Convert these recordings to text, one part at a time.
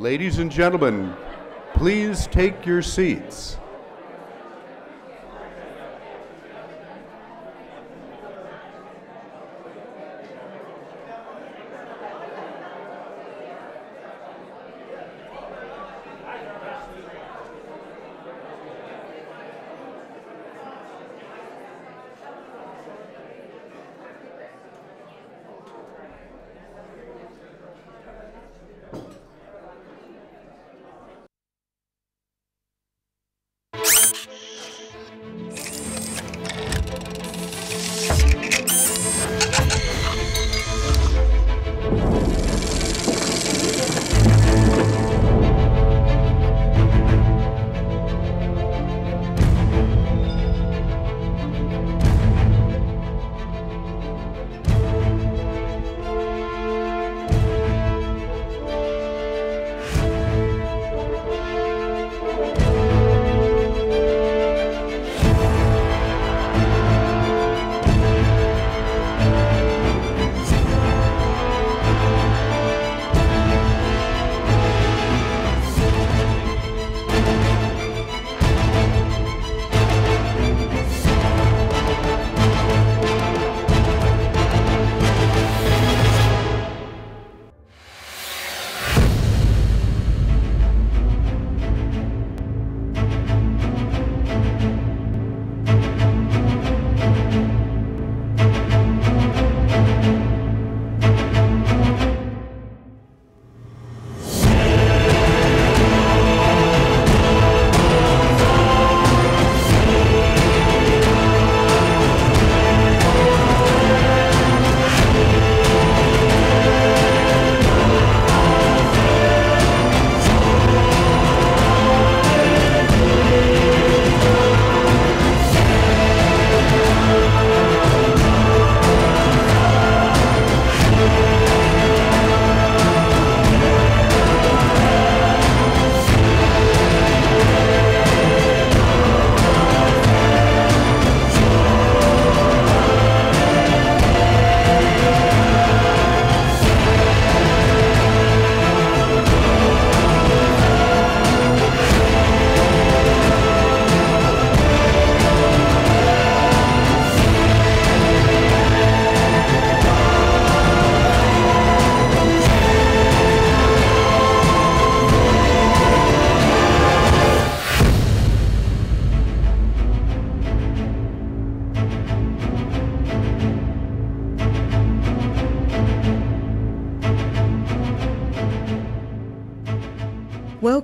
Ladies and gentlemen, please take your seats.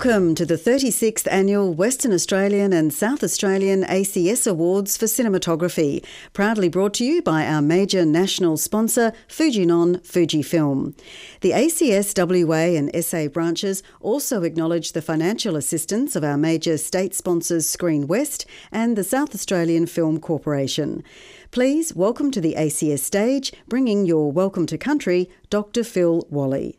Welcome to the 36th Annual Western Australian and South Australian ACS Awards for Cinematography, proudly brought to you by our major national sponsor, Fujinon Fujifilm. The ACS WA and SA branches also acknowledge the financial assistance of our major state sponsors Screen West and the South Australian Film Corporation. Please welcome to the ACS stage, bringing your welcome to country, Dr. Phil Wally.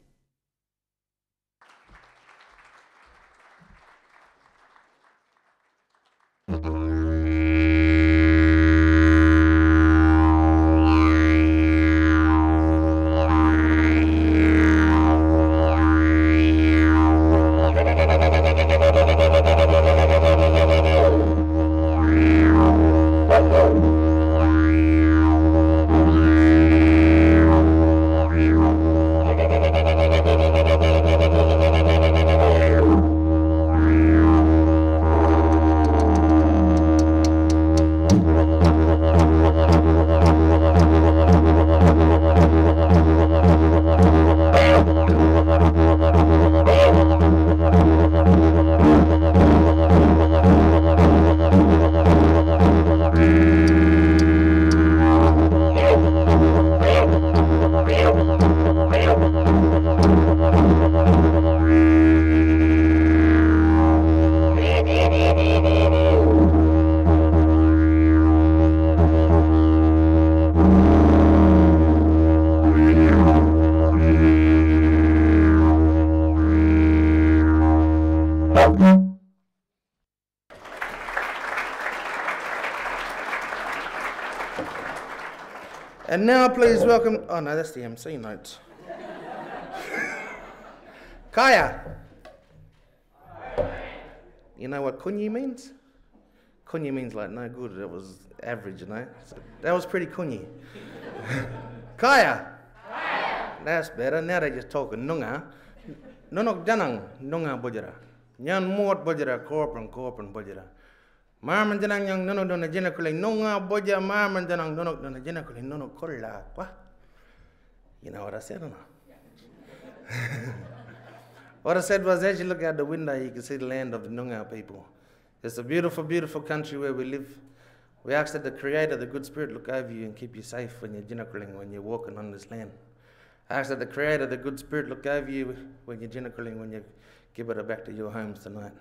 Now please welcome, oh no, that's the MC notes. Kaya, You know what kunyi means? Kunyi means like no good. It was average, you know. So that was pretty kunyi. Kaya. That's better. Now they just talking nunga. Nonok janang nunga bojara. Nyan muat bojara korpan korpan bojara. Marman janang yang nonok dona jena kuling nunga boja marman janang nonok dona jena kuling nonok kolla kwa. You know what I said not? what I said was as you look out the window, you can see the land of the Noongar people. It's a beautiful, beautiful country where we live. We ask that the Creator, the Good Spirit, look over you and keep you safe when you're jinnakaling, when you're walking on this land. I ask that the Creator, the Good Spirit, look over you when you're jinnakaling, when you give it back to your homes tonight.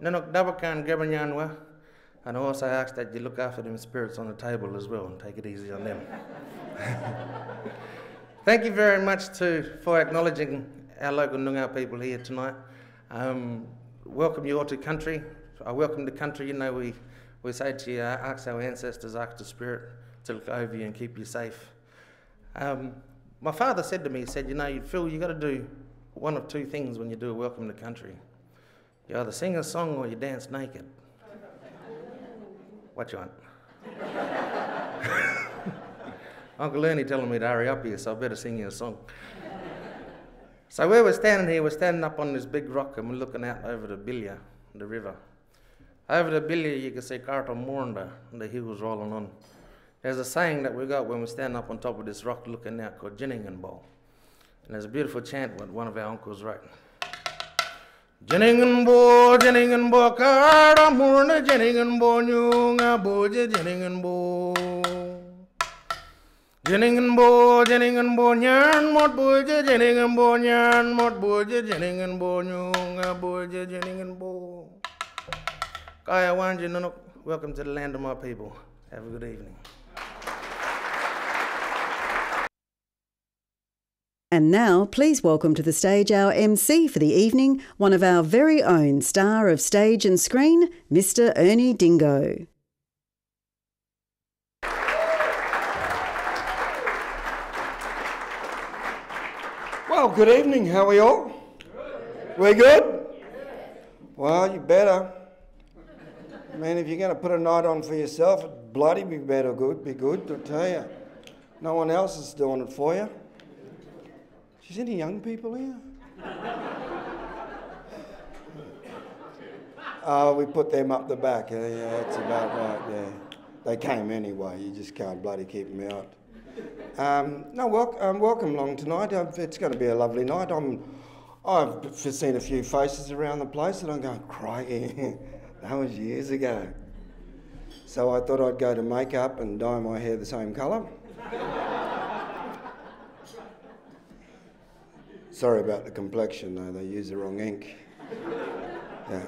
Nanok Dabakan Gabanyanwa. And I also ask that you look after them spirits on the table as well and take it easy on them. Thank you very much to, for acknowledging our local Noongar people here tonight. Um, welcome you all to country. I welcome the country. You know, we, we say to you, uh, ask our ancestors, ask the Spirit to look over you and keep you safe. Um, my father said to me, he said, you know, Phil, you've got to do one of two things when you do a welcome to country. You either sing a song or you dance naked. what you want? Uncle Ernie telling me to hurry up here, so I better sing you a song. so where we're standing here, we're standing up on this big rock and we're looking out over the Bilya, the river. Over the Bilya, you can see Karta Mornda, the hills rolling on. There's a saying that we got when we stand up on top of this rock looking out called Jinningen Ball. And there's a beautiful chant what one of our uncles wrote. Jinningen bo, Jinningen bo, Karta Mornda, bo, Nyunga bo, Jinningen bo. Jenningen bo, jenningen bo, nyan mot boje, jenningen bo, nyan mot boje, jenningen bo, nyunga boje, jenningen bo. Kaya wanje nunuk, welcome to the land of my people. Have a good evening. And now, please welcome to the stage our MC for the evening, one of our very own star of stage and screen, Mr. Ernie Dingo. Well, good evening. How are we all? We're good? Well, you better. I mean, if you're going to put a night on for yourself, bloody be better good, be good, I tell you. No one else is doing it for you. Is any young people here? Oh, we put them up the back. Yeah, that's about right. Yeah, they came anyway. You just can't bloody keep them out. Um, no, wel- um, welcome along tonight. Um, it's going to be a lovely night. I'm, I've seen a few faces around the place, and I'm going, crikey, that was years ago. So I thought I'd go to makeup and dye my hair the same colour. Sorry about the complexion, though. They use the wrong ink. Yeah.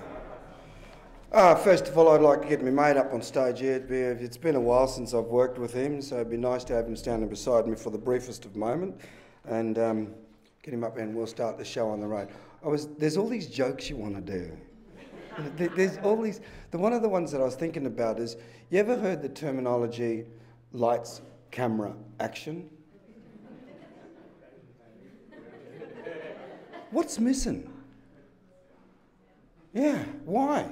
Uh, first of all, I'd like to get my mate up on stage here. It's been a while since I've worked with him, so it'd be nice to have him standing beside me for the briefest of moment and um, get him up and we'll start the show on the road. I was, there's all these jokes you want to do. There's all these. The one of the ones that I was thinking about is you ever heard the terminology lights, camera, action? What's missing? Yeah, why?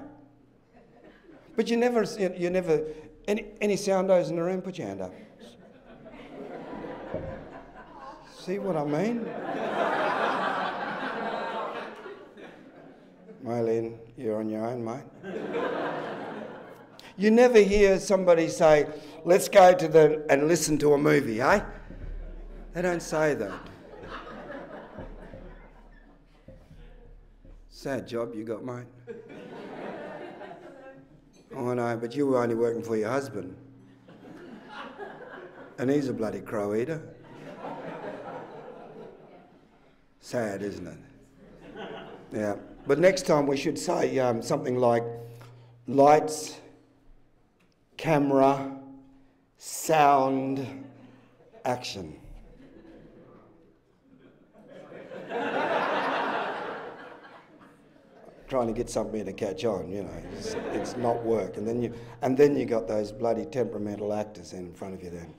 But you never, you never, any, any soundos in the room, put your hand up. See what I mean? Mylene, you're on your own, mate. You never hear somebody say, let's go to the, and listen to a movie, eh? They don't say that. Sad job you got, mate. Oh, no, but you were only working for your husband. And he's a bloody crow eater. Sad, isn't it? Yeah. But next time we should say um, something like lights, camera, sound, action. Trying to get something to catch on, you know, it's, it's not work. And then you, and then you got those bloody temperamental actors in front of you. Then,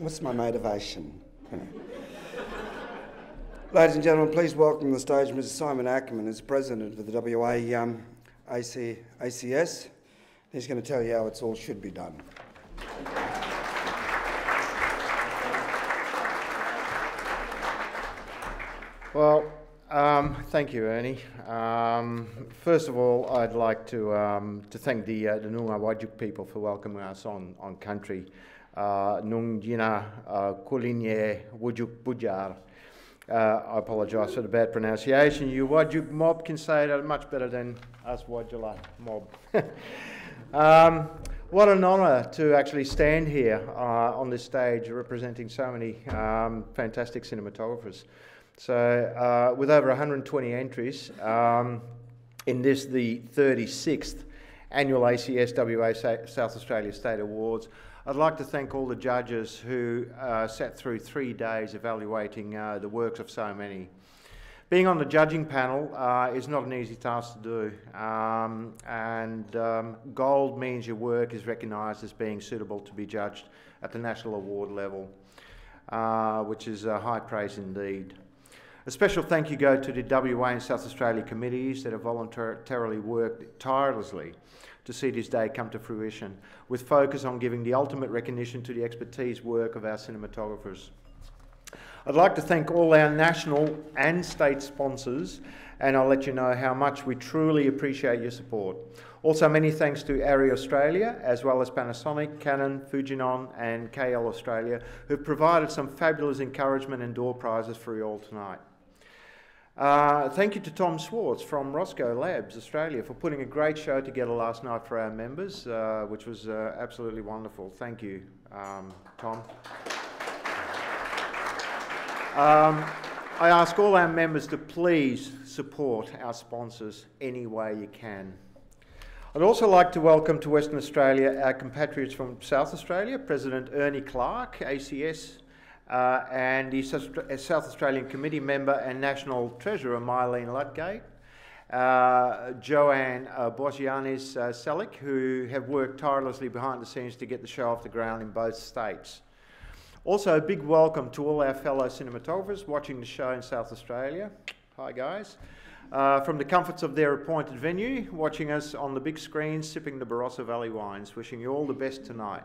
what's my motivation? Ladies and gentlemen, please welcome to the stage Mr. Simon Ackerman, who's president of the WA um, AC, ACS. He's going to tell you how it's all should be done. Well, um, thank you, Ernie. Um, first of all, I'd like to, um, to thank the, uh, the Noongar people for welcoming us on, on country. Uh, Nung uh, Kulinye Wujuk Bujar. Uh, I apologise for the bad pronunciation. You Whadjuk mob can say it much better than us Wadjala mob. um, what an honour to actually stand here uh, on this stage representing so many um, fantastic cinematographers. So, uh, with over 120 entries um, in this, the 36th annual ACSWA South Australia State Awards, I'd like to thank all the judges who uh, sat through three days evaluating uh, the works of so many. Being on the judging panel uh, is not an easy task to do, um, and um, gold means your work is recognised as being suitable to be judged at the national award level, uh, which is a high praise indeed. A special thank you go to the WA and South Australia committees that have voluntarily worked tirelessly to see this day come to fruition, with focus on giving the ultimate recognition to the expertise work of our cinematographers. I'd like to thank all our national and state sponsors, and I'll let you know how much we truly appreciate your support. Also, many thanks to ARRI Australia, as well as Panasonic, Canon, Fujinon, and Kayell Australia, who've provided some fabulous encouragement and door prizes for you all tonight. Uh, thank you to Tom Swartz from Rosco Labs Australia for putting a great show together last night for our members, uh, which was uh, absolutely wonderful. Thank you, um, Tom. Um, I ask all our members to please support our sponsors any way you can. I'd also like to welcome to Western Australia our compatriots from South Australia, President Ernie Clark, ACS uh, and the South Australian Committee member and National Treasurer Mylene Ludgate, uh, Joanne uh, Bosianis uh, Selick, who have worked tirelessly behind the scenes to get the show off the ground in both states. Also, a big welcome to all our fellow cinematographers watching the show in South Australia. Hi, guys. Uh, from the comforts of their appointed venue, watching us on the big screen, sipping the Barossa Valley wines. Wishing you all the best tonight.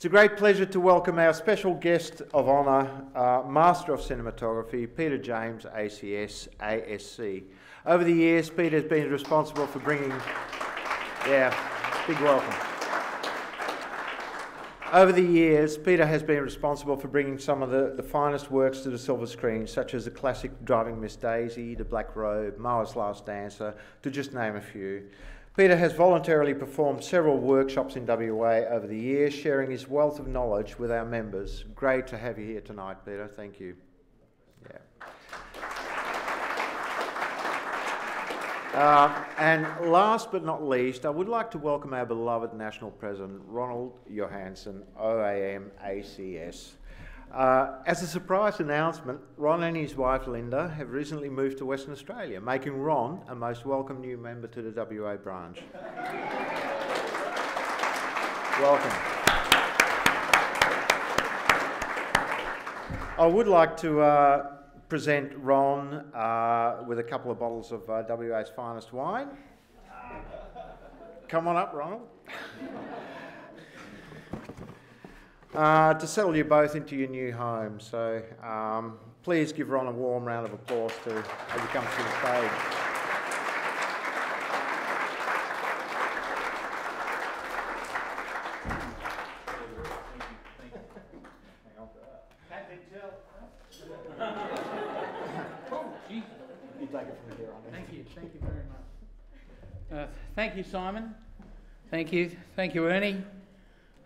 It's a great pleasure to welcome our special guest of honour, uh, Master of Cinematography, Peter James, ACS, ASC. Over the years, Peter has been responsible for bringing, yeah, big welcome. Over the years, Peter has been responsible for bringing some of the, the finest works to the silver screen, such as the classic Driving Miss Daisy, The Black Robe, Mao's Last Dancer, to just name a few. Peter has voluntarily performed several workshops in WA over the years, sharing his wealth of knowledge with our members. Great to have you here tonight, Peter. Thank you. Yeah. Uh, and last but not least, I would like to welcome our beloved National President, Ronald Johanson, OAM ACS. Uh, as a surprise announcement, Ron and his wife Linda have recently moved to Western Australia, making Ron a most welcome new member to the WA branch. welcome. I would like to uh, present Ron uh, with a couple of bottles of uh, WA's finest wine. Come on up, Ronald. Uh, to settle you both into your new home. So um, please give Ron a warm round of applause to as he comes to the stage. Thank you, thank you very much. Thank you, Simon. Thank you, thank you, Ernie.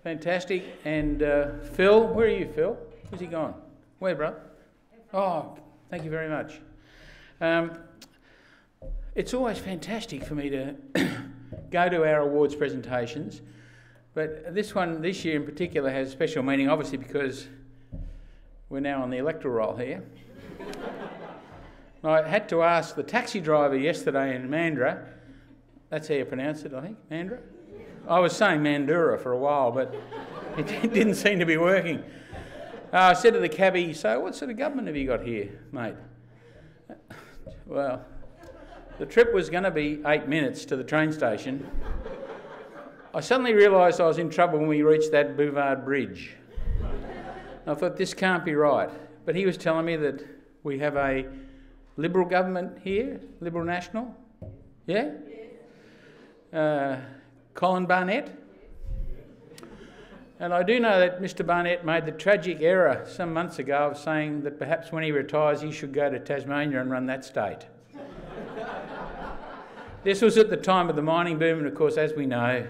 Fantastic. And uh, Phil, where are you, Phil? Where's he gone? Where, bro? Oh, thank you very much. Um, it's always fantastic for me to go to our awards presentations, but this one, this year in particular, has special meaning, obviously, because we're now on the electoral roll here. I had to ask the taxi driver yesterday in Mandurah, that's how you pronounce it, I think, Mandurah? I was saying Mandura for a while, but it didn't seem to be working. Uh, I said to the cabbie, So, what sort of government have you got here, mate? Well, the trip was going to be eight minutes to the train station. I suddenly realised I was in trouble when we reached that Bouvard Bridge. I thought, this can't be right. But he was telling me that we have a Liberal government here, Liberal National. Yeah? Uh, Colin Barnett. And I do know that Mr. Barnett made the tragic error some months ago of saying that perhaps when he retires he should go to Tasmania and run that state. this was at the time of the mining boom, and of course, as we know,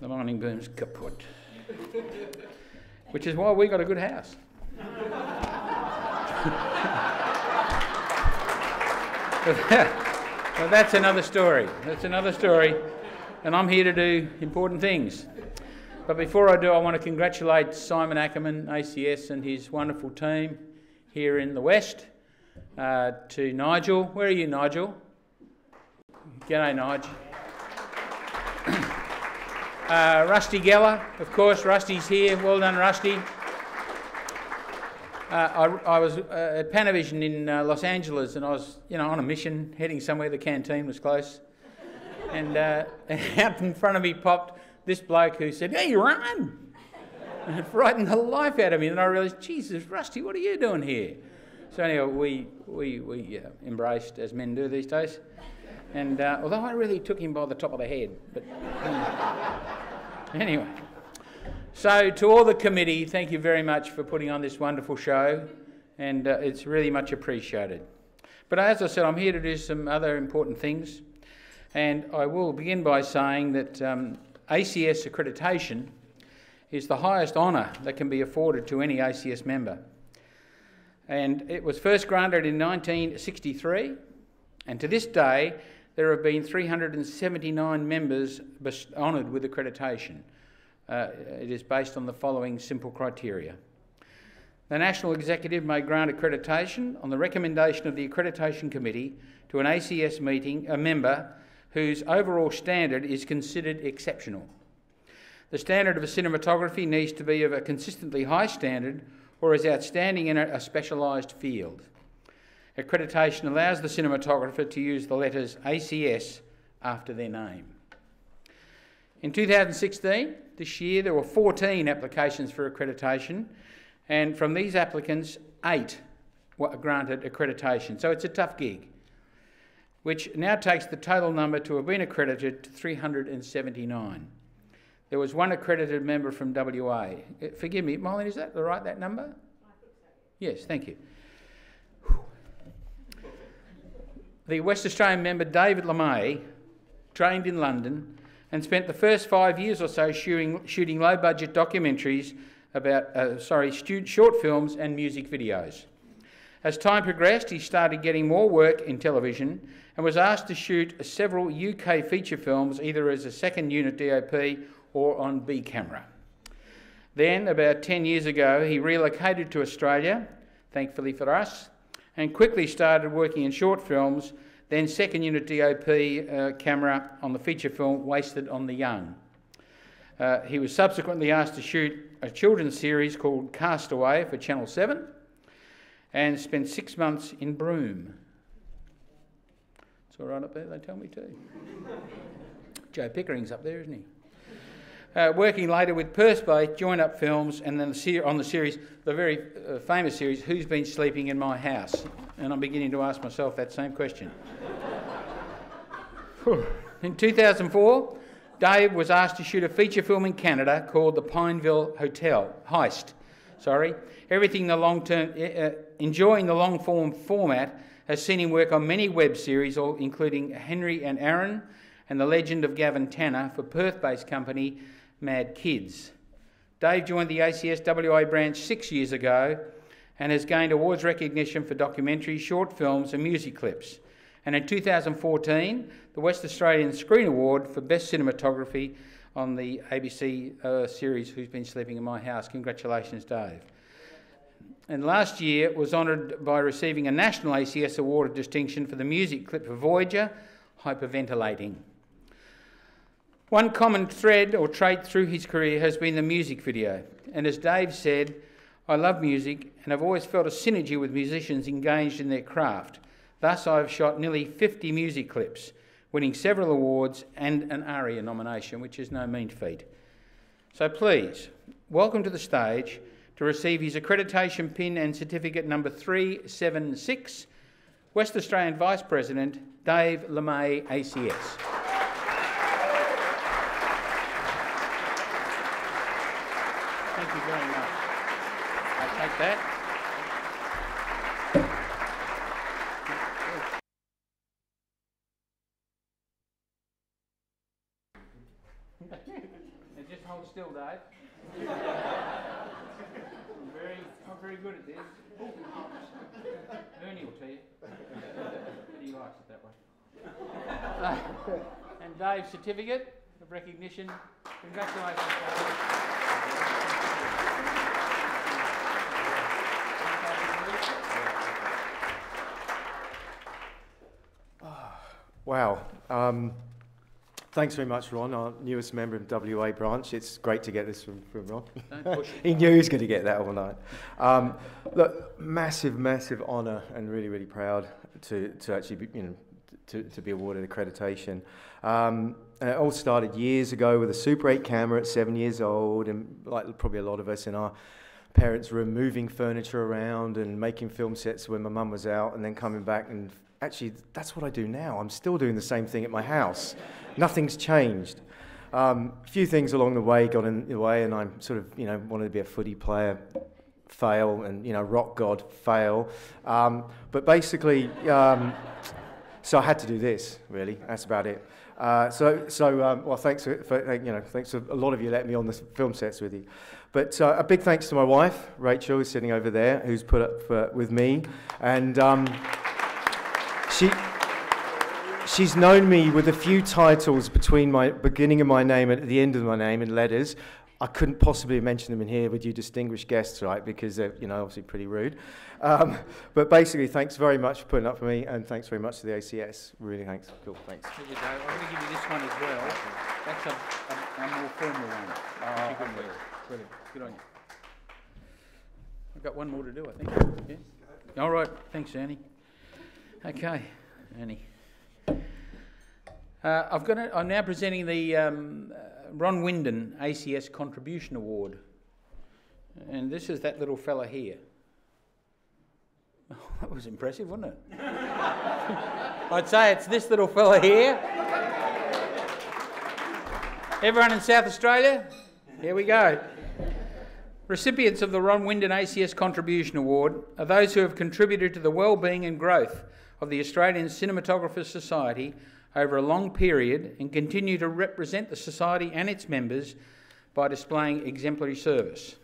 the mining boom's kaput. Which is why we got a good house. But that's another story. That's another story. And I'm here to do important things. But before I do, I want to congratulate Simon Ackerman, ACS, and his wonderful team here in the West. Uh, to Nigel. Where are you, Nigel? G'day, Nigel. uh, Rusty Geller, of course, Rusty's here. Well done, Rusty. Uh, I, I, was uh, at Panavision in uh, Los Angeles, and I was, you know, on a mission, heading somewhere. The canteen was close, and, uh, out in front of me popped this bloke who said, "Hey, run!" And it frightened the life out of me. And I realised, Jesus, Rusty, what are you doing here? So anyway, we we we uh, embraced as men do these days, and uh, although I really took him by the top of the head, but anyway. So, to all the committee, thank you very much for putting on this wonderful show, and uh, it's really much appreciated. But as I said, I'm here to do some other important things, and I will begin by saying that um, ACS accreditation is the highest honour that can be afforded to any ACS member. And it was first granted in 1963, and to this day, there have been 379 members honoured with accreditation. Uh, it is based on the following simple criteria. The National Executive may grant accreditation on the recommendation of the Accreditation Committee to an ACS meeting, a member whose overall standard is considered exceptional. The standard of a cinematography needs to be of a consistently high standard or is outstanding in a, a specialised field. Accreditation allows the cinematographer to use the letters ACS after their name. In 2016, this year, there were 14 applications for accreditation, and from these applicants, eight were granted accreditation. So it's a tough gig, which now takes the total number to have been accredited to 379. There was one accredited member from WA. Uh, forgive me, Molly, is that the right that number? Yes, thank you. The West Australian member David LeMay trained in London and spent the first five years or so shooting, shooting low budget documentaries about, uh, sorry, short films and music videos. As time progressed, he started getting more work in television and was asked to shoot several UK feature films either as a second unit DOP or on B camera. Then, about 10 years ago, he relocated to Australia, thankfully for us, and quickly started working in short films then second unit DOP uh, camera on the feature film Wasted on the Young. Uh, he was subsequently asked to shoot a children's series called Castaway for Channel 7 and spent six months in Broome. It's all right up there, they tell me too. Joe Pickering's up there, isn't he? Uh, working later with Bay, Joined Up Films, and then the on the series, the very uh, famous series, Who's Been Sleeping in My House? And I'm beginning to ask myself that same question. in 2004, Dave was asked to shoot a feature film in Canada called The Pineville Hotel Heist. Sorry, everything the long term, uh, enjoying the long form format has seen him work on many web series, including Henry and Aaron and The Legend of Gavin Tanner for Perth based company Mad Kids. Dave joined the ACSWA branch six years ago and has gained awards recognition for documentaries, short films, and music clips. And in 2014, the West Australian Screen Award for Best Cinematography on the ABC uh, series Who's Been Sleeping in My House. Congratulations, Dave. And last year was honoured by receiving a National ACS Award of Distinction for the music clip for Voyager, Hyperventilating. One common thread or trait through his career has been the music video. And as Dave said, I love music and I've always felt a synergy with musicians engaged in their craft. Thus, I've shot nearly 50 music clips, winning several awards and an ARIA nomination, which is no mean feat. So please, welcome to the stage to receive his accreditation pin and certificate number 376, West Australian Vice President Dave LeMay, ACS. Thank you very much. I take that. Just hold still, Dave. I'm very, I'm very good at this. Ernie will tell you. But he likes it that way. And Dave's certificate of recognition. Congratulations, Dave. Wow. Um, thanks very much, Ron, our newest member of WA branch. It's great to get this from, from Ron. Don't push it. he knew he was going to get that overnight. Um, look, massive, massive honour and really, really proud to, to actually be, you know, to, to be awarded accreditation. Um, and it all started years ago with a Super 8 camera at seven years old, and like probably a lot of us in our parents' room, moving furniture around and making film sets when my mum was out, and then coming back and actually that's what I do now. I'm still doing the same thing at my house. Nothing's changed. Um, a few things along the way got in the way, and I sort of you know wanted to be a footy player, fail, and you know rock god, fail. Um, but basically. So I had to do this, really. That's about it. Uh, so, so um, well, thanks for, for, you know, thanks a lot of you letting me on the film sets with you. But uh, a big thanks to my wife, Rachel, who's sitting over there, who's put up for, with me, and um, she. She's known me with a few titles between my beginning of my name and at the end of my name in letters. I couldn't possibly mention them in here with you distinguished guests, right? Because they're, you know, obviously pretty rude. Um, but basically, thanks very much for putting up for me, and thanks very much to the ACS. Really, thanks. Cool, thanks. Here you go. I'm going to give you this one as well. That's a, a, a more formal one. Oh, good, Brilliant. Good on you. I've got one more to do, I think. Yeah? All right. Thanks, Ernie. Okay, Ernie. Uh, I've got. A, I'm now presenting the um, uh, Ron Windon ACS Contribution Award, and this is that little fella here. Oh, that was impressive, wasn't it? I'd say it's this little fella here. Everyone in South Australia? Here we go. Recipients of the Ron Windon ACS Contribution Award are those who have contributed to the well-being and growth of the Australian Cinematographers Society over a long period and continue to represent the Society and its members by displaying exemplary service.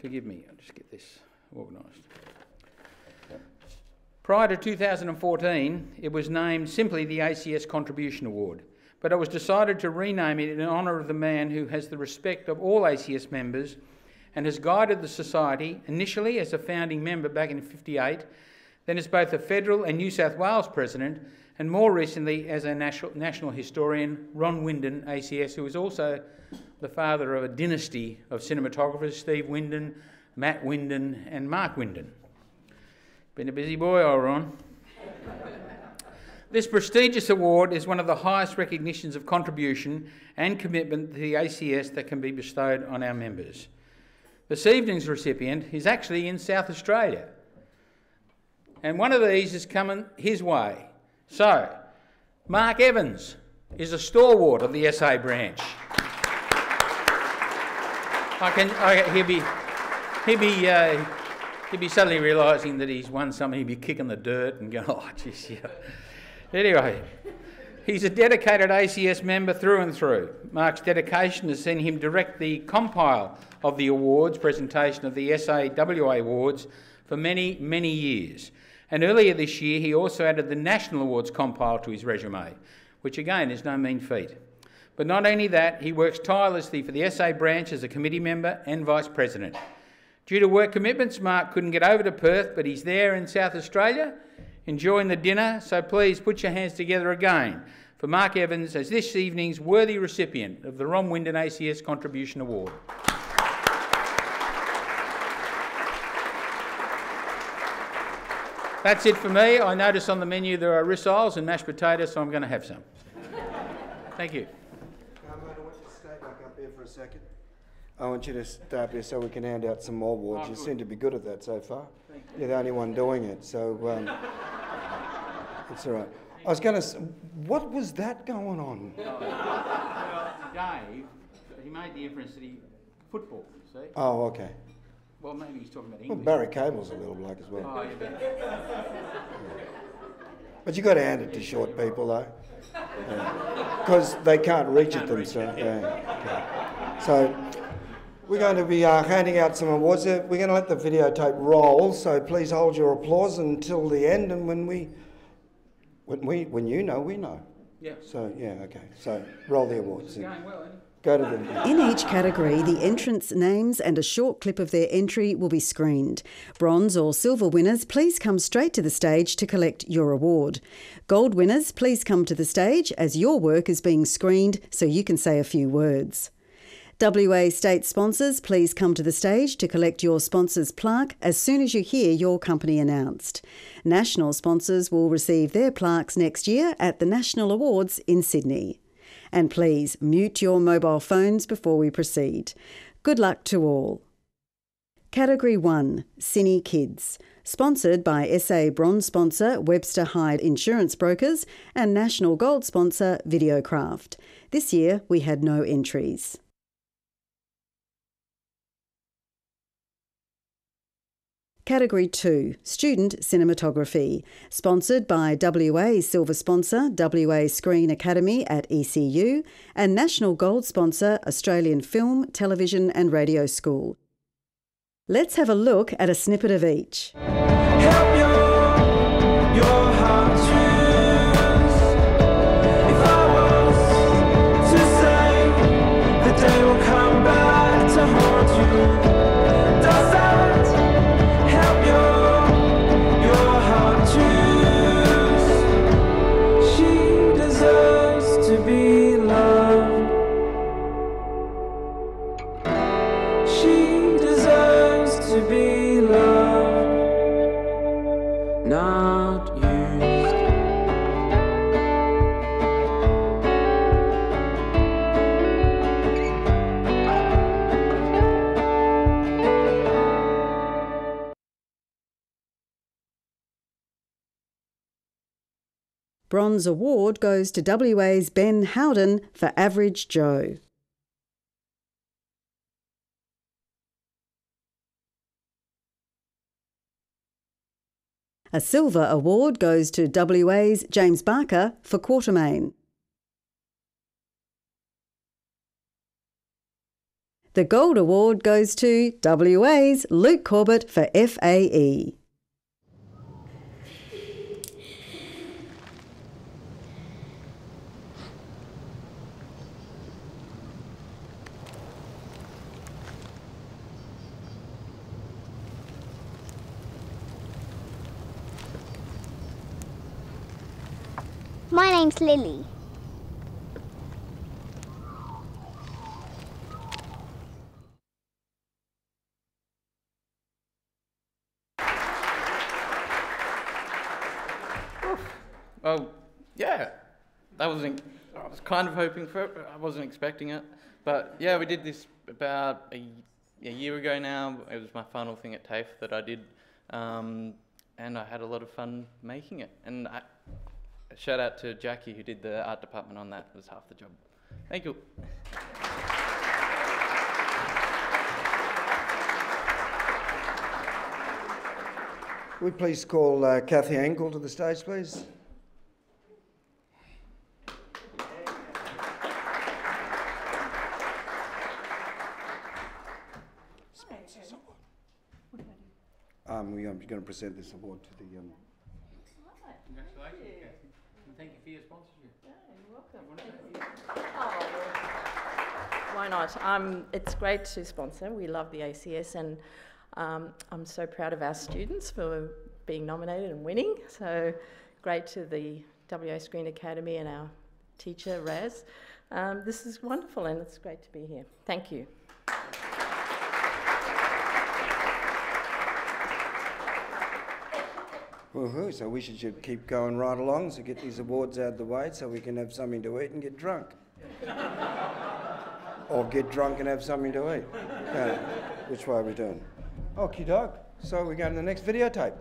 Forgive me, I'll just get this organised. Prior to 2014, it was named simply the ACS Contribution Award, but it was decided to rename it in honour of the man who has the respect of all ACS members and has guided the Society initially as a founding member back in 58, then as both a federal and New South Wales president, and more recently as a national, national historian, Ron Windon, ACS, who is also the father of a dynasty of cinematographers, Steve Windon, Matt Windon, and Mark Windon. Been a busy boy, old Ron. This prestigious award is one of the highest recognitions of contribution and commitment to the ACS that can be bestowed on our members. This evening's recipient is actually in South Australia, and one of these is coming his way. So, Mark Evans is a stalwart of the SA branch. I can, I, he'll be, he'll be, uh, he'll be suddenly realising that he's won something. He'll be kicking the dirt and going, oh, jeez, yeah. Anyway, he's a dedicated ACS member through and through. Mark's dedication has seen him direct the compile of the awards presentation of the SAWA Awards for many, many years. And earlier this year, he also added the National Awards compile to his resume, which again is no mean feat. But not only that, he works tirelessly for the SA branch as a committee member and vice president. Due to work commitments, Mark couldn't get over to Perth, but he's there in South Australia enjoying the dinner. So please put your hands together again for Mark Evans as this evening's worthy recipient of the Ron Windon ACS Contribution Award. That's it for me. I notice on the menu there are rissoles and mashed potatoes, so I'm going to have some. Thank you. I want you to stay back up here for a second. I want you to stay up here so we can hand out some more awards. you seem to be good at that so far. You're the only one doing it, so um, it's all right. I was going to. What was that going on? Well, Dave, he made the inference that he football. See? Oh, okay. Well, maybe he's talking about Well, English. Barry Cable's a little bloke as well. Oh, yeah, but- But you got to hand it to short people though, because they can't reach it Can't reach themselves. Yeah. okay. So we're going to be uh, handing out some awards. We're going to let the videotape roll. So please hold your applause until the end, and when we, when we, when you know, we know. yeah. So yeah, okay. So roll the awards. Going well, it? Go to the. In each category, the entrants' names and a short clip of their entry will be screened. Bronze or silver winners, please come straight to the stage to collect your award. Gold winners, please come to the stage as your work is being screened so you can say a few words. WA state sponsors, please come to the stage to collect your sponsor's plaque as soon as you hear your company announced. National sponsors will receive their plaques next year at the National Awards in Sydney. And please mute your mobile phones before we proceed. Good luck to all. Category 1 Cine Kids. Sponsored by SA Bronze sponsor Webster Hyde Insurance Brokers and National Gold sponsor Videocraft. This year we had no entries. Category 2 Student Cinematography. Sponsored by WA Silver sponsor WA Screen Academy at ECU and National Gold sponsor Australian Film, Television and Radio School. Let's have a look at a snippet of each. Bronze award goes to WA's Ben Howden for Average Joe. A silver award goes to WA's James Barker for Quartermain. The gold award goes to WA's Luke Corbett for. FAE. My name's Lily. Well, yeah, that wasn't. I was kind of hoping for it, but I wasn't expecting it. But yeah, we did this about a, a year ago now. It was my final thing at TAFE that I did, um, and I had a lot of fun making it. And I, shout out to Jackie who did the art department on that. It was half the job. Thank you. Would we please call uh, Kathy Angle to the stage, please? Um, we are going to present this award to the. Um, Congratulations, Kathy. And thank you for your sponsorship. Yeah, you're welcome. Thank you. Oh, why not? Um, it's great to sponsor. We love the ACS, and um, I'm so proud of our students for being nominated and winning. So great to the WA Screen Academy and our teacher, Raz. Um, this is wonderful, and it's great to be here. Thank you. Woohoo, so we should, should keep going right along to get these awards out of the way so we can have something to eat and get drunk. or get drunk and have something to eat. Yeah. Which way are we doing? Okie doke. So we go to the next videotape.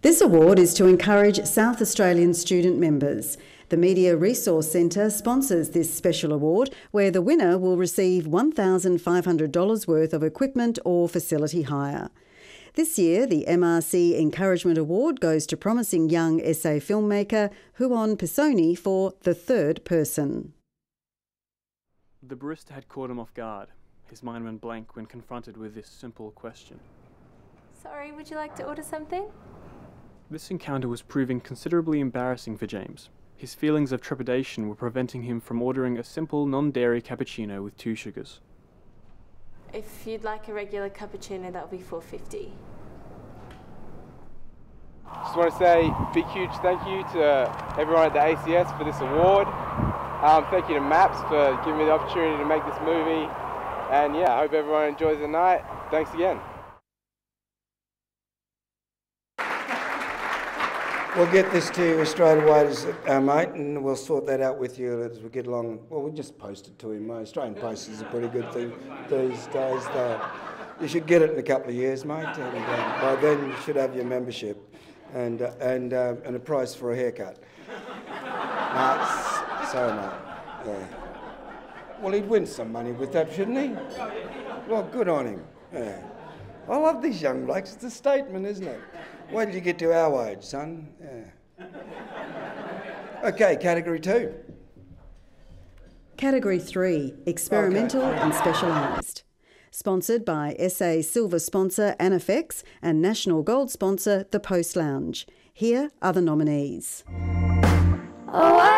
This award is to encourage South Australian student members. The Media Resource Centre sponsors this special award, where the winner will receive $1,500 worth of equipment or facility hire. This year, the MRC Encouragement Award goes to promising young SA filmmaker Huon Pisoni for The Third Person. The barista had caught him off guard. His mind went blank when confronted with this simple question. Sorry, would you like to order something? This encounter was proving considerably embarrassing for James. His feelings of trepidation were preventing him from ordering a simple non dairy cappuccino with two sugars. If you'd like a regular cappuccino, that'll be 450. Just want to say big, huge thank you to everyone at the ACS for this award. Um, thank you to MAPS for giving me the opportunity to make this movie. And yeah, I hope everyone enjoys the night. Thanks again. We'll get this to you straight away, uh, mate, and we'll sort that out with you as we get along. Well, we'll just post it to him. mate. Australian Post is a pretty good thing these days. Though. You should get it in a couple of years, mate, and uh, by then you should have your membership and, uh, and, uh, and a price for a haircut. nah, so mate. Yeah. Well, he'd win some money with that, shouldn't he? Well, good on him. Yeah. I love these young blokes. It's a statement, isn't it? Wait till you get to our age, son. Yeah. Okay, category two. Category 3 Experimental okay. and Specialised. Sponsored by SA Silver sponsor Anafex and National Gold sponsor The Post Lounge. Here are the nominees. Away,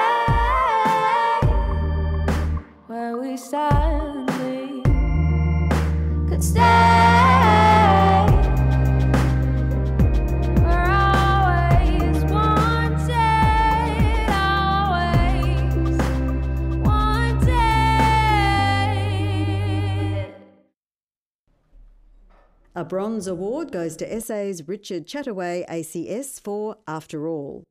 where we silently could stay. A bronze award goes to SA's Richard Chataway ACS for After All.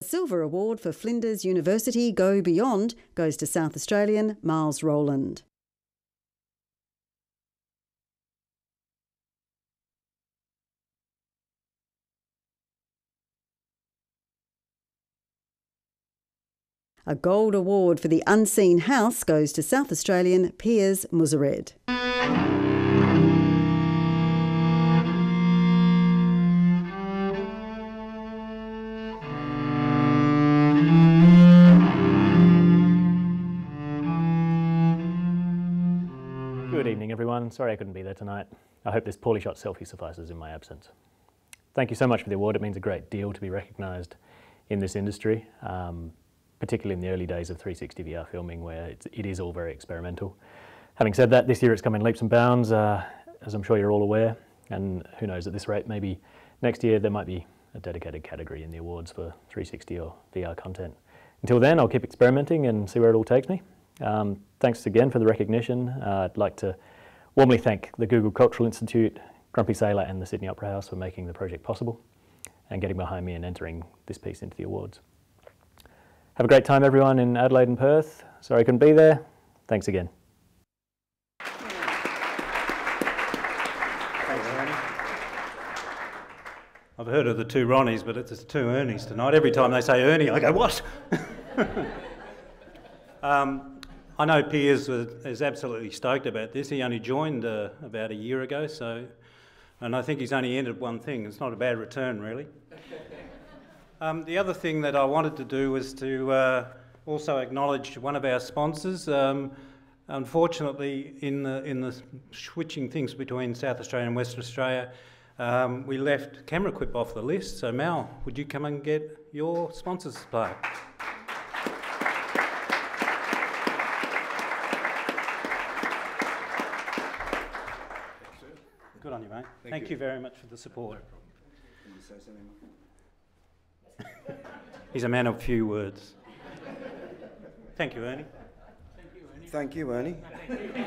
The silver award for Flinders University Go Beyond goes to South Australian Miles Rowland. A gold award for the unseen house goes to South Australian Piers Muzared. Good evening, everyone. Sorry I couldn't be there tonight. I hope this poorly shot selfie suffices in my absence. Thank you so much for the award. It means a great deal to be recognised in this industry. Um, particularly in the early days of 360 VR filming where it's, it is all very experimental. Having said that, this year it's come in leaps and bounds, uh, as I'm sure you're all aware, and who knows at this rate, maybe next year there might be a dedicated category in the awards for 360 or VR content. Until then, I'll keep experimenting and see where it all takes me. Um, thanks again for the recognition. Uh, I'd like to warmly thank the Google Cultural Institute, Grumpy Sailor and the Sydney Opera House for making the project possible and getting behind me and entering this piece into the awards. Have a great time, everyone, in Adelaide and Perth. Sorry I couldn't be there. Thanks again. I've heard of the two Ronnies, but it's two Ernies tonight. Every time they say Ernie, I go, what? um, I know Piers is absolutely stoked about this. He only joined uh, about a year ago, so, and I think he's only entered one thing. It's not a bad return, really. Um, the other thing that I wanted to do was to uh, also acknowledge one of our sponsors. Um, unfortunately, in the, in the switching things between South Australia and Western Australia, um, we left Camera Equip off the list. So, Mal, would you come and get your sponsors play? Good on you, mate. Thank, Thank you. you. very much for the support. He's a man of few words. Thank you, Ernie. Thank you, Ernie. Thank you.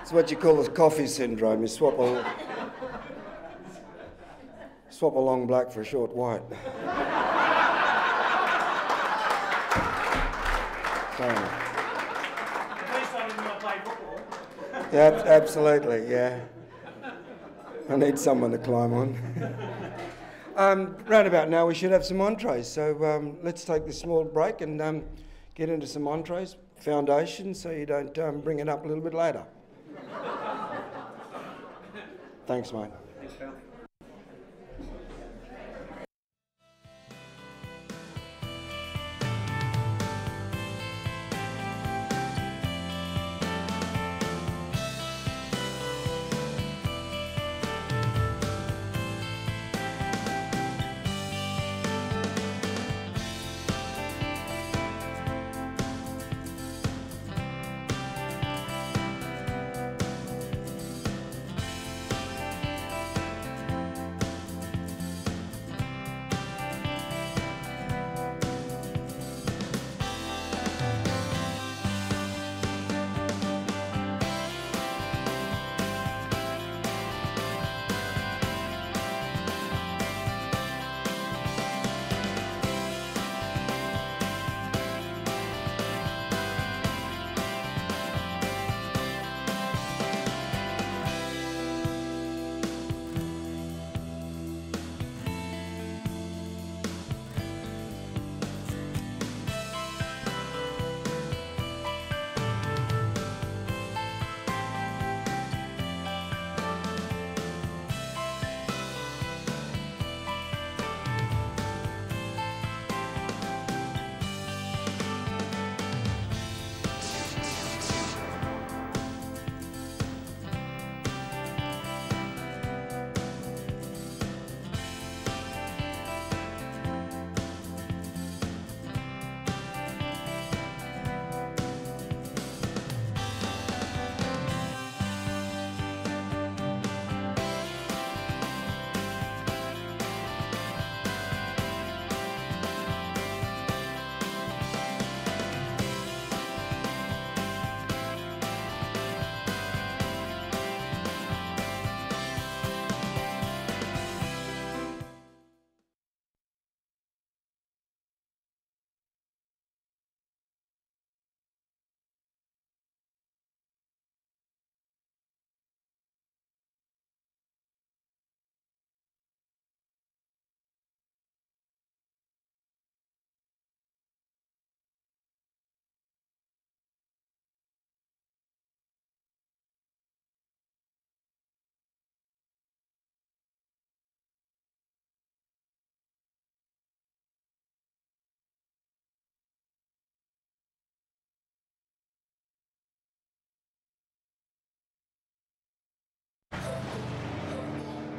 It's what you call the coffee syndrome. You swap a, swap a long black for a short white. Sorry. Yeah, absolutely, yeah. I need someone to climb on. Um, round about now, we should have some entrees. So um, let's take this small break and um, get into some entrees, foundation, so you don't um, bring it up a little bit later. Thanks, mate.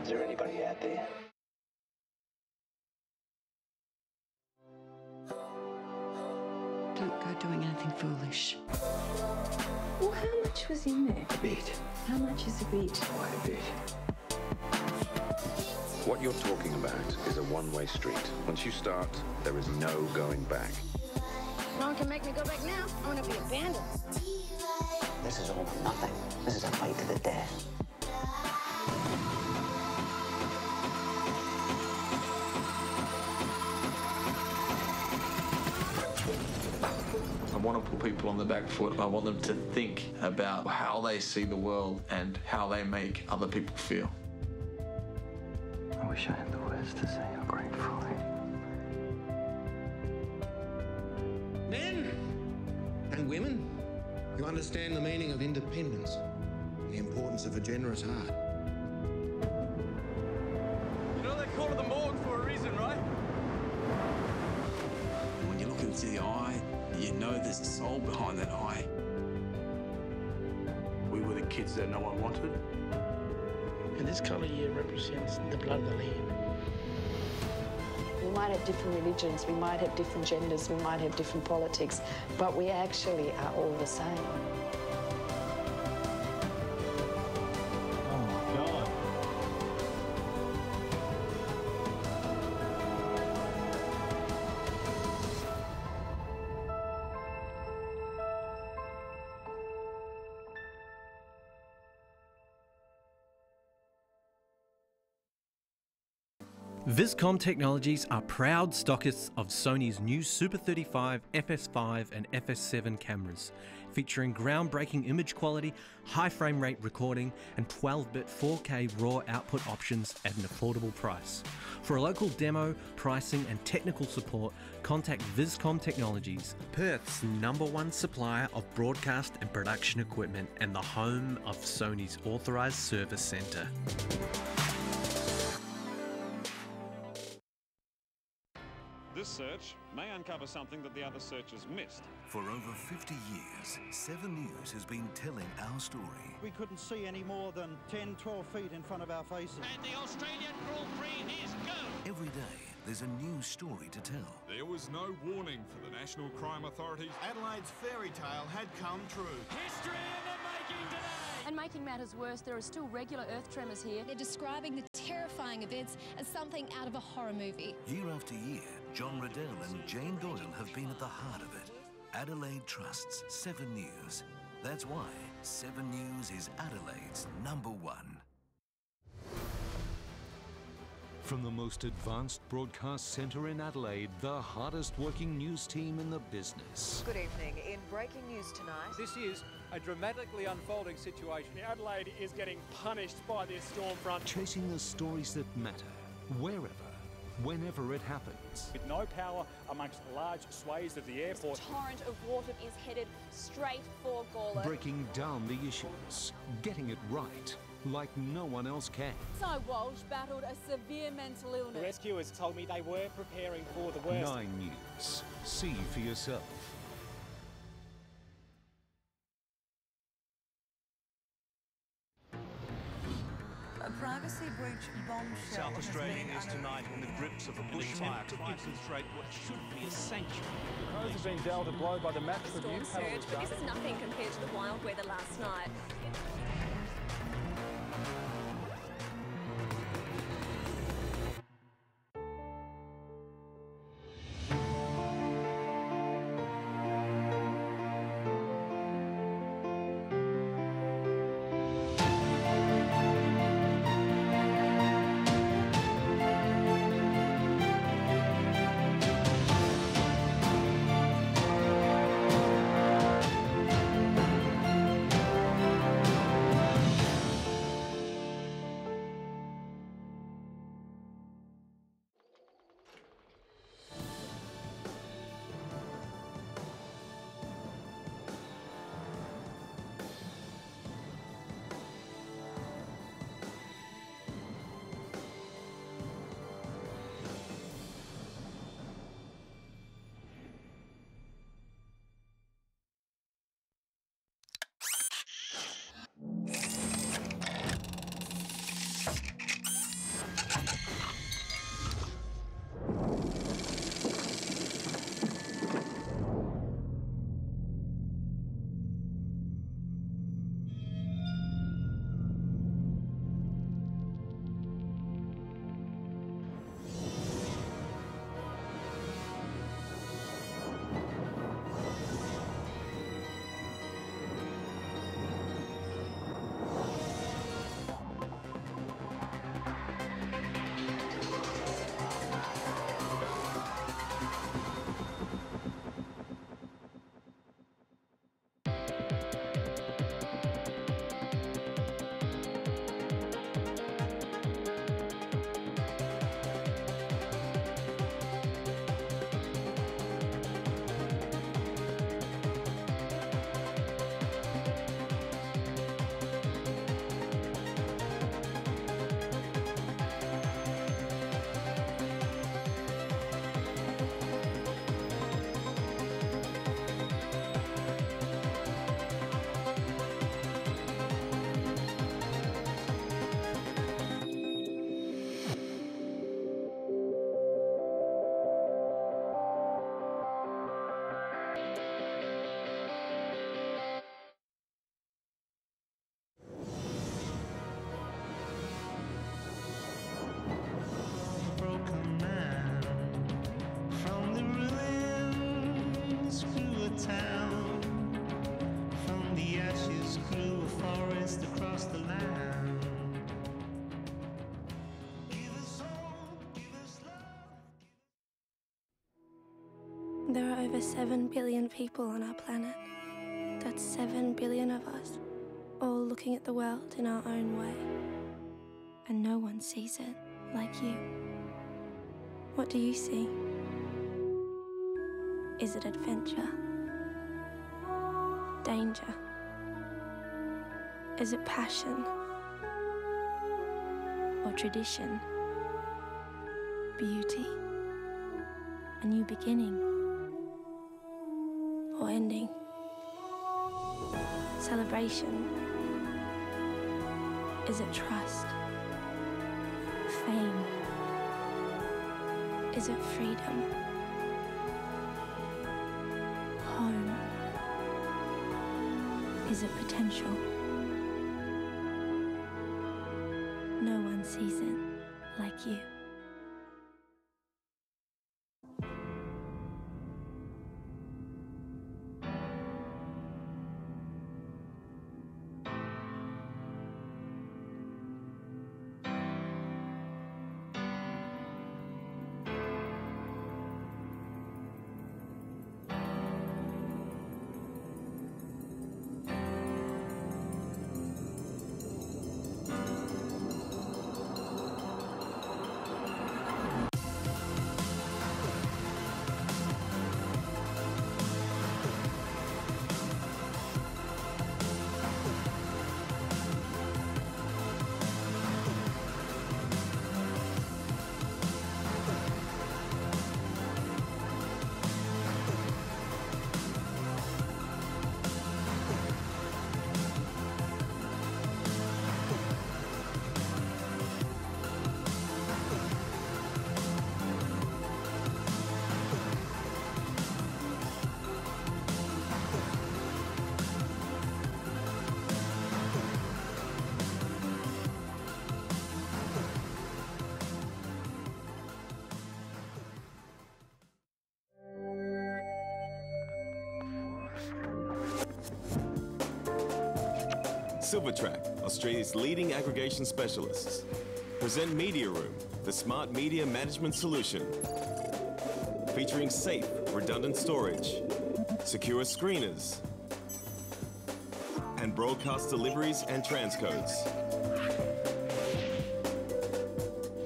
Is there anybody out there? Don't go doing anything foolish. Well, how much was in there? A bit. How much is a bit? Quite a bit. What you're talking about is a one-way street. Once you start, there is no going back. No one can make me go back now. I want to be abandoned. This is all for nothing. This is a fight to the death. Want to put people on the back foot. I want them to think about how they see the world and how they make other people feel. I wish I had the words to say how grateful I am. Men and women, you understand the meaning of independence, and the importance of a generous heart. You know they call it the morgue for a reason, right? When you look into the eye, you know there's a soul behind that eye. We were the kids that no one wanted. And this colour here represents the blood of the land. We might have different religions, we might have different genders, we might have different politics, but we actually are all the same. Viscom Technologies are proud stockists of Sony's new Super 35, FS5 and FS7 cameras, featuring groundbreaking image quality, high frame rate recording, and 12 bit 4K RAW output options at an affordable price. For a local demo, pricing, and technical support, contact Viscom Technologies, Perth's number one supplier of broadcast and production equipment and the home of Sony's authorised service centre. This search may uncover something that the other searchers missed. For over 50 years, 7 News has been telling our story. We couldn't see any more than 10, 12 feet in front of our faces. And the Australian Grand Prix is go! Every day, there's a new story to tell. There was no warning for the National Crime Authority. Adelaide's fairy tale had come true. History in the making today! And making matters worse, there are still regular earth tremors here. They're describing the terrifying events as something out of a horror movie. Year after year, John Riddell and Jane Doyle have been at the heart of it. Adelaide trusts 7 News. That's why 7 News is Adelaide's number one. From the most advanced broadcast centre in Adelaide, the hardest working news team in the business. Good evening. In breaking news tonight, this is a dramatically unfolding situation. Adelaide is getting punished by this storm front. Chasing the stories that matter, wherever, whenever it happens. With no power amongst large swathes of the airport. This torrent of water is headed straight for Gawler. Breaking down the issues, getting it right, like no one else can. Cy Walsh battled a severe mental illness. The rescuers told me they were preparing for the worst. Nine News. See for yourself. A privacy breach bombshell. South Australia is tonight in the grips of a bushfire to infiltrate what should be a sanctuary. Crows have been dealt a blow by the match review. Surge, but this is nothing compared to the wild weather last night. There are over 7 billion people on our planet. That's 7 billion of us, all looking at the world in our own way. And no one sees it like you. What do you see? Is it adventure? Danger? Is it passion? Or tradition? Beauty? A new beginning? Ending? Celebration? Is it trust? Fame? Is it freedom? Home? Is it potential? Silvertrak, Australia's leading aggregation specialists, present Media Room, the smart media management solution. Featuring safe, redundant storage, secure screeners, and broadcast deliveries and transcodes.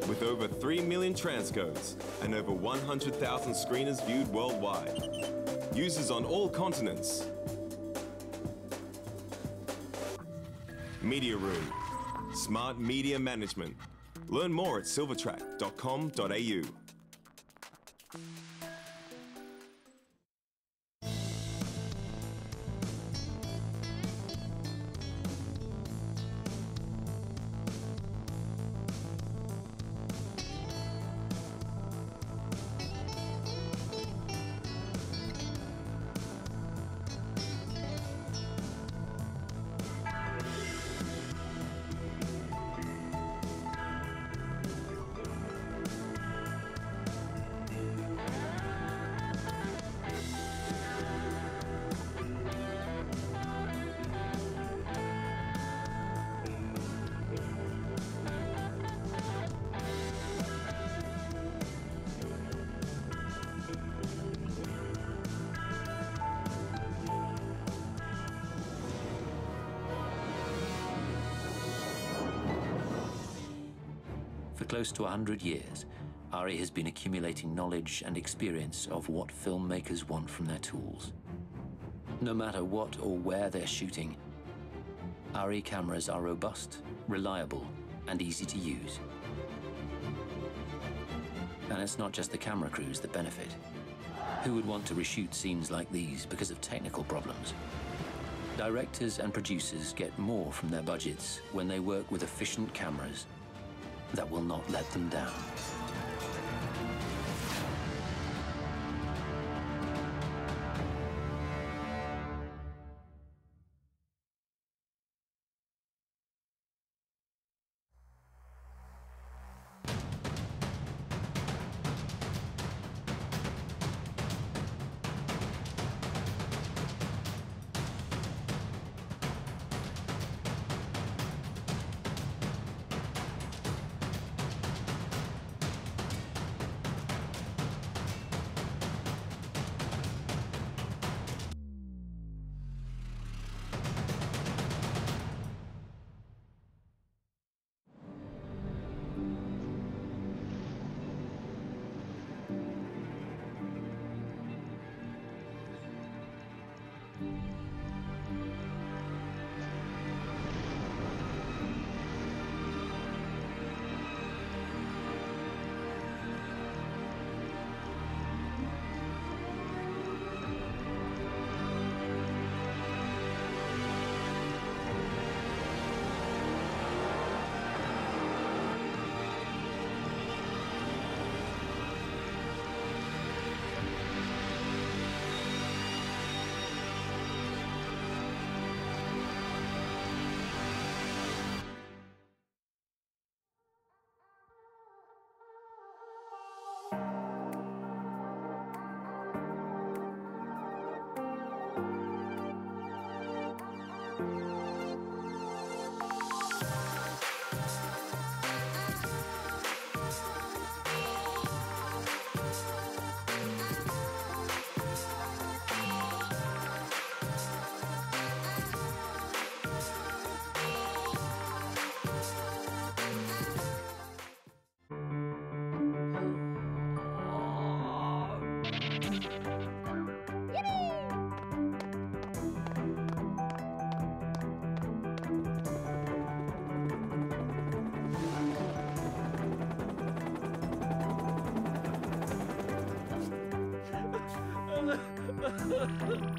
With over 3 million transcodes and over 100,000 screeners viewed worldwide. Users on all continents Media Room. Smart Media Management. Learn more at silvertrak.com.au. close to 100 years, ARRI has been accumulating knowledge and experience of what filmmakers want from their tools. No matter what or where they're shooting, ARRI cameras are robust, reliable, and easy to use. And it's not just the camera crews that benefit. Who would want to reshoot scenes like these because of technical problems? Directors and producers get more from their budgets when they work with efficient cameras that will not let them down. Ha ha ha!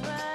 was right.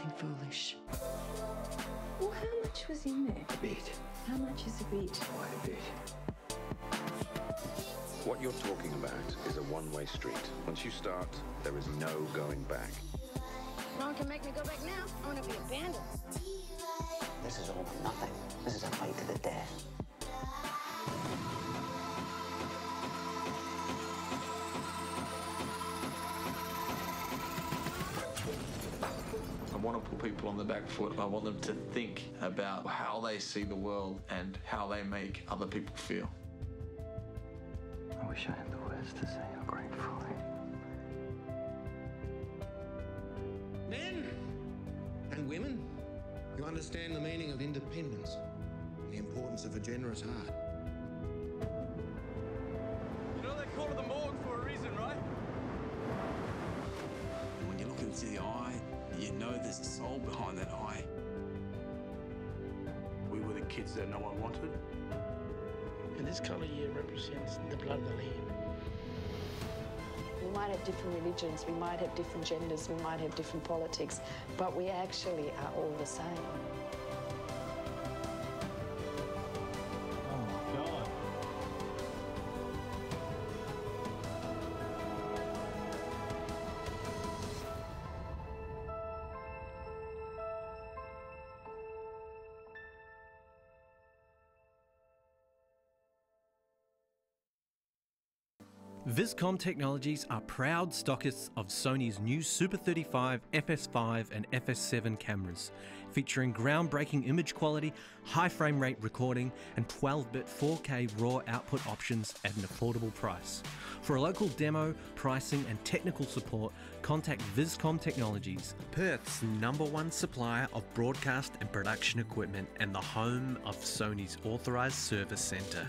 Go doing anything foolish. Well, how much was in there? A bit. How much is a bit? Quite a bit. What you're talking about is a one-way street. Once you start, there is no going back. No one can make me go back now. I want to be abandoned. This is all for nothing. This is a fight to the on the back foot. I want them to think about how they see the world and how they make other people feel. I wish I had the words to say how grateful I am. Men and women, you understand the meaning of independence and the importance of a generous heart. You know they call it the morgue for a reason, right? When you look into the eye, you know there's a soul behind that eye. We were the kids that no one wanted. And this colour here represents the blood of the land. We might have different religions, we might have different genders, we might have different politics, but we actually are all the same. Viscom Technologies are proud stockists of Sony's new Super 35, FS5, and FS7 cameras, featuring groundbreaking image quality, high frame rate recording, and 12 bit 4K RAW output options at an affordable price. For a local demo, pricing, and technical support, contact Viscom Technologies, Perth's number one supplier of broadcast and production equipment and the home of Sony's authorised service centre.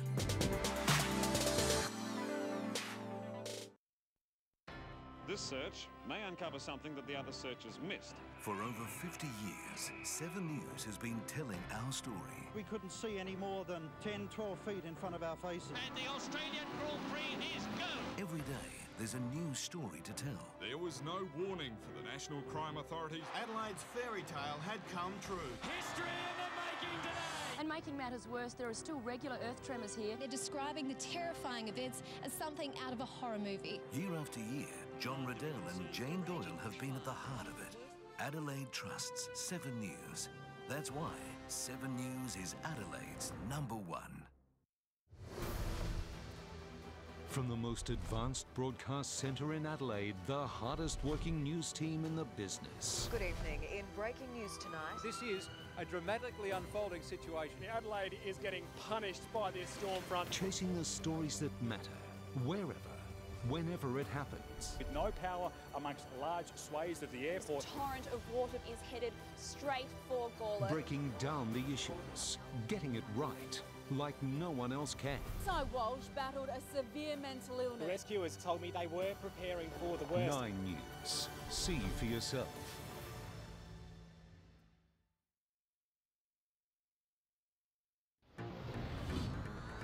This search may uncover something that the other searchers missed. For over 50 years, 7 News has been telling our story. We couldn't see any more than 10, 12 feet in front of our faces. And the Australian Grand Prix is go! Every day, there's a new story to tell. There was no warning for the National Crime Authorities. Adelaide's fairy tale had come true. History in the making today! And making matters worse, there are still regular earth tremors here. They're describing the terrifying events as something out of a horror movie. Year after year, John Riddell and Jane Doyle have been at the heart of it. Adelaide trusts 7 News. That's why 7 News is Adelaide's number one. From the most advanced broadcast centre in Adelaide, the hardest working news team in the business. Good evening. In breaking news tonight, This is a dramatically unfolding situation. Adelaide is getting punished by this storm front. Chasing the stories that matter, wherever, whenever it happens. With no power amongst large swathes of the airport. torrent of water is headed straight for Gawler. Breaking down the issues, getting it right, like no one else can. Cy Walsh battled a severe mental The illness. rescuers told me they were preparing for the worst. Nine News. See for yourself.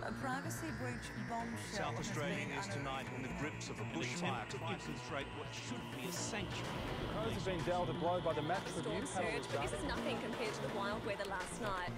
A privacy breach bombshell. South Australia been is tonight in the grips of a bushfire to infiltrate what should be a sanctuary. The pros have been dealt a blow by the match review. Storm surge, but this is nothing compared to the wild weather last night.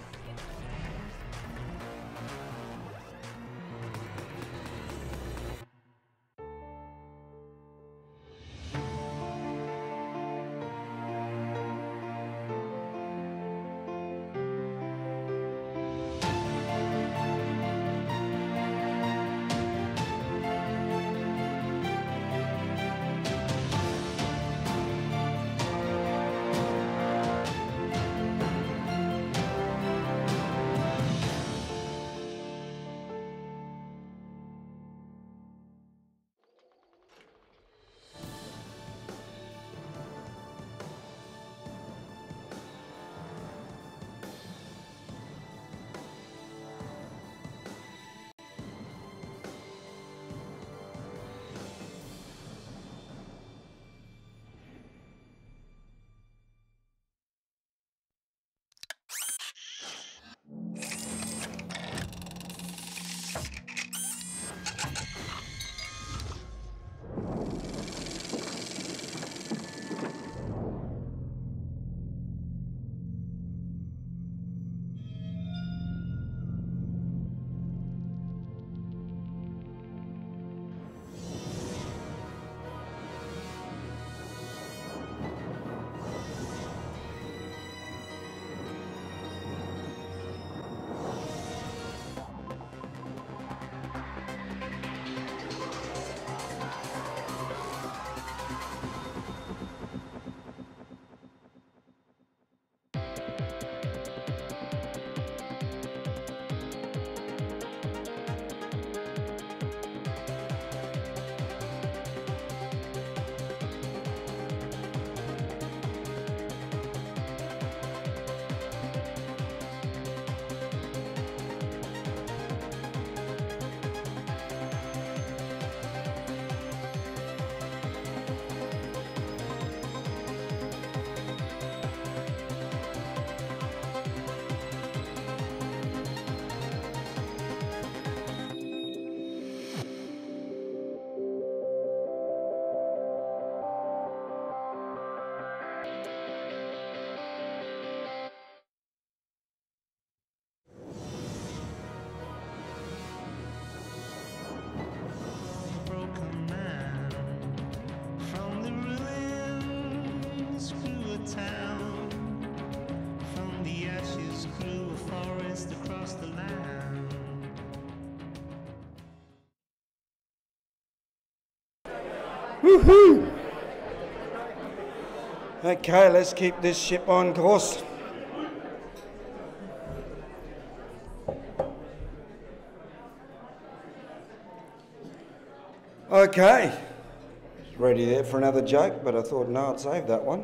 Woohoo! Okay, let's keep this ship on course. Okay, ready there for another joke, but I thought no, I'd save that one.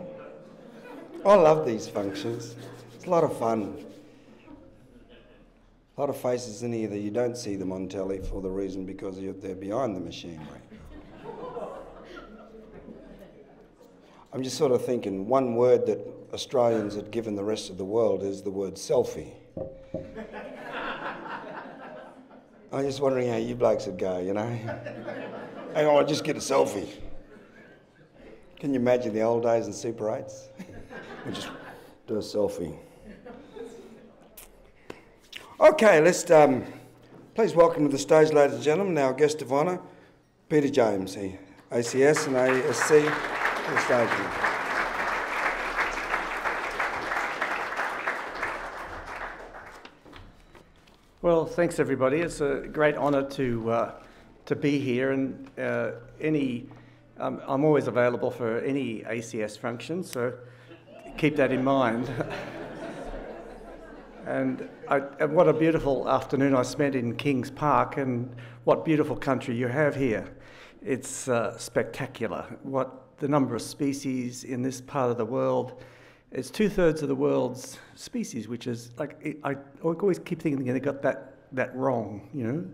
I love these functions. It's a lot of fun. A lot of faces in here that you don't see them on telly for the reason because they're behind the machinery. I'm just sort of thinking one word that Australians had given the rest of the world is the word selfie. I'm just wondering how you blokes would go, you know? Hang on, I'll just get a selfie. Can you imagine the old days in Super 8s? we just do a selfie. Okay, let's um, please welcome to the stage, ladies and gentlemen, our guest of honour, Peter James, the ACS and ASC Well, thanks everybody. It's a great honour to uh, to be here, and uh, any um, I'm always available for any ACS function, so keep that in mind. and, I, and what a beautiful afternoon I spent in Kings Park, and what beautiful country you have here. It's uh, spectacular. What the number of species in this part of the world. It's two thirds of the world's species, which is like I, I always keep thinking they got that that wrong. You know,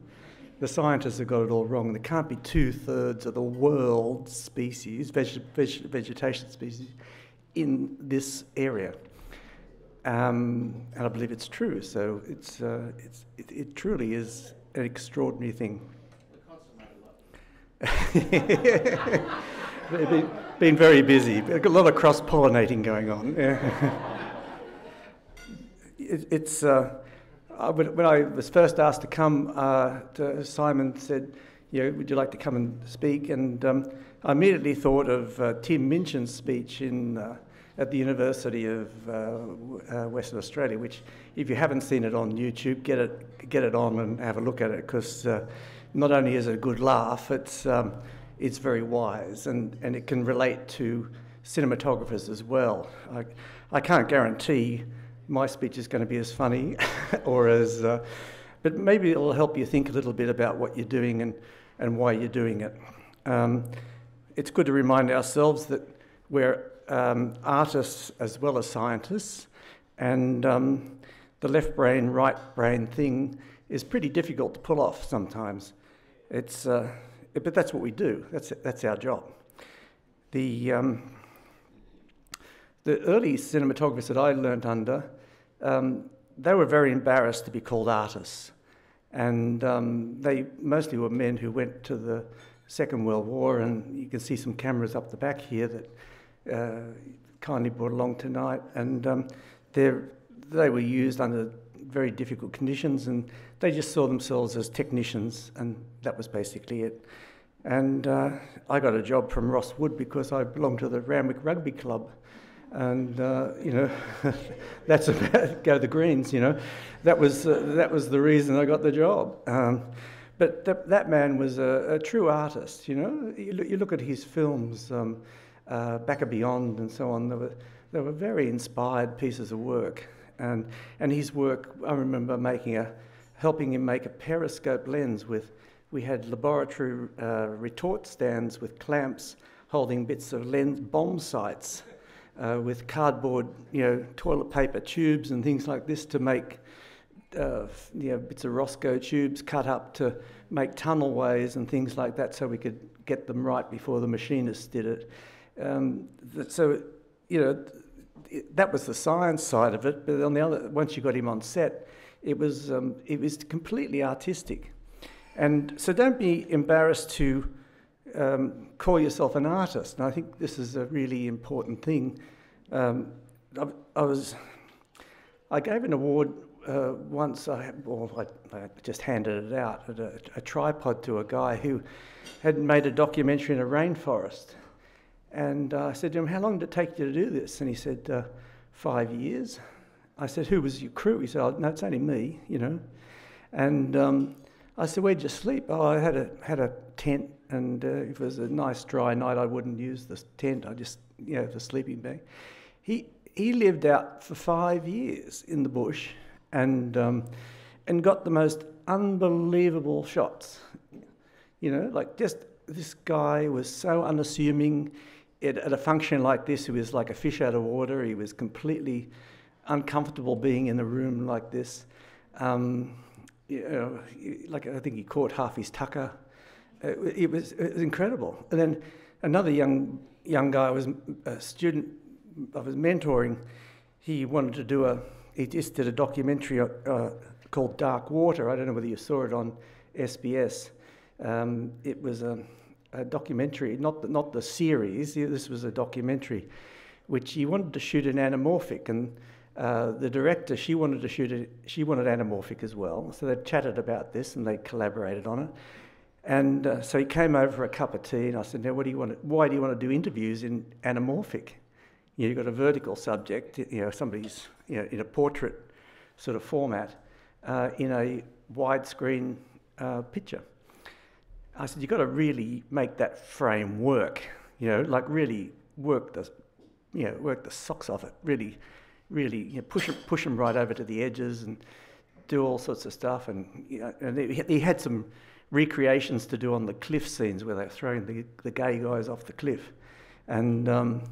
the scientists have got it all wrong. There can't be two thirds of the world's species, veg, veg, vegetation species, in this area. Um, and I believe it's true. So it's, uh, it's it, it truly is an extraordinary thing. Been, very busy. A lot of cross pollinating going on. it, it's uh, when I was first asked to come, uh, to Simon said, you know, would you like to come and speak? And um, I immediately thought of uh, Tim Minchin's speech in, uh, at the University of uh, uh, Western Australia, which, if you haven't seen it on YouTube, get it, get it on and have a look at it, because not only is it a good laugh, it's, um, it's very wise and, and it can relate to cinematographers as well. I, I can't guarantee my speech is going to be as funny or as, uh, but maybe it'll help you think a little bit about what you're doing and, and why you're doing it. Um, it's good to remind ourselves that we're um, artists as well as scientists, and um, the left brain, right brain thing is pretty difficult to pull off sometimes. It's, uh, but that's what we do, that's, that's our job. The, um, the early cinematographers that I learnt under um, they were very embarrassed to be called artists. And um, they mostly were men who went to the Second World War, and you can see some cameras up the back here that uh, kindly brought along tonight. And um, they were used under very difficult conditions, and they just saw themselves as technicians, and that was basically it. And uh, I got a job from Ross Wood because I belonged to the Randwick Rugby Club and uh, you know that's about go the Greens. You know, that was uh, that was the reason I got the job. Um, but th- that man was a, a, true artist. You know, you, look, you look at his films, um, uh, Back and Beyond, and so on. They were they were very inspired pieces of work, and and his work. I remember making a helping him make a periscope lens with. We had laboratory uh, retort stands with clamps holding bits of lens bomb sights uh, with cardboard, you know, toilet paper tubes and things like this to make, uh, you know, bits of Rosco tubes cut up to make tunnel ways and things like that so we could get them right before the machinists did it. Um, so, you know, that was the science side of it, but on the other, once you got him on set, it was, um, it was completely artistic. And so don't be embarrassed to um, call yourself an artist. And I think this is a really important thing. Um, I, I, was, I gave an award uh, once, I, well, I, I, just handed it out, a, a, tripod to a guy who had made a documentary in a rainforest. And uh, I said to him, How long did it take you to do this? And he said, uh, Five years. I said, Who was your crew? He said, oh, No, it's only me, you know. And um, I said, Where'd you sleep? Oh, I had a, had a tent, and uh, if it was a nice dry night, I wouldn't use the tent. I just, you know, the sleeping bag. He, he lived out for five years in the bush and, um, and got the most unbelievable shots. You know, like just this guy was so unassuming. It, at a function like this, he was like a fish out of water. He was completely uncomfortable being in a room like this. Um, you know, like I think he caught half his tucker. It, it, was, it was incredible. And then another young young guy was a student I was mentoring. He wanted to do a. He just did a documentary uh, called Dark Water. I don't know whether you saw it on SBS. Um, it was a, a, documentary, not the, not the series. This was a documentary, which he wanted to shoot an anamorphic, and uh, the director she wanted to shoot it. She wanted anamorphic as well. So they chatted about this and they collaborated on it. And uh, so he came over for a cup of tea, and I said, "Now, what do you want? To, why do you want to do interviews in anamorphic?" You know, you've got a vertical subject, you know, somebody's you know, in a portrait sort of format uh, in a widescreen uh, picture. I said, you've got to really make that frame work, you know, like really work the, you know, work the socks off it, really, really you know, push, push them right over to the edges and do all sorts of stuff. And, you know, and he, had some recreations to do on the cliff scenes where they're throwing the, the gay guys off the cliff. And, um,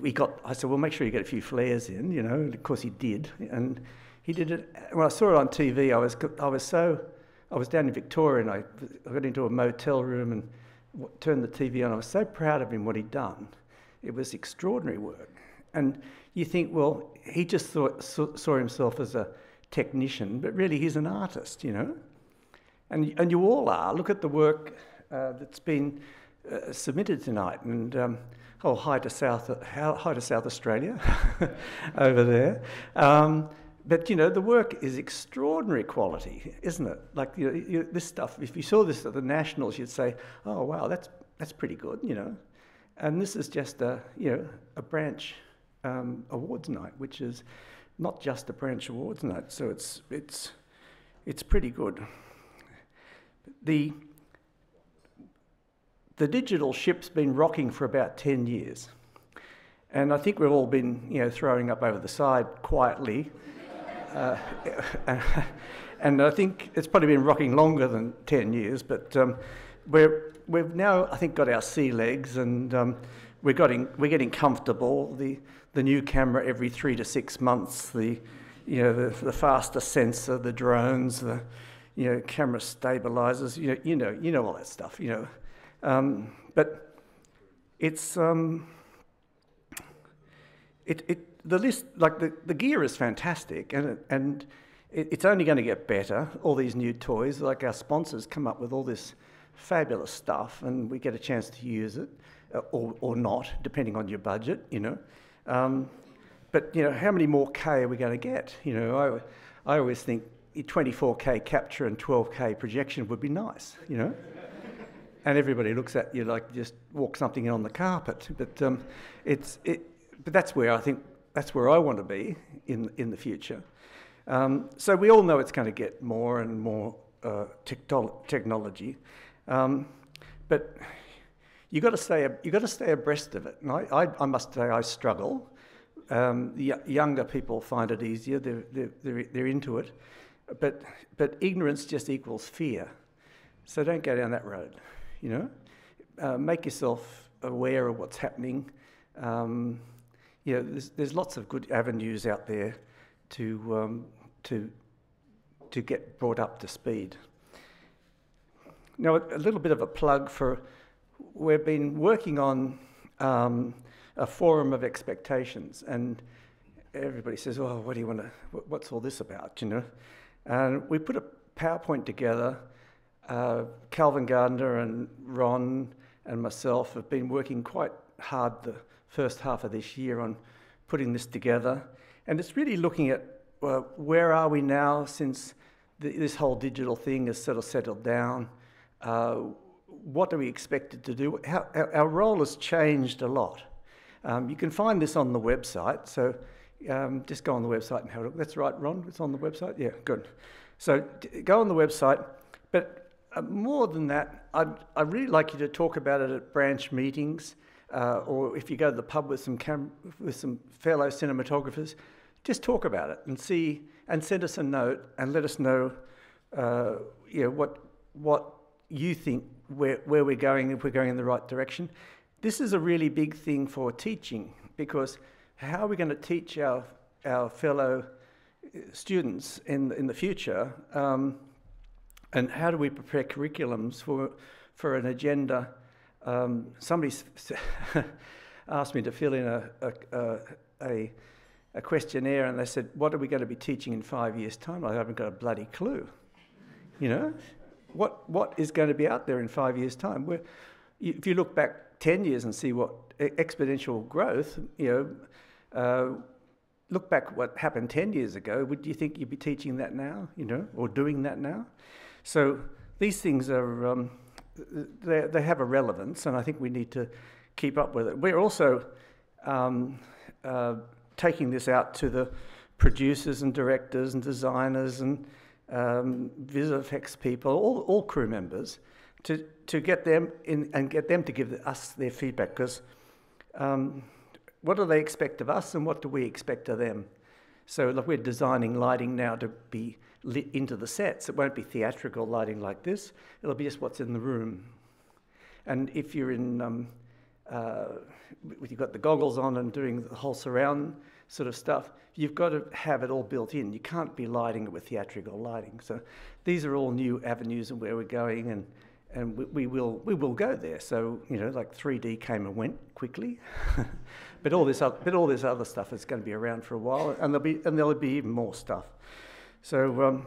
we got, I said, well, make sure you get a few flares in, you know, and of course he did. And he did it, when I saw it on TV, I was, I was so, I was down in Victoria and I, got into a motel room and w- turned the TV on. I was so proud of him, what he'd done. It was extraordinary work. And you think, well, he just thought, saw, saw himself as a technician, but really he's an artist, you know. And, and you all are. Look at the work uh, that's been uh, submitted tonight. And um, oh, hi to South, hi to South Australia over there. Um, but you know, the work is extraordinary quality, isn't it? Like you know, you, this stuff. If you saw this at the Nationals, you'd say, "Oh, wow, that's that's pretty good," you know. And this is just a you know a branch um, awards night, which is not just a branch awards night. So it's it's it's pretty good. The the digital ship's been rocking for about 10 years. And I think we've all been, you know, throwing up over the side quietly. Uh, and I think it's probably been rocking longer than 10 years, but um, we're, we've now, I think, got our sea legs and um, we're, getting, we're getting comfortable. The, the new camera every three to six months, the, you know, the, the faster sensor, the drones, the, you know, camera stabilizers, you know, you know, you know all that stuff, you know. Um, but it's um, it, it, the list like the, the gear is fantastic and and it, it's only going to get better. All these new toys, like our sponsors, come up with all this fabulous stuff, and we get a chance to use it uh, or or not, depending on your budget, you know. Um, but you know, how many more K are we going to get? You know, I I always think 24K capture and 12K projection would be nice, you know and everybody looks at you like just walk something in on the carpet. But um, it's it, but that's where I think that's where I want to be in in the future. Um, so we all know it's going to get more and more uh, technology, um, but you got to stay you got to stay abreast of it. And I, I, I must say I struggle. Um, younger people find it easier; they're, they're, they're, they're into it, but but ignorance just equals fear. So don't go down that road you know. Uh, make yourself aware of what's happening. Um, you know, there's, there's lots of good avenues out there to, um, to, to get brought up to speed. Now, a, a little bit of a plug for we've been working on um, a forum of expectations, and everybody says, "Oh, what do you want to? What's all this about?" You know, and we put a PowerPoint together uh, Calvin Gardner and Ron and myself have been working quite hard the first half of this year on putting this together. And it's really looking at uh, where are we now since the, this whole digital thing has sort of settled down. Uh, what are we expected to do? How, our, role has changed a lot. Um, you can find this on the website. So Um, just go on the website and have a look. That's right, Ron. It's on the website. Yeah, good. So go on the website. But uh, more than that, I'd, I'd really like you to talk about it at branch meetings, uh, or if you go to the pub with some with some fellow cinematographers, just talk about it and see, and send us a note and let us know, uh, you know, what what you think where where we're going if we're going in the right direction. This is a really big thing for teaching because how are we going to teach our our fellow uh, students in in the future? Um, and how do we prepare curriculums for for an agenda? Um, somebody asked me to fill in a, a, a, a, questionnaire, and they said, "What are we going to be teaching in five years' time?" I haven't got a bloody clue. You know, what what is going to be out there in five years' time? Where, if you look back ten years and see what exponential growth, you know. Uh, look back what happened 10 years ago, would you think you'd be teaching that now, you know, or doing that now? So these things are, um, they, they have a relevance, and I think we need to keep up with it. We're also um, uh, taking this out to the producers and directors and designers and um, visual effects people, all, all crew members, to, to get them in and get them to give us their feedback because um, what do they expect of us and what do we expect of them? So we're designing lighting now to be lit into the sets. It won't be theatrical lighting like this. It'll be just what's in the room. And if you're in, um, uh, you've got the goggles on and doing the whole surround sort of stuff, you've got to have it all built in. You can't be lighting it with theatrical lighting. So these are all new avenues and where we're going, and and we, we will we will go there. So you know, like 3D came and went quickly, but all this other, but all this other stuff is going to be around for a while, and there'll be and there'll be even more stuff. So, um,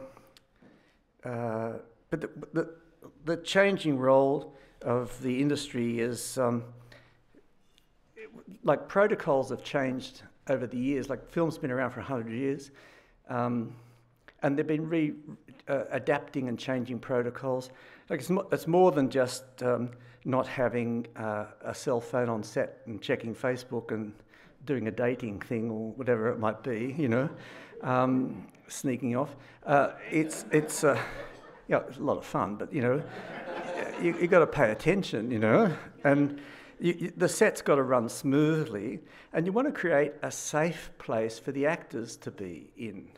uh, but the, the, the, changing role of the industry is um, like protocols have changed over the years. Like film's been around for 100 years, um, and they've been re, uh, adapting and changing protocols. Like it's, mo- it's more than just um, not having uh, a cell phone on set and checking Facebook and doing a dating thing or whatever it might be, you know um, sneaking off. Uh, it's it's uh, it's a lot of fun, but you know, you you got to pay attention, you know, and you, you, the set's got to run smoothly, and you want to create a safe place for the actors to be in.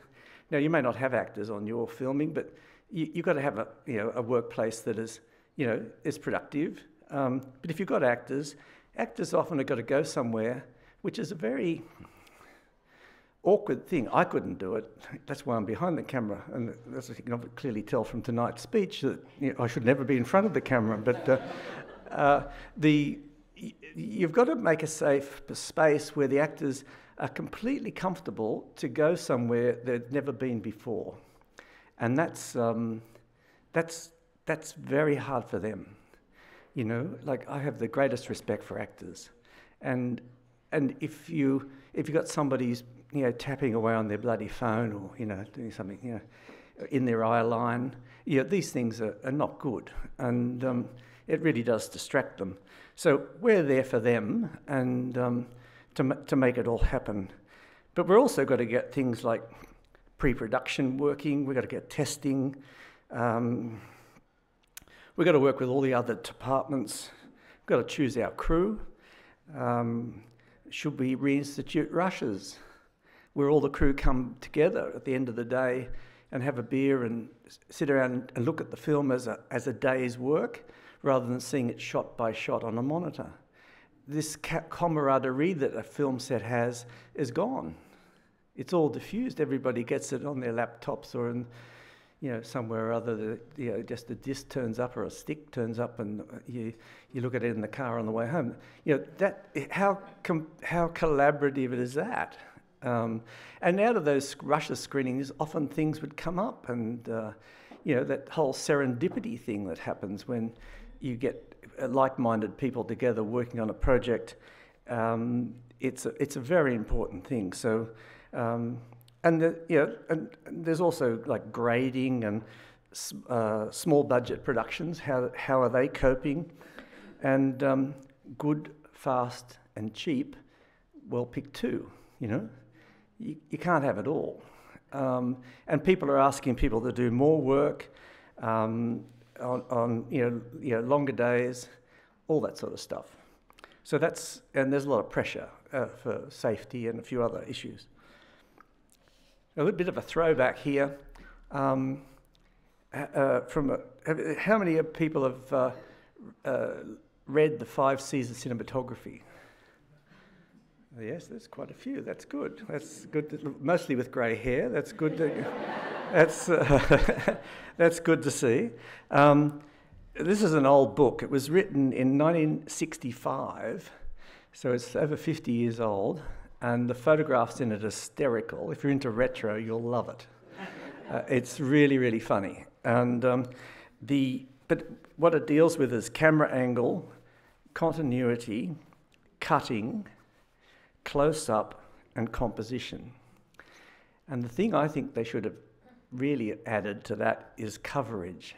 Now, you may not have actors on your filming, but you, you've got to have a you know a workplace that is you know is productive. Um, but if you've got actors, actors often have got to go somewhere, which is a very awkward thing. I couldn't do it. That's why I'm behind the camera, and as you can clearly tell from tonight's speech that you know, I should never be in front of the camera. But uh, uh, the you've got to make a safe space where the actors are completely comfortable to go somewhere they've never been before, and that's um, that's that's very hard for them. You know, like I have the greatest respect for actors, and and if you if you've got somebody who's you know, tapping away on their bloody phone or, you know, doing something, you know, in their eye line. Yeah, these things are, are not good. And um, it really does distract them. So we're there for them and um, to, to make it all happen. But we're also got to get things like pre-production working. We've got to get testing. Um, we've got to work with all the other departments. We've got to choose our crew. Um, should we reinstitute rushes? Where all the crew come together at the end of the day and have a beer and sit around and look at the film as a, as a day's work rather than seeing it shot by shot on a monitor. This camaraderie that a film set has is gone. It's all diffused. Everybody gets it on their laptops or in, you know, somewhere or other. The, you know, just a disc turns up or a stick turns up, and uh, you you look at it in the car on the way home. You know that how com- how collaborative is that? Um, and out of those rushes screenings, often things would come up, and uh, you know that whole serendipity thing that happens when you get uh, like-minded people together working on a project. Um, it's a, it's a very important thing. So, um, and the, you know, and, there's also like grading and uh, small budget productions. How how are they coping? And um, good, fast, and cheap. Well, pick two. You know you, you can't have it all. Um, and people are asking people to do more work um, on, on you, know, you know, longer days, all that sort of stuff. So that's, and there's a lot of pressure uh, for safety and a few other issues. A little bit of a throwback here. Um, uh, from a, how many people have uh, uh, read the Five of Cinematography? Yes, there's quite a few. That's good. That's good. To, mostly with grey hair. That's good. To, that's uh, that's good to see. Um, this is an old book. It was written in 1965, so it's over 50 years old, and the photographs in it are hysterical. If you're into retro, you'll love it. Uh, it's really, really funny. And um, the but what it deals with is camera angle, continuity, cutting close up, and composition. And the thing I think they should have really added to that is coverage.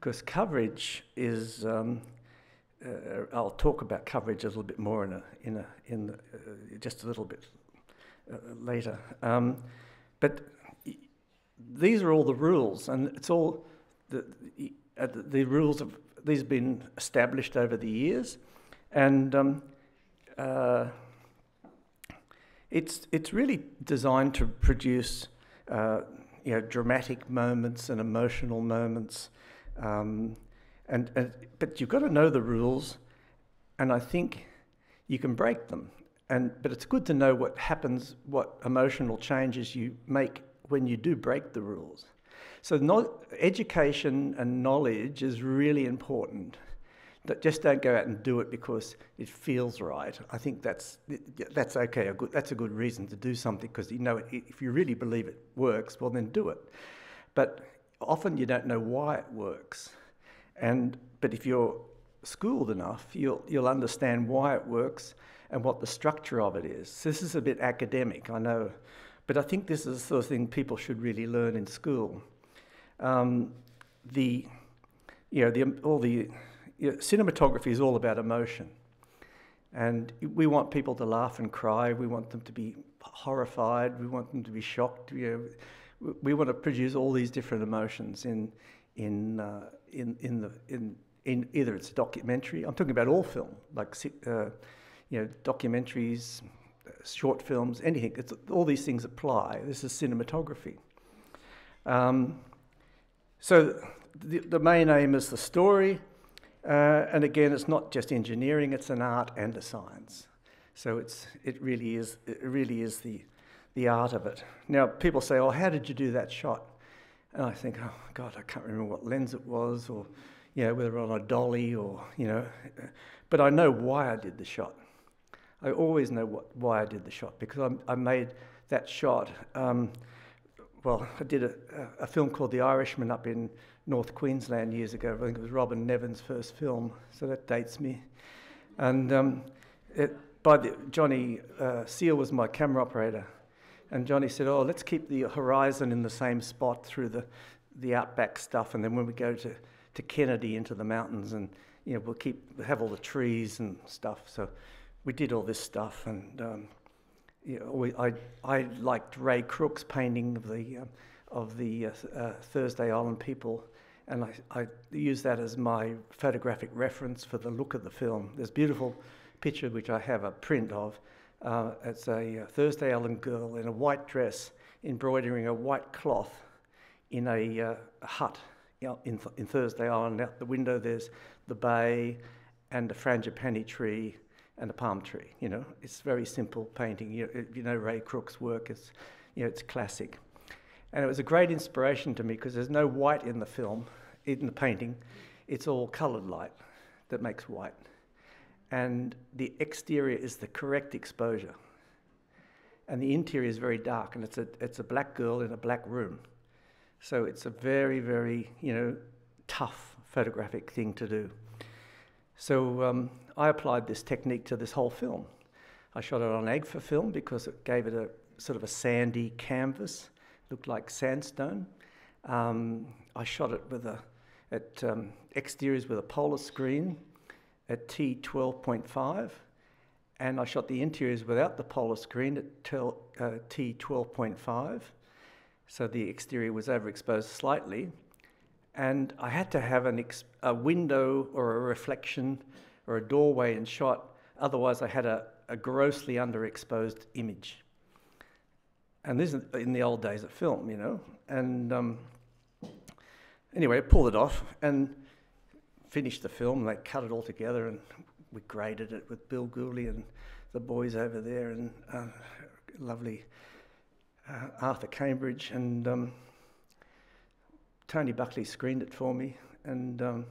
Because coverage is, um, uh, I'll talk about coverage a little bit more in, a, in, a, in the, uh, just a little bit uh, later. Um, but these are all the rules, and it's all the, uh, the, the rules of these have been established over the years, and um, uh, it's, it's really designed to produce uh, you know, dramatic moments and emotional moments. Um, and, and, but you've got to know the rules, and I think you can break them. And, but it's good to know what happens, what emotional changes you make when you do break the rules. So, education and knowledge is really important that just don't go out and do it because it feels right. I think that's that's okay. A good, that's a good reason to do something because you know if you really believe it works, well then do it. But often you don't know why it works, and but if you're schooled enough, you'll you'll understand why it works and what the structure of it is. This is a bit academic, I know, but I think this is the sort of thing people should really learn in school. Um, the you know the all the you know, cinematography is all about emotion. And we want people to laugh and cry. We want them to be horrified. We want them to be shocked. You know, we want to produce all these different emotions in, in, uh, in, in, the, in, in either it's a documentary. I'm talking about all film, like uh, you know, documentaries, short films, anything. It's, all these things apply. This is cinematography. Um, so the, the main aim is the story. Uh, and again, it's not just engineering, it's an art and a science. So it's, it really is, it really is the, the art of it. Now, people say, oh, how did you do that shot? And I think, oh, God, I can't remember what lens it was, or, you know, whether on a dolly or, you know. But I know why I did the shot. I always know what, why I did the shot, because I, I made that shot. Um, well, I did a, a film called The Irishman up in North Queensland years ago. I think it was Robyn Nevin's first film, so that dates me. And um, it, by the, Johnny uh, Seale was my camera operator, and Johnny said, "Oh, let's keep the horizon in the same spot through the the outback stuff, and then when we go to, to Kennedy into the mountains, and you know, we'll keep have all the trees and stuff." So we did all this stuff, and um, you know, we, I I liked Ray Crooke's painting of the um, of the uh, uh, Thursday Island people and I, I use that as my photographic reference for the look of the film. There's a beautiful picture which I have a print of. Uh, it's a, Thursday Island girl in a white dress embroidering a white cloth in a, uh, hut in, in Thursday Island. Out the window, there's the bay and a frangipani tree and a palm tree. You know, it's very simple painting. You, you know Ray Crooke's work. It's, you know, it's classic. And it was a great inspiration to me because there's no white in the film, in the painting. It's all coloured light that makes white. And the exterior is the correct exposure. And the interior is very dark, and it's a, it's a black girl in a black room. So it's a very, very, you know, tough photographic thing to do. So um, I applied this technique to this whole film. I shot it on Agfa film because it gave it a sort of a sandy canvas looked like sandstone. Um, I shot it with a, at um, exteriors with a polar screen at T12.5 and I shot the interiors without the polar screen at tel, uh, T12.5, so the exterior was overexposed slightly, and I had to have an a window or a reflection or a doorway in shot, otherwise I had a, a grossly underexposed image. And this is in the old days of film, you know. And um, anyway, I pulled it off and finished the film. They cut it all together and we graded it with Bill Gooley and the boys over there and uh, lovely uh, Arthur Cambridge and um, Tony Buckley screened it for me and um,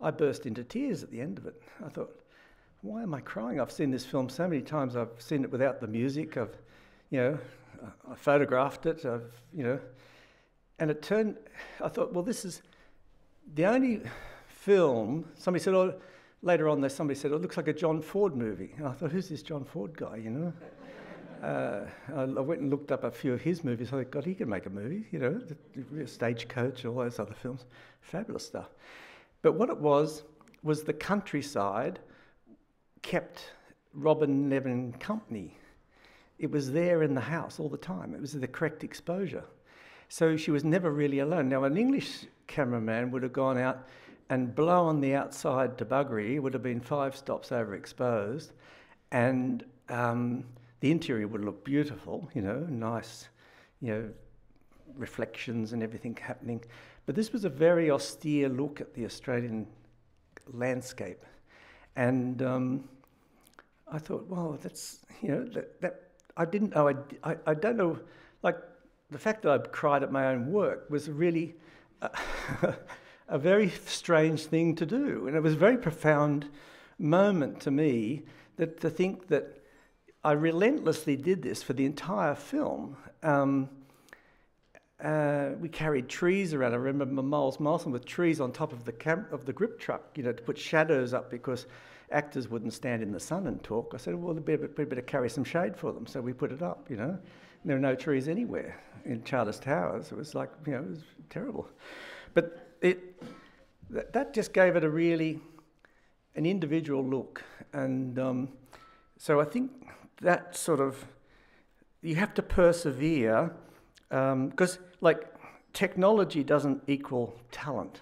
I burst into tears at the end of it. I thought, why am I crying? I've seen this film so many times. I've seen it without the music. I've, you know, I photographed it. I've, you know, and it turned. I thought, well, this is the only film. Somebody said, oh, later on, there somebody said, oh, it looks like a John Ford movie. And I thought, who's this John Ford guy? You know. Uh, I, went and looked up a few of his movies. I thought, God, he could make a movie, you know, Stagecoach, all those other films. Fabulous stuff. But what it was, was the countryside kept Robyn Nevin company. It was there in the house all the time. It was the correct exposure. So she was never really alone. Now, an English cameraman would have gone out and blown the outside to buggery, would have been five stops overexposed, and um, the interior would look beautiful, you know, nice, you know, reflections and everything happening. But this was a very austere look at the Australian landscape. And um, I thought, well, that's, you know, that, that I didn't know, I, I, I, don't know, like the fact that I cried at my own work was really a, a very strange thing to do. And it was a very profound moment to me that to think that I relentlessly did this for the entire film. Um, uh, we carried trees around. I remember Miles Molson with trees on top of the cam- of the grip truck, you know, to put shadows up because actors wouldn't stand in the sun and talk. I said, well, we better, better carry some shade for them, so we put it up, you know. There were no trees anywhere in Charters Towers. It was like, you know, it was terrible. But it that, that just gave it a really an individual look, and um, so I think that sort of you have to persevere because, um, like, technology doesn't equal talent.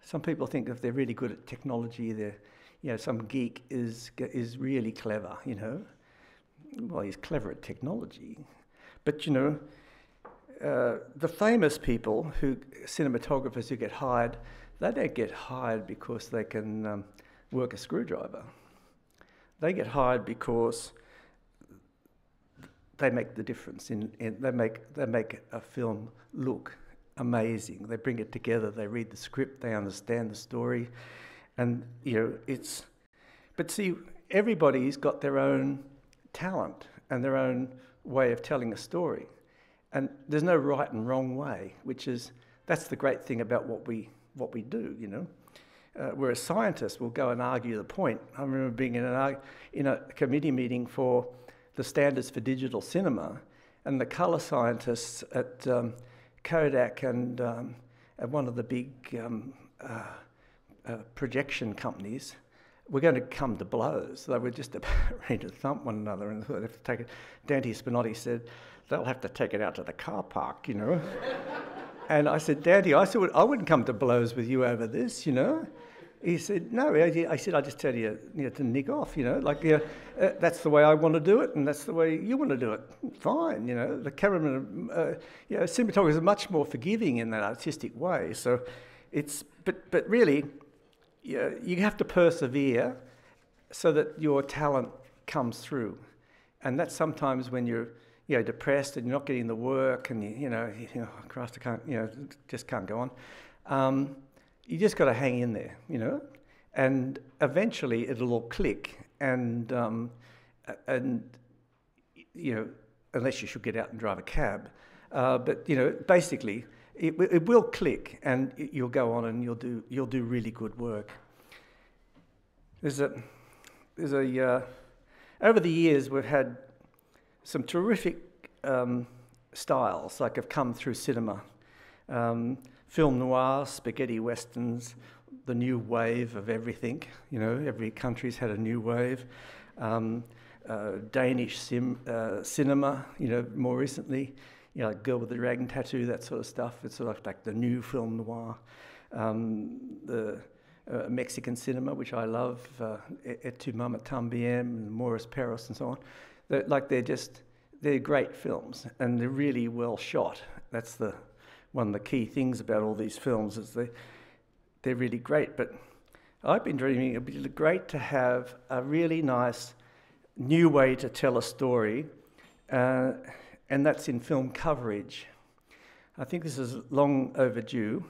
Some people think if they're really good at technology, they're, you know, some geek is, is really clever, you know. Well, he's clever at technology. But, you know, uh, the famous people who, cinematographers who get hired, they don't get hired because they can um, work a screwdriver. They get hired because they make the difference. In, in, they, make, they make a film look amazing. They bring it together, they read the script, they understand the story. And, you know, it's. But see, everybody's got their own talent and their own way of telling a story. And there's no right and wrong way, which is. That's the great thing about what we, what we do, you know. Uh, whereas scientists will go and argue the point. I remember being in, an, in a committee meeting for the standards for digital cinema, and the colour scientists at um, Kodak and um, at one of the big um, uh, uh, projection companies were going to come to blows. They were just about ready to thump one another, and have to take it. Dante Spinotti said, "They'll have to take it out to the car park," you know. and I said, "Dante, I said I wouldn't come to blows with you over this, you know." He said, no, I said, I just tell you, you know, to nick off, you know, like, uh, that's the way I want to do it, and that's the way you want to do it. Fine, you know, the cameraman, uh, you know, cinematographers are much more forgiving in that artistic way. So it's, but, but really, you, you have to persevere so that your talent comes through. And that's sometimes when you're, you know, depressed and you're not getting the work and you, you know, you know, Christ, I can't, you know, just can't go on. Um, you just got to hang in there, you know, and eventually it'll all click. And um, and you know, unless you should get out and drive a cab, uh, but you know, basically, it, it will click, and you'll go on and you'll do you'll do really good work. There's a there's a uh, over the years we've had some terrific um, styles like have come through cinema. Um, film noir, spaghetti westerns, the new wave of everything. You know, every country's had a new wave. um, uh, Danish sim, uh, cinema, you know, more recently, you know, like Girl with the Dragon Tattoo, that sort of stuff. It's sort of like the new film noir. Um, the uh, Mexican cinema, which I love, uh, Et tu tambien, Amores Perros, and so on. They're, like they're just, they're great films, and they're really well shot. That's the one of the key things about all these films is they, they're really great. But I've been dreaming it'd be great to have a really nice new way to tell a story, uh, and that's in film coverage. I think this is long overdue.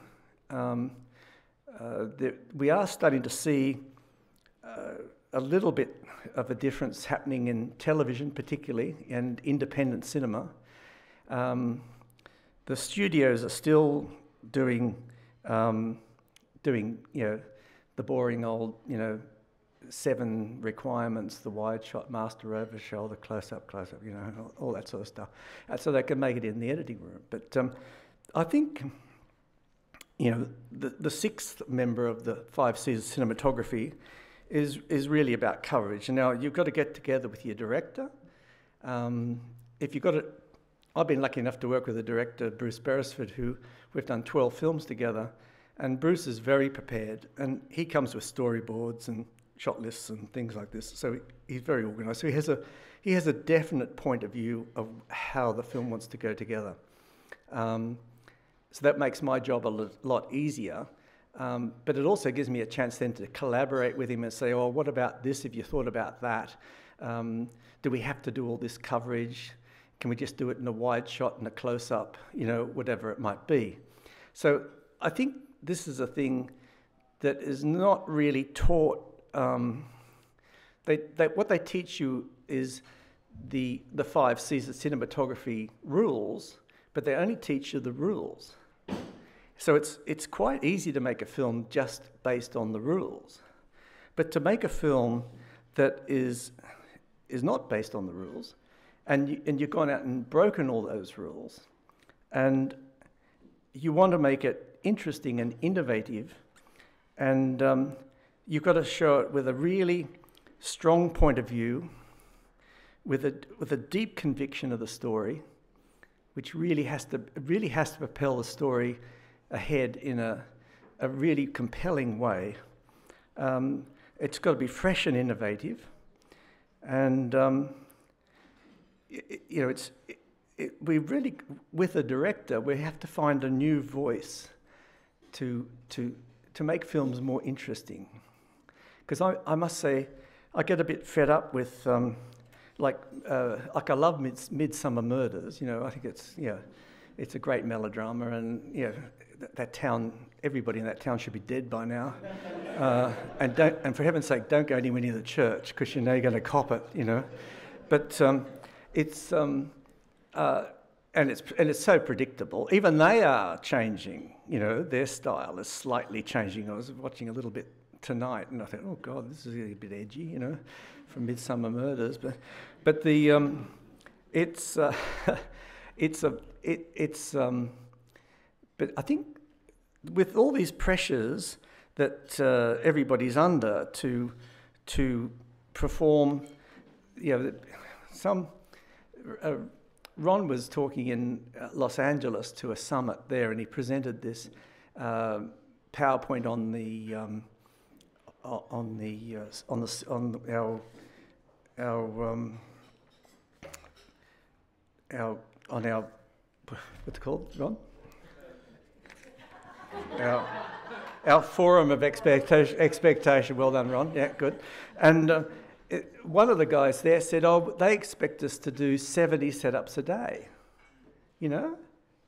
Um, uh, we are starting to see uh, a little bit of a difference happening in television, particularly, and independent cinema. Um, the studios are still doing, um, doing, you know, the boring old, you know, seven requirements, the wide shot, master over shoulder, close up, close up, you know, all, all that sort of stuff. And so they can make it in the editing room. But um, I think, you know, the, the sixth member of the five C's cinematography is, is really about coverage. Now, you've got to get together with your director. Um, if you've got to, I've been lucky enough to work with a director, Bruce Beresford, who we've done 12 films together. And Bruce is very prepared, and he comes with storyboards and shot lists and things like this. So he's very organised. So he has a he has a definite point of view of how the film wants to go together. Um, so that makes my job a lot easier. Um, but it also gives me a chance then to collaborate with him and say, oh, what about this? Have you thought about that? Um, do we have to do all this coverage? Can we just do it in a wide shot and a close up? You know, whatever it might be. So I think this is a thing that is not really taught. Um, they, they, what they teach you is the, the five C's of cinematography rules, but they only teach you the rules. So it's, it's quite easy to make a film just based on the rules. But to make a film that is, is not based on the rules, and, you, and you've gone out and broken all those rules, and you want to make it interesting and innovative, and um, you've got to show it with a really strong point of view, with a, with a deep conviction of the story, which really has to, really has to propel the story ahead in a, a really compelling way. Um, it's got to be fresh and innovative, and um, you know, it's it, it, we really with a director we have to find a new voice to to to make films more interesting. Because I, I must say, I get a bit fed up with. Um, like, uh, like I love Mid- Midsomer Murders. You know, I think it's yeah, it's a great melodrama, and you know, that, that town, everybody in that town should be dead by now. Uh, and, don't, and for heaven's sake, don't go anywhere near the church because you know you're going to cop it, you know. But um, it's, um, uh, and, it's, and it's so predictable. Even they are changing, you know, their style is slightly changing. I was watching a little bit tonight and I thought, oh God, this is a bit edgy, you know, from Midsomer Murders. But, but the, um, it's, uh, it's, a, it, it's, um, but I think with all these pressures that uh, everybody's under to to perform, you know, some. Uh, Ron was talking in Los Angeles to a summit there, and he presented this uh, PowerPoint on the um, on the uh, on the on our our um, our on our what's it called, Ron? our, our forum of expectation, expectation. Well done, Ron. Yeah, good. And uh, it, one of the guys there said, "Oh, they expect us to do 70 setups a day." You know,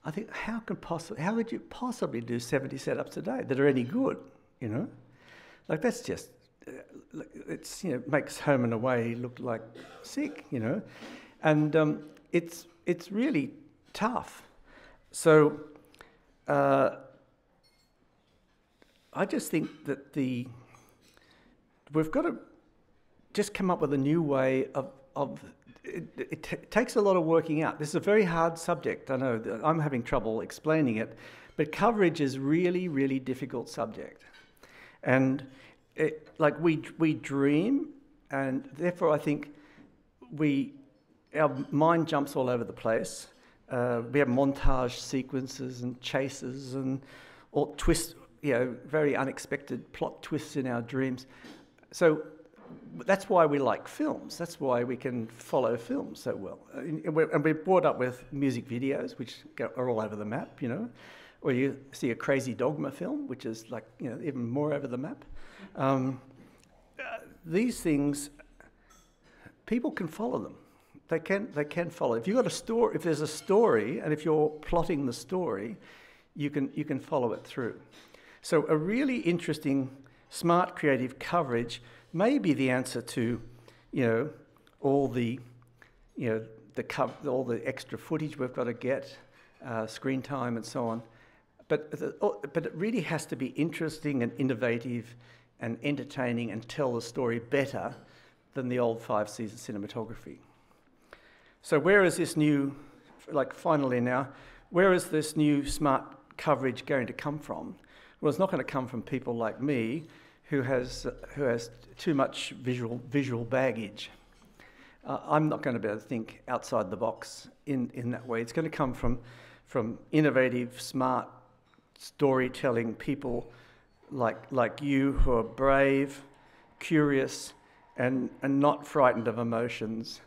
I think how could possibly how would you possibly do 70 setups a day that are any good? You know, like that's just uh, it's you know makes home and away look like sick. You know, and um, it's it's really tough. So. Uh, I just think that the we've got to just come up with a new way of, of it, it takes a lot of working out. This is a very hard subject. I know I'm having trouble explaining it, but coverage is really, really difficult subject. And it, like we we dream and therefore I think we our mind jumps all over the place. Uh, we have montage sequences and chases and all twists, you know, very unexpected plot twists in our dreams. So that's why we like films. That's why we can follow films so well. And we're, and we're brought up with music videos, which are all over the map, you know. Or you see a crazy dogma film, which is like, you know, even more over the map. Um, uh, these things, people can follow them. They can, they can follow. If you've got a story, if there's a story, and if you're plotting the story, you can, you can follow it through. So a really interesting, smart, creative coverage may be the answer to, you know, all the, you know, the all the extra footage we've got to get, uh, screen time and so on. But, the, but it really has to be interesting and innovative and entertaining and tell the story better than the old five season cinematography. So, where is this new, like finally now, where is this new smart coverage going to come from? Well, it's not going to come from people like me who has, who has too much visual, visual baggage. Uh, I'm not going to be able to think outside the box in, in that way. It's going to come from, from innovative, smart storytelling people like, like you who are brave, curious, and, and not frightened of emotions,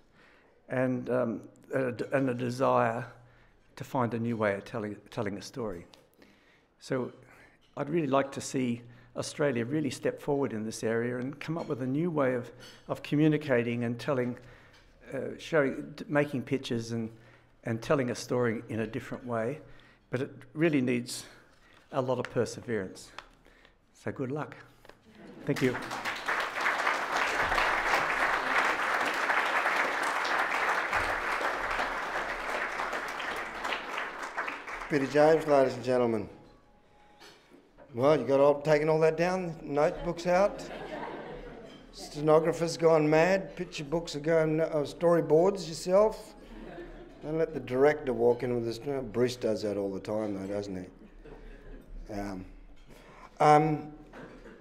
and, um, a, and a desire to find a new way of telling, telling a story. So I'd really like to see Australia really step forward in this area and come up with a new way of, of communicating and telling, uh, showing, making pictures and, and telling a story in a different way. But it really needs a lot of perseverance. So good luck. Thank you. Peter James, ladies and gentlemen. Well, you got all taken all that down, notebooks out, stenographers gone mad, picture books are going, uh, storyboards yourself. Don't let the director walk in with this. Bruce does that all the time, though, doesn't he? Um, um,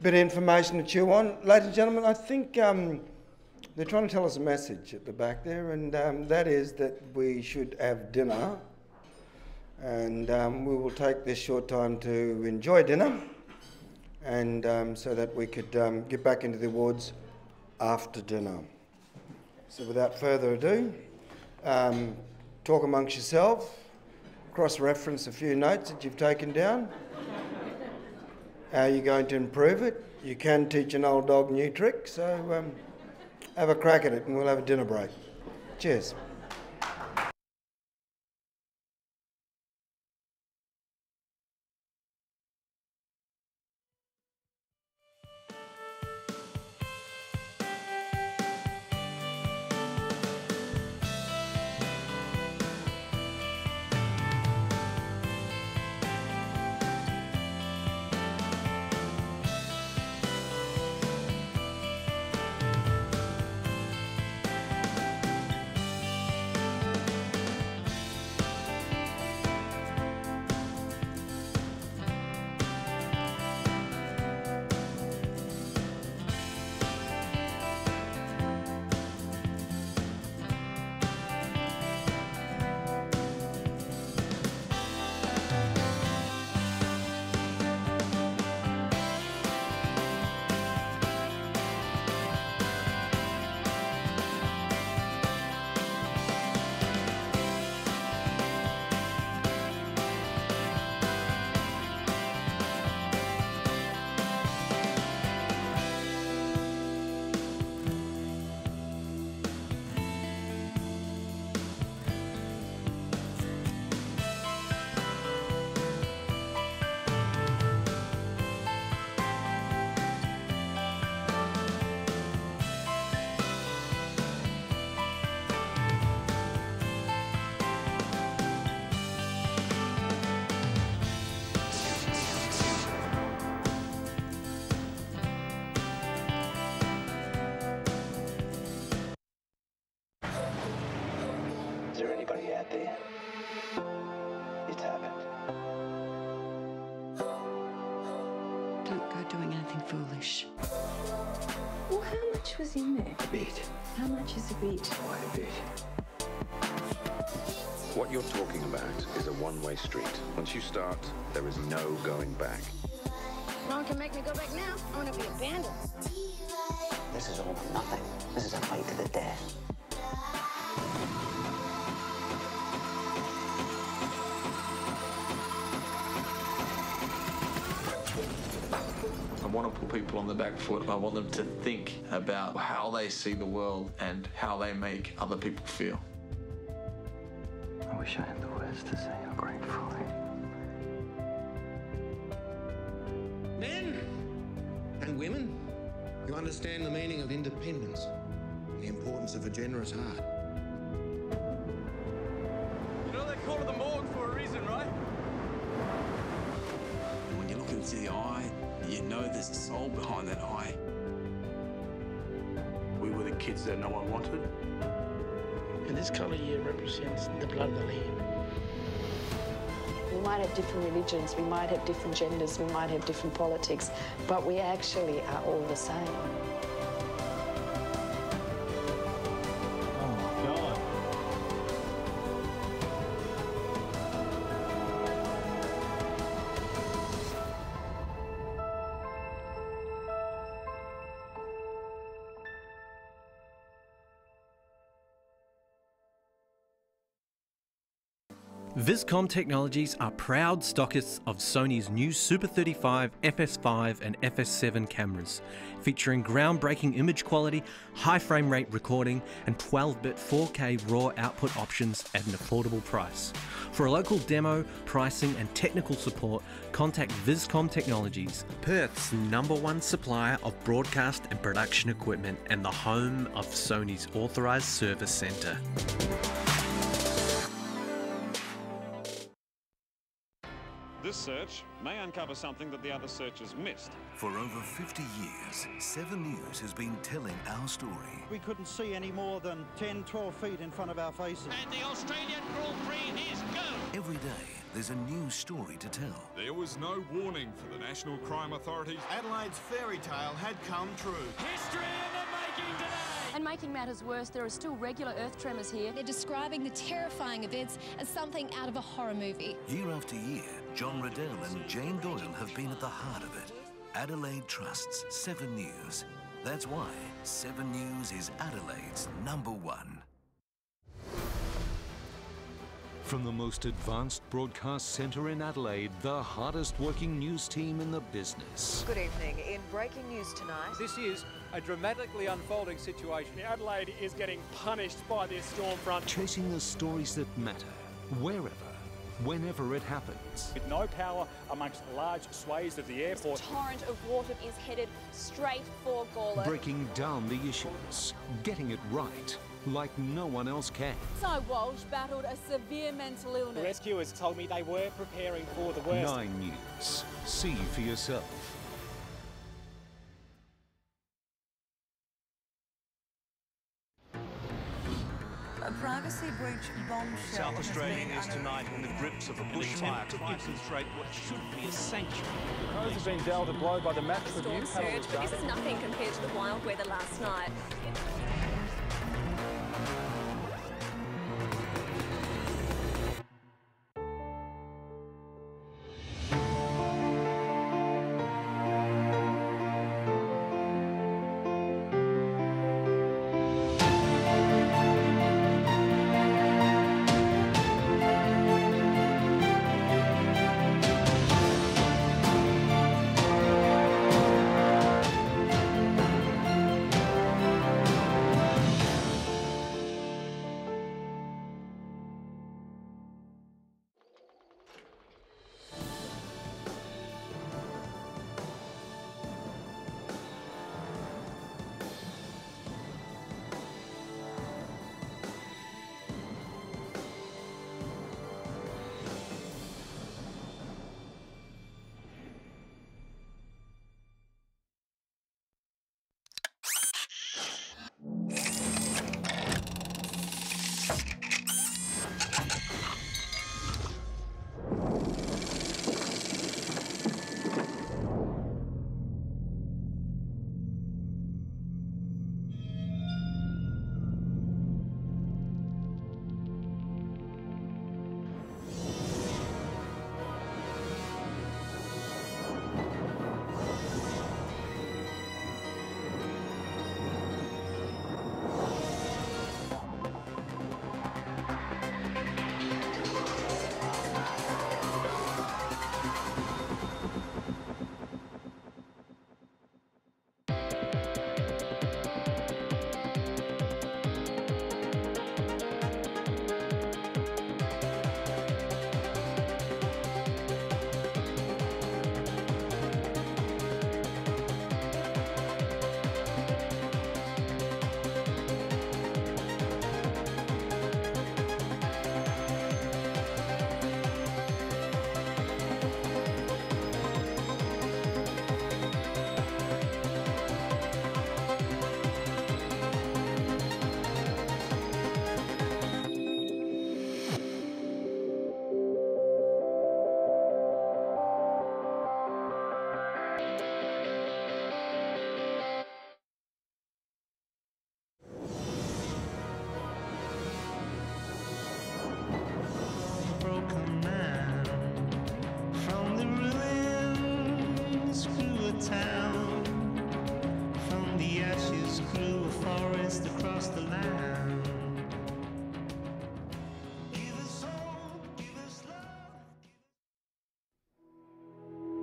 bit of information to chew on. Ladies and gentlemen, I think um, they're trying to tell us a message at the back there, and um, that is that we should have dinner and um, we will take this short time to enjoy dinner and um, so that we could um, get back into the awards after dinner. So without further ado, talk amongst yourself, cross-reference a few notes that you've taken down. How are you going to improve it? You can teach an old dog new tricks, so um, have a crack at it and we'll have a dinner break. Cheers. Much is a bit? Quite a bit. What you're talking about is a one-way street. Once you start, there is no going back. No one can make me go back now. I want to be abandoned. This is all for nothing. The back foot. I want them to think about how they see the world and how they make other people feel. I wish I had the words to say how grateful I am. Men and women, you understand the meaning of independence and the importance of a generous heart. You know they call it the morgue for a reason, right? And when you look into the eye, you know there's a soul behind that eye. We were the kids that no one wanted. And this colour here represents the blood of the land. We might have different religions, we might have different genders, we might have different politics, but we actually are all the same. Viscom Technologies are proud stockists of Sony's new Super 35, FS5 and FS7 cameras, featuring groundbreaking image quality, high frame rate recording, and 12 bit 4K RAW output options at an affordable price. For a local demo, pricing, and technical support, contact Viscom Technologies, Perth's number one supplier of broadcast and production equipment and the home of Sony's authorised service centre. This search may uncover something that the other searchers missed. For over 50 years, 7 News has been telling our story. We couldn't see any more than 10, 12 feet in front of our faces. And the Australian Grand Prix is go! Every day, there's a new story to tell. There was no warning for the National Crime Authorities. Adelaide's fairy tale had come true. History And making matters worse, there are still regular earth tremors here. They're describing the terrifying events as something out of a horror movie. Year after year, John Riddell and Jane Doyle have been at the heart of it. Adelaide trusts 7 News. That's why 7 News is Adelaide's number one. From the most advanced broadcast centre in Adelaide, the hardest working news team in the business. Good evening. In breaking news tonight, This is a dramatically unfolding situation. Adelaide is getting punished by this storm front. Chasing the stories that matter, wherever, whenever it happens. With no power amongst the large swathes of the airport. torrent of water is headed straight for Gawler. Breaking down the issues, getting it right, like no one else can. Cy Walsh battled a severe mental The illness. rescuers told me they were preparing for the worst. Nine News. See for yourself. A privacy breach bombshell. South Australia is tonight in the grips of a bushfire to infiltrate what should be a sanctuary. The Crows have been dealt a blow by the match Storm review panel surge, but this is nothing compared to the wild weather last night.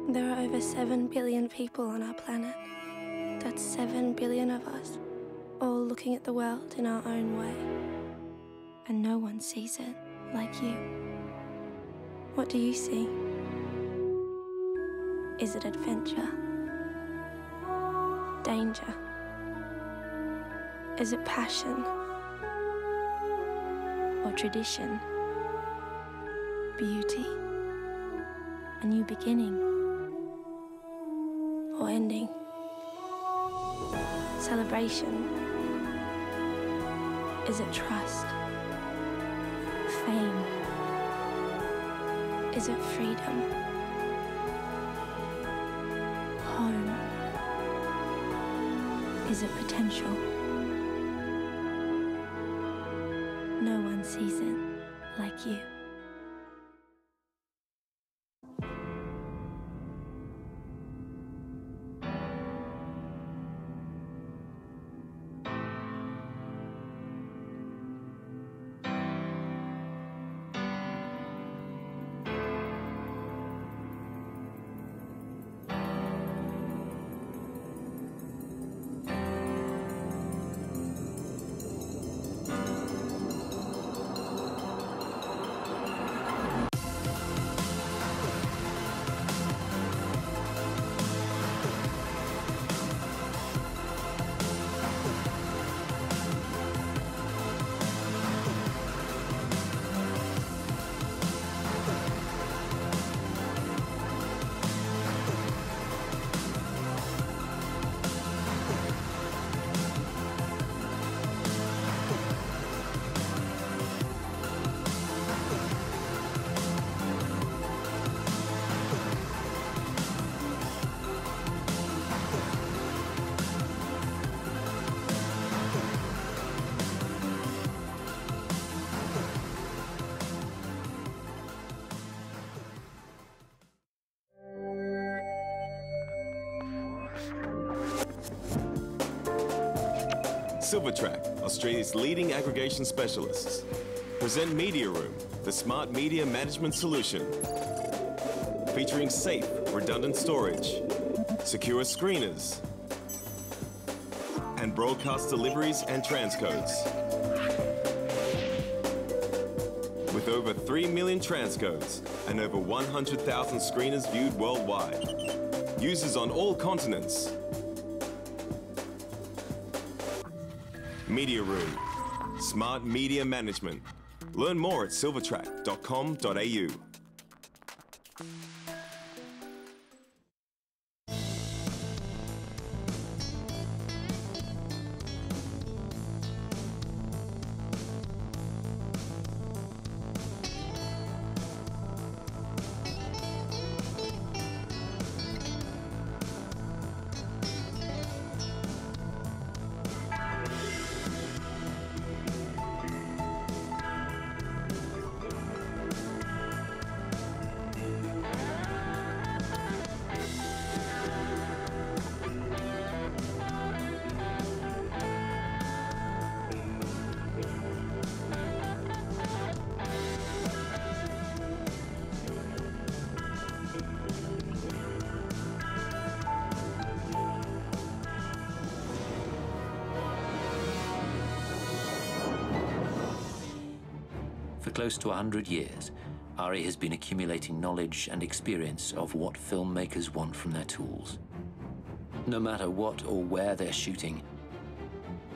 There are over 7 billion people on our planet. That's 7 billion of us, all looking at the world in our own way. And no one sees it like you. What do you see? Is it adventure? Danger? Is it passion? Or tradition? Beauty? A new beginning? Ending? Celebration? Is it trust? Fame? Is it freedom? Home? Is it potential? No one sees it like you. Silvertrak, Australia's leading aggregation specialists, present Media Room, the smart media management solution. Featuring safe, redundant storage, secure screeners, and broadcast deliveries and transcodes. With over 3 million transcodes and over 100,000 screeners viewed worldwide. Users on all continents Media Room. Smart Media Management. Learn more at silvertrak.com.au. close to 100 years, ARRI has been accumulating knowledge and experience of what filmmakers want from their tools. No matter what or where they're shooting,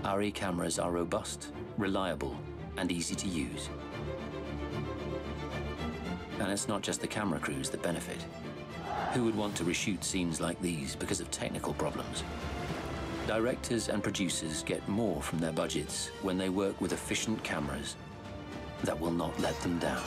ARRI cameras are robust, reliable, and easy to use. And it's not just the camera crews that benefit. Who would want to reshoot scenes like these because of technical problems? Directors and producers get more from their budgets when they work with efficient cameras that will not let them down.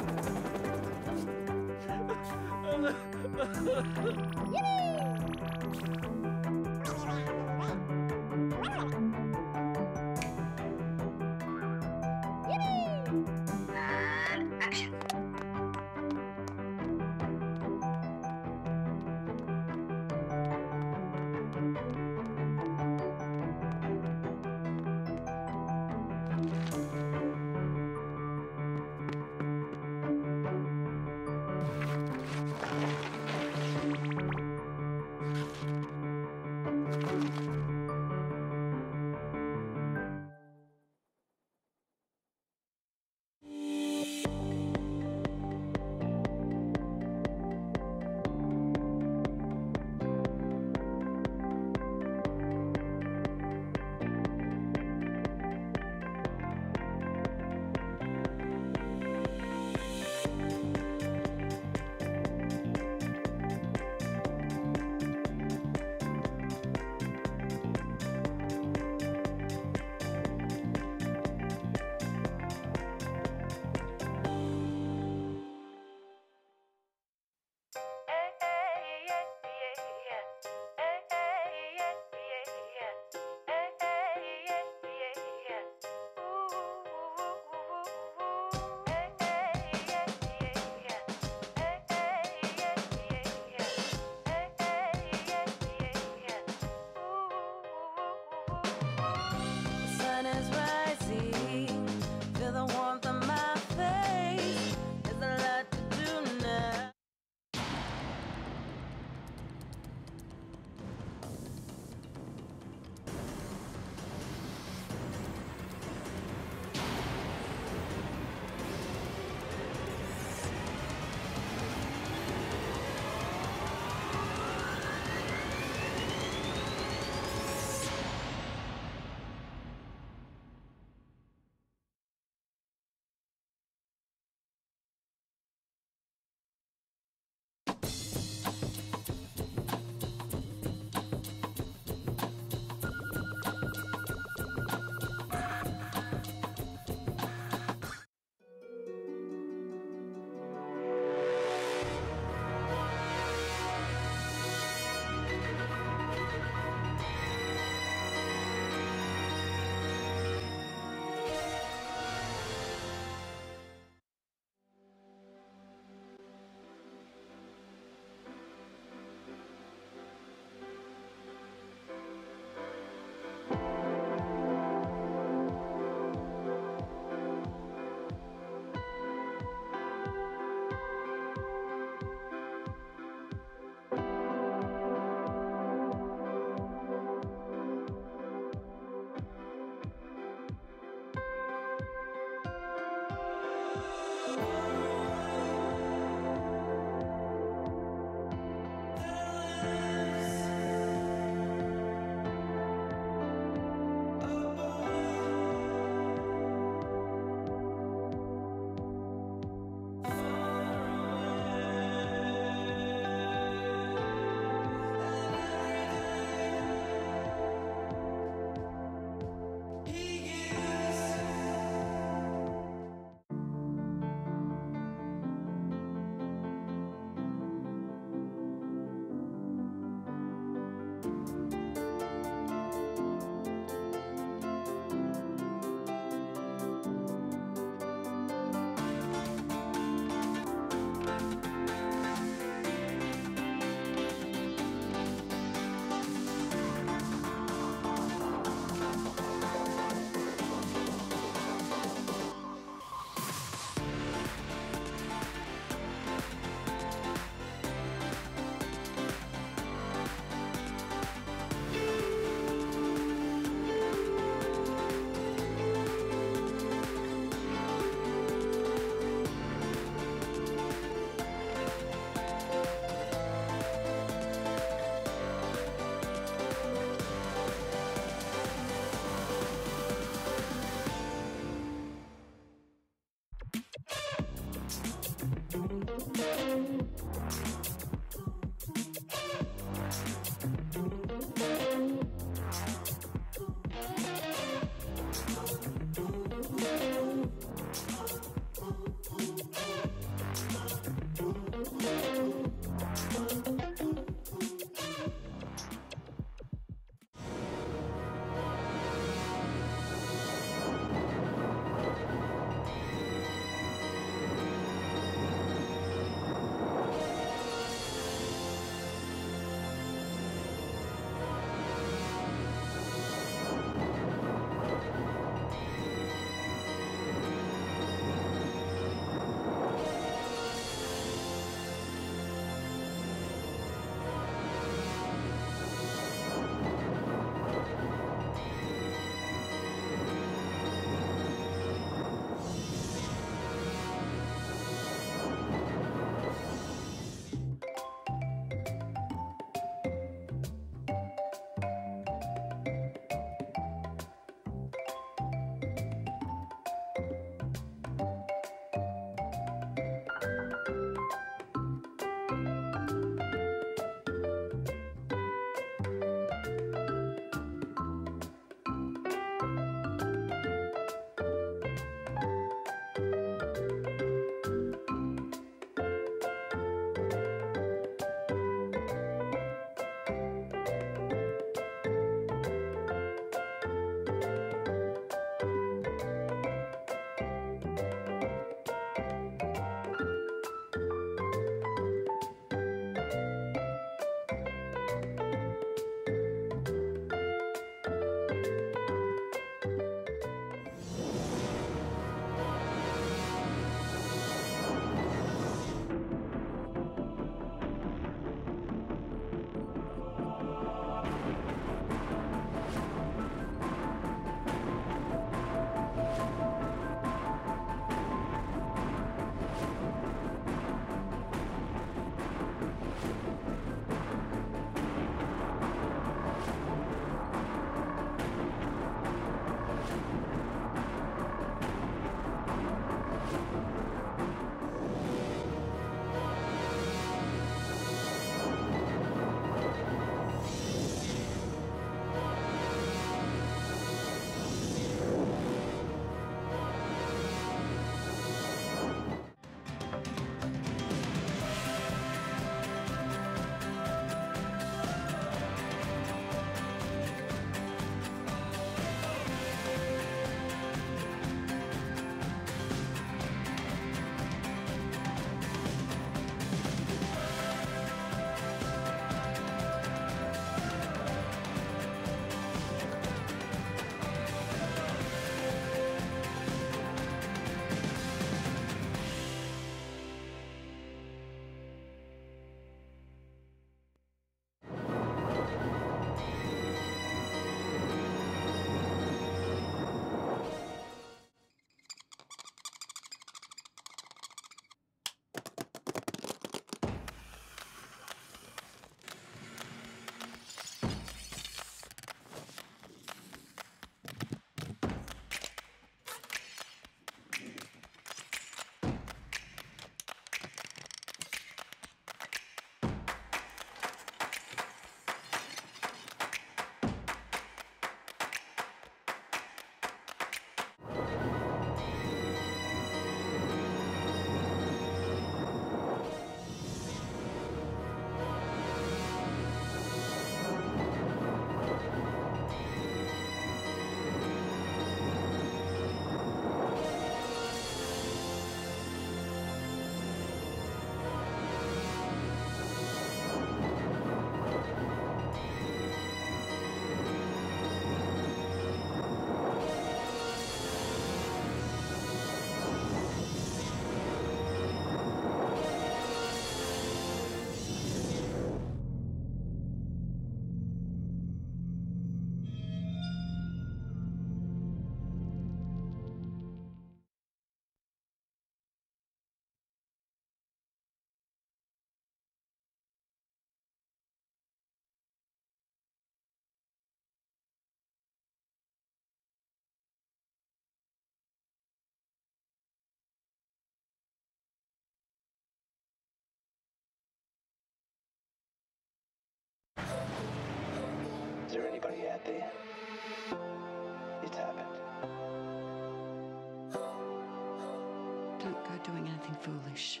Don't doing anything foolish.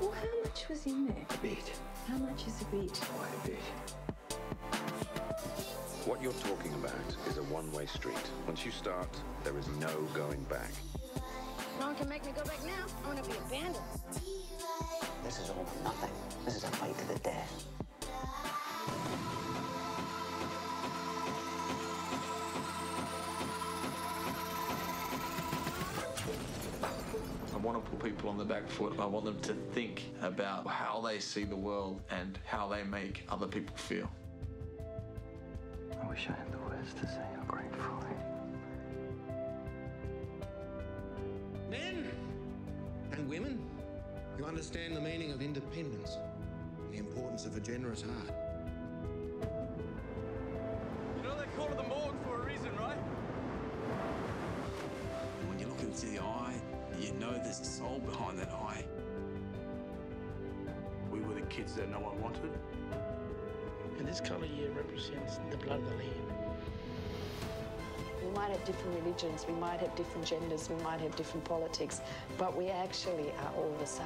Well, how much was in there? A bit. How much is a bit? Quite a bit. What you're talking about is a one-way street. Once you start, there is no going back. No one can make me go back now. I want to be abandoned. This is all for nothing. This is a fight to the death. Want to put people on the back foot. I want them to think about how they see the world and how they make other people feel. I wish I had the words to say how grateful I am. Men and women, you understand the meaning of independence, and the importance of a generous heart. You know they call it the morgue for a reason, right? When you look into the eye, you know there's a soul behind that eye. We were the kids that no one wanted. And this colour here represents the blood of the land. We might have different religions, we might have different genders, we might have different politics, but we actually are all the same.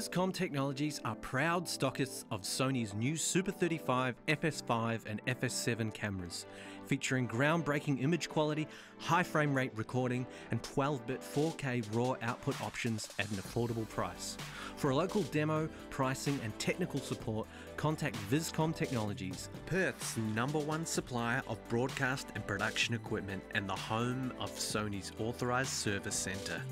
Viscom Technologies are proud stockists of Sony's new Super 35, FS5 and FS7 cameras, featuring groundbreaking image quality, high frame rate recording, and 12-bit 4K RAW output options at an affordable price. For a local demo, pricing and technical support, contact Viscom Technologies, Perth's number one supplier of broadcast and production equipment and the home of Sony's authorised service centre.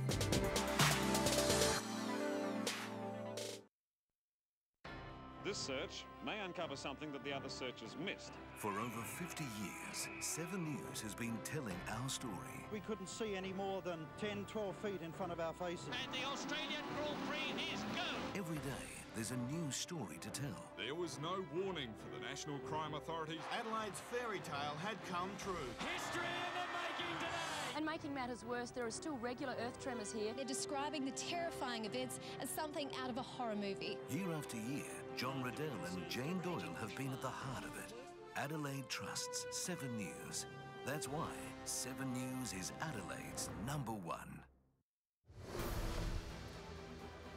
This search may uncover something that the other searchers missed. For over 50 years, 7 News has been telling our story. We couldn't see any more than 10, 12 feet in front of our faces. And the Australian Grand Prix is go! Every day, there's a new story to tell. There was no warning for the National Crime Authorities. Adelaide's fairy tale had come true. History in the making today! And making matters worse, there are still regular earth tremors here. They're describing the terrifying events as something out of a horror movie. Year after year, John Riddell and Jane Doyle have been at the heart of it. Adelaide trusts 7 News. That's why 7 News is Adelaide's number one.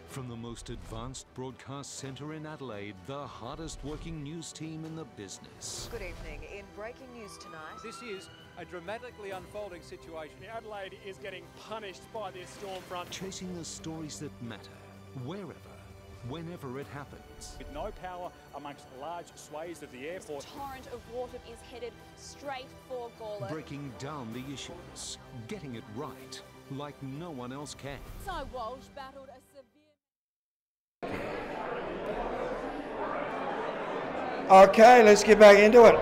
From the most advanced broadcast centre in Adelaide, the hardest working news team in the business. Good evening. In breaking news tonight, This is a dramatically unfolding situation. Adelaide is getting punished by this storm front. Chasing the stories that matter, wherever, whenever it happens. With no power amongst the large swathes of the airport. torrent of water is headed straight for Gawler. Breaking down the issues, getting it right, like no one else can. Cy Walsh battled a severe. Okay, let's get back into it.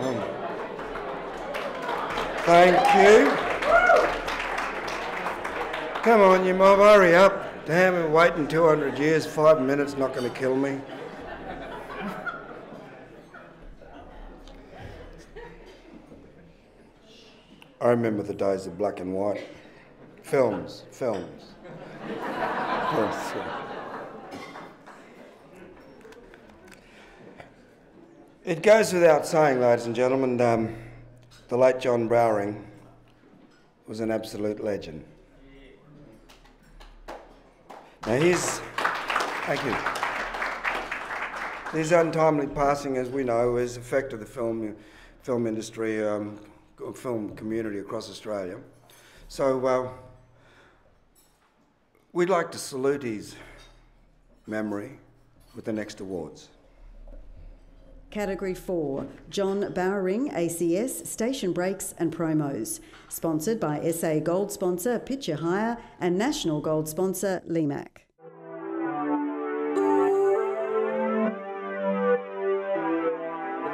Um, Thank you. Come on, you mob, hurry up. Damn, been waiting 200 years, five minutes, not going to kill me. I remember the days of black and white. Films, films. It goes without saying, ladies and gentlemen, um, the late John Bowering was an absolute legend. Now his, thank you. His untimely passing, as we know, has affected the film, film industry, um, film community across Australia. So uh, we'd like to salute his memory with the next awards. Category 4 John Bowering, ACS, Station Breaks and Promos. Sponsored by SA Gold sponsor Pitcher Hire and National Gold sponsor Lemac.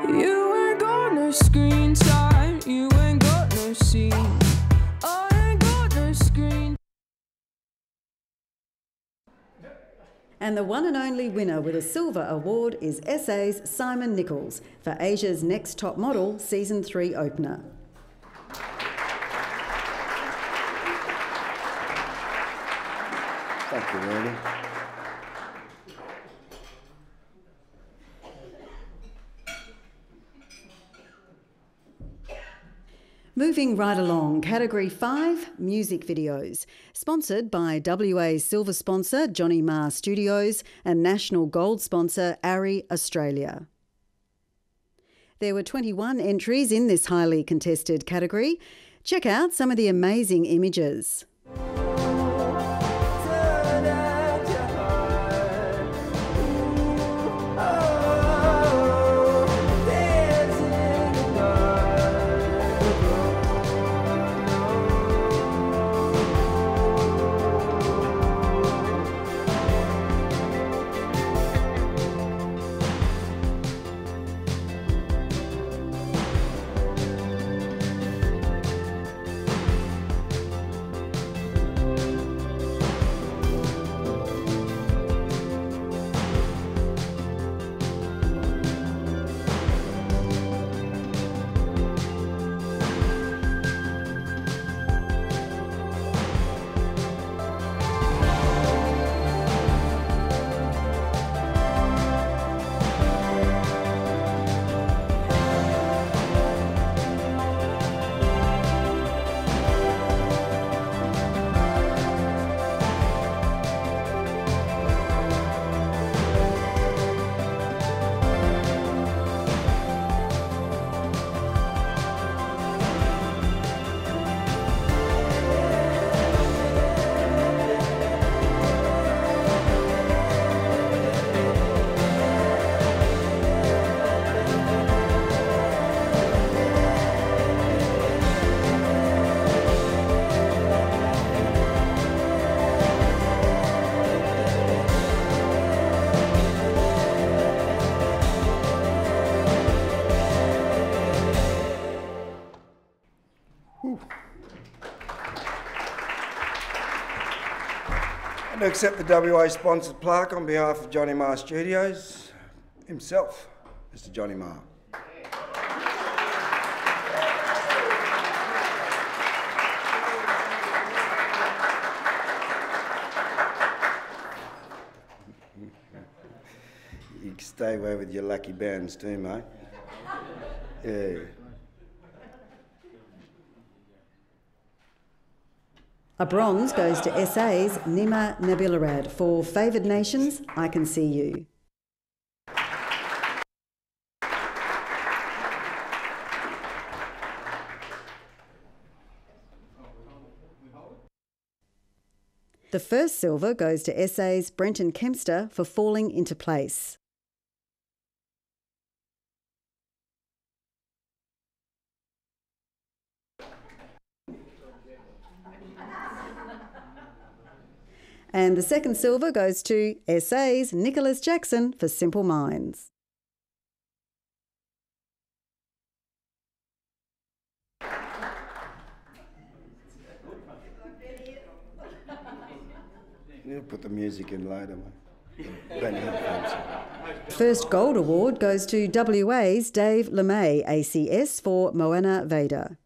You ain't got no And the one and only winner with a silver award is SA's Simon Nichols for Asia's Next Top Model Season 3 opener. Thank you, Randy. Moving right along, Category 5 Music Videos. Sponsored by WA's silver sponsor Johnny Marr Studios and national gold sponsor ARRI Australia. There were 21 entries in this highly contested category. Check out some of the amazing images. Accept the WA sponsored plaque on behalf of Johnny Marr Studios, himself, Mr. Johnny Marr. You stay away with your lucky bands too, mate. Yeah. A bronze goes to SA's Nima Nabilarad for Favoured Nations, I Can See You. The first silver goes to SA's Brenton Kempster for Falling into Place. And the second silver goes to SA's Nicholas Jackson for Simple Minds. You'll put the music in later, mate. First gold award goes to WA's Dave LeMay, ACS, for Moana Vader.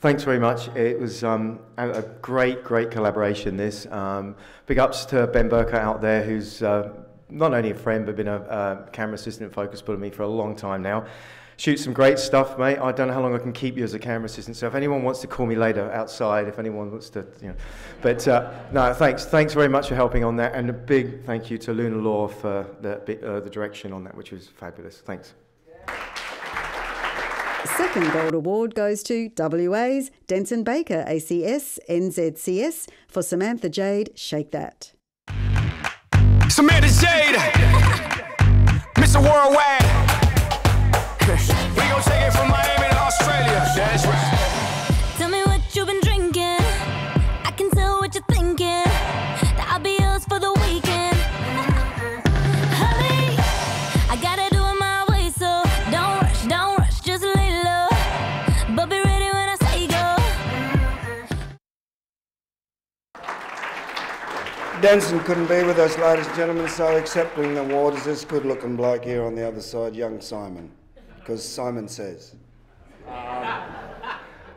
Thanks very much. It was um, a, great, great collaboration. This um, big ups to Ben Burker out there, who's uh, not only a friend but been a, camera assistant and focus puller me for a long time now. Shoot some great stuff, mate. I don't know how long I can keep you as a camera assistant. So if anyone wants to call me later outside, if anyone wants to, you know, but uh, no, thanks, thanks very much for helping on that, and a big thank you to Luna Law for the uh, the direction on that, which was fabulous. Thanks. Second Gold Award goes to WA's Denson Baker, ACS, NZCS, for Samantha Jade, Shake That. Samantha Jade, Mr. Worldwide. we take it from Miami Denson couldn't be with us, ladies and gentlemen, so accepting the award is this good looking bloke here on the other side, young Simon. Because Simon says.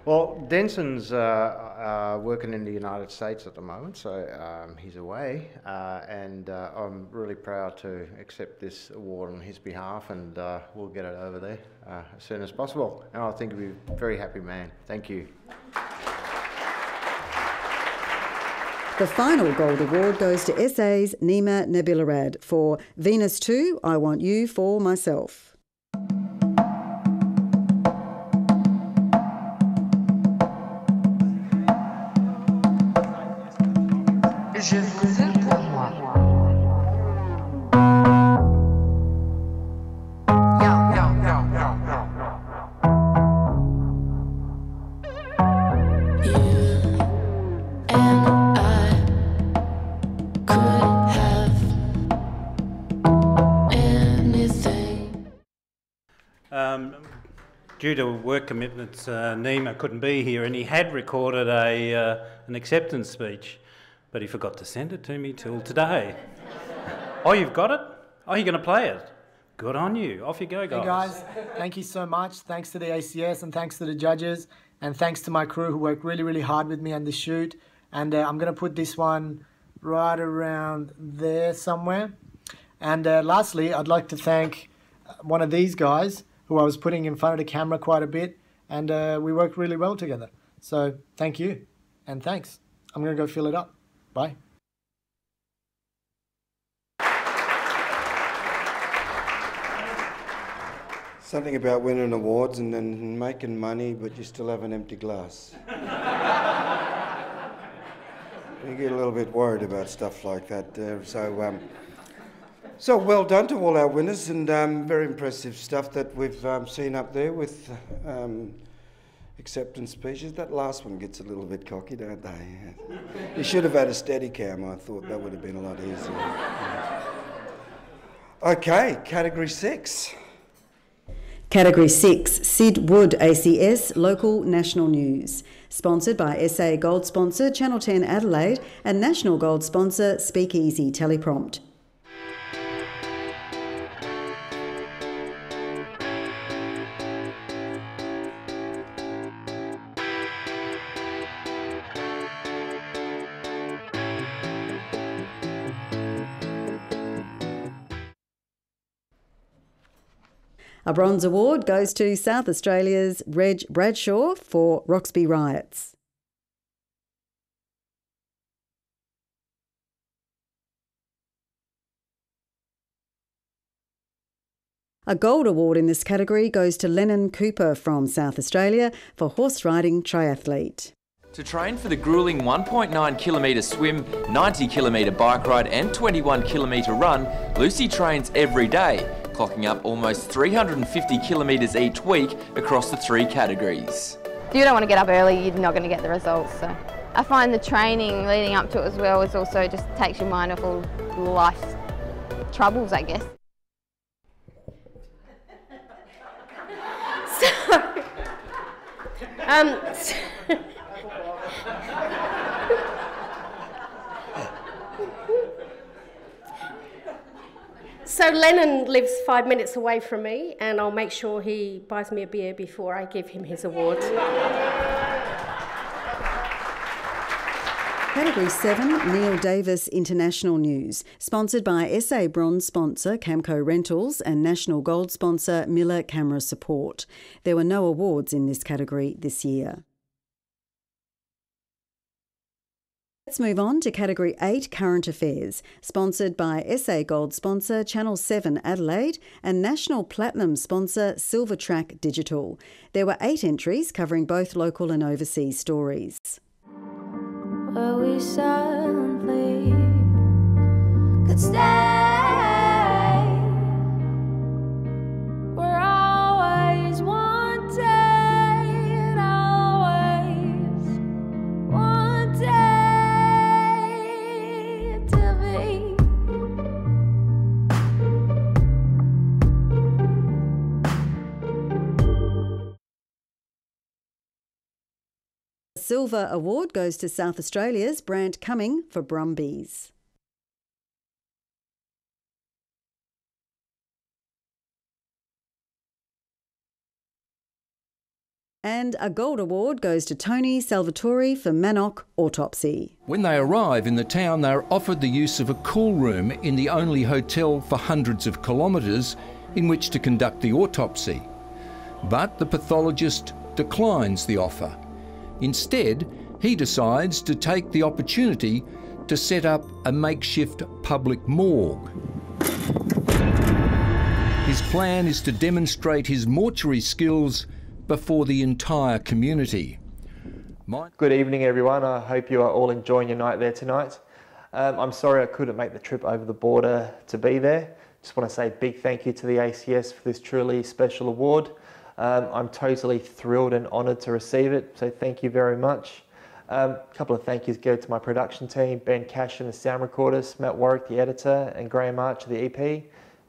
Well, Denson's uh, uh, working in the United States at the moment, so um, he's away, uh, and uh, I'm really proud to accept this award on his behalf, and uh, we'll get it over there uh, as soon as possible. And I think he'll be a very happy man. Thank you. The final Gold Award goes to SA's Nima Nabilarad for Venus 2, I Want You for Myself. Je vous due to work commitments, uh, Nima couldn't be here, and he had recorded a uh, an acceptance speech, but he forgot to send it to me till today. oh, you've got it? Oh, you're going to play it? Good on you. Off you go, guys. Hey guys, thank you so much. Thanks to the ACS and thanks to the judges and thanks to my crew who worked really, really hard with me on the shoot. And uh, I'm going to put this one right around there somewhere. And uh, lastly, I'd like to thank uh, one of these guys who I was putting in front of the camera quite a bit, and uh, we worked really well together. So thank you, and thanks. I'm going to go fill it up. Bye. Something about winning awards and then making money, but you still have an empty glass. you get a little bit worried about stuff like that. Uh, so, um, so well done to all our winners, and um, very impressive stuff that we've um, seen up there with um, acceptance speeches. That last one gets a little bit cocky, don't they? you should have had a Steadicam. I thought that would have been a lot easier. Okay, category six. Category 6 Sid Wood ACS Local National News. Sponsored by SA Gold Sponsor Channel 10 Adelaide and National Gold Sponsor Speakeasy Teleprompt. A bronze award goes to South Australia's Reg Bradshaw for Roxby Riots. A gold award in this category goes to Lennon Cooper from South Australia for horse riding triathlete. To train for the grueling 1.9 kilometre swim, 90 kilometre bike ride, and 21 kilometre run, Lucy trains every day, clocking up almost 350 kilometres each week across the three categories. You don't want to get up early, you're not going to get the results. So I find the training leading up to it as well is also just takes your mind off all life troubles, I guess. So, um, so Lennon lives five minutes away from me, and I'll make sure he buys me a beer before I give him his award. Category 7 Neil Davis International News, sponsored by SA Bronze sponsor Camco Rentals and National Gold sponsor Miller Camera Support. There were no awards in this category this year. Let's move on to Category 8 Current Affairs, sponsored by SA Gold sponsor Channel 7 Adelaide and National Platinum sponsor Silvertrak Digital. There were eight entries covering both local and overseas stories. We silently could stay. Silver Award goes to South Australia's Brant Cumming for Brumbies. And a gold award goes to Tony Salvatore for Manock Autopsy. When they arrive in the town, they are offered the use of a cool room in the only hotel for hundreds of kilometres in which to conduct the autopsy. But the pathologist declines the offer. Instead, he decides to take the opportunity to set up a makeshift public morgue. His plan is to demonstrate his mortuary skills before the entire community. Mike. Good evening, everyone. I hope you are all enjoying your night there tonight. Um, I'm sorry I couldn't make the trip over the border to be there. Just want to say big thank you to the ACS for this truly special award. Um, I'm totally thrilled and honoured to receive it, so thank you very much. Um, a couple of thank yous go to my production team, Ben Cash and the sound recorders, Matt Warwick, the editor, and Graham Archer, the EP.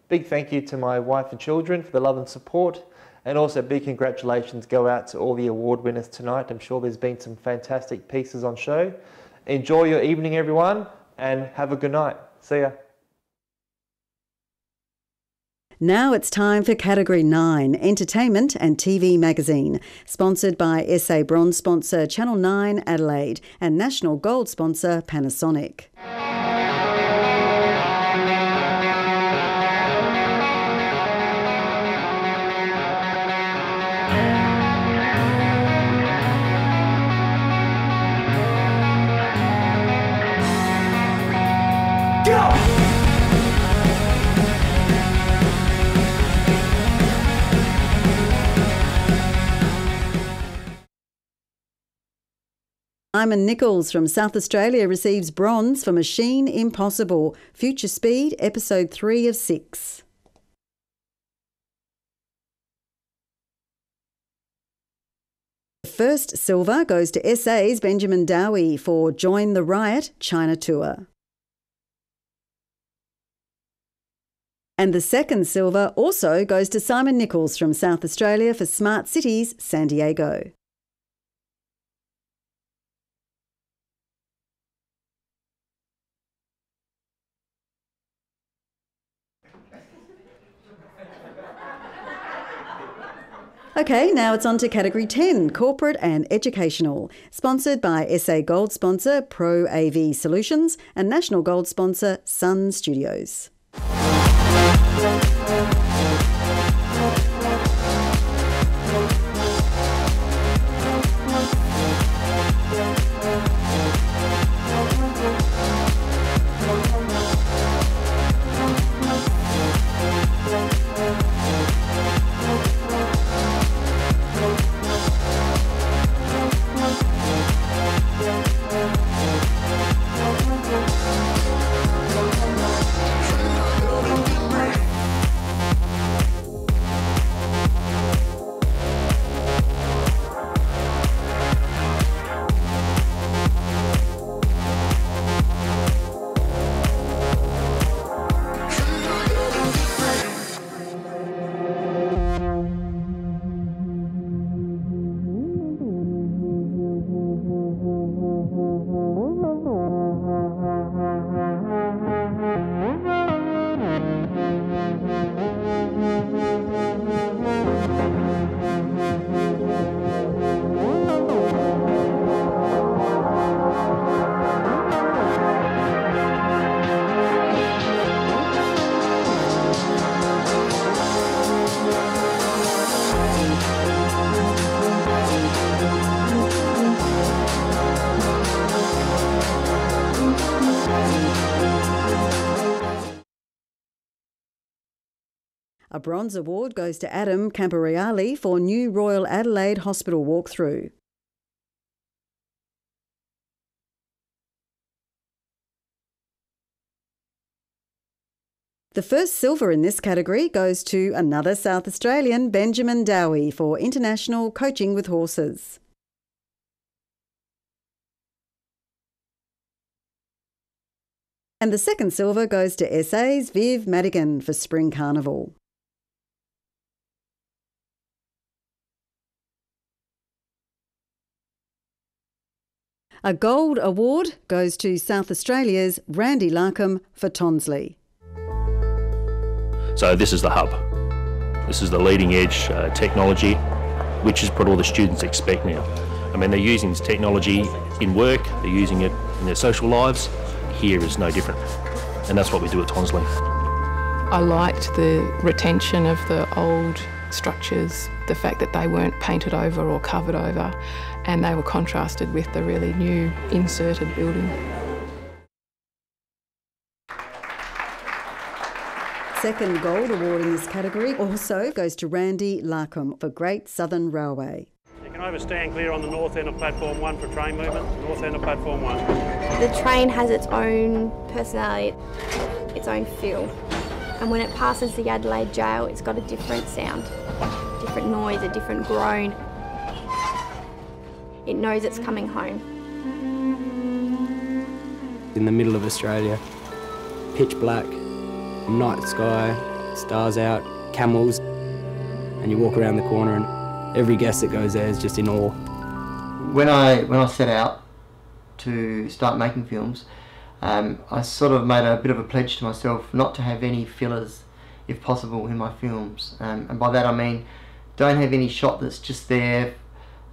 Big thank you to my wife and children for the love and support. And also big congratulations go out to all the award winners tonight. I'm sure there's been some fantastic pieces on show. Enjoy your evening, everyone, and have a good night. See ya. Now it's time for Category 9 Entertainment and TV Magazine, sponsored by SA Bronze sponsor Channel 9 Adelaide and National Gold sponsor Panasonic. Simon Nichols from South Australia receives bronze for Machine Impossible, Future Speed, Episode 3 of 6. The first silver goes to SA's Benjamin Dowie for Join the Riot China Tour. And the second silver also goes to Simon Nichols from South Australia for Smart Cities San Diego. Okay, now it's on to category 10 corporate and educational. Sponsored by SA Gold sponsor Pro AV Solutions and National Gold sponsor Sun Studios. Bronze award goes to Adam Camporeale for new Royal Adelaide Hospital walkthrough. The first silver in this category goes to another South Australian, Benjamin Dowie, for international coaching with horses. And the second silver goes to SA's Viv Madigan for Spring Carnival. A gold award goes to South Australia's Randy Larkham for Tonsley. So this is the hub. This is the leading edge uh, technology, which is what all the students expect now. I mean, they're using this technology in work, they're using it in their social lives. Here is no different. And that's what we do at Tonsley. I liked the retention of the old structures, the fact that they weren't painted over or covered over, and they were contrasted with the really new inserted building. Second gold award in this category also goes to Randy Larkham for Great Southern Railway. You can overstand clear on the north end of platform one for train movement, north end of platform one. The train has its own personality, its own feel. And when it passes the Adelaide jail, it's got a different sound, different noise, a different groan. It knows it's coming home. In the middle of Australia, pitch black, night sky, stars out, camels, and you walk around the corner and every guest that goes there is just in awe. When I when I set out to start making films, um, I sort of made a bit of a pledge to myself not to have any fillers, if possible, in my films. Um, and by that I mean, don't have any shot that's just there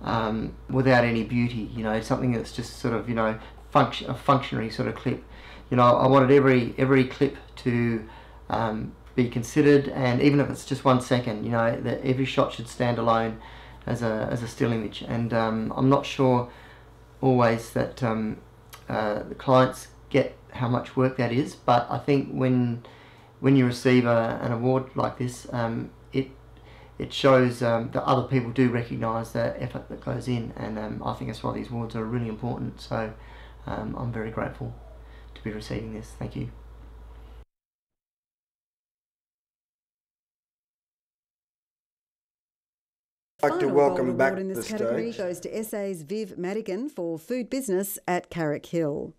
um, without any beauty. You know, something that's just sort of you know function a functionary sort of clip. You know, I wanted every every clip to um, be considered, and even if it's just one second, you know, that every shot should stand alone as a as a still image. And um, I'm not sure always that um, uh, the clients get how much work that is, but I think when when you receive a, an award like this, um, it it shows um, that other people do recognise the effort that goes in, and um, I think that's why these awards are really important. So um, I'm very grateful to be receiving this. Thank you. I'd like to welcome back in this category goes to SA's Viv Madigan for food business at Carrick Hill.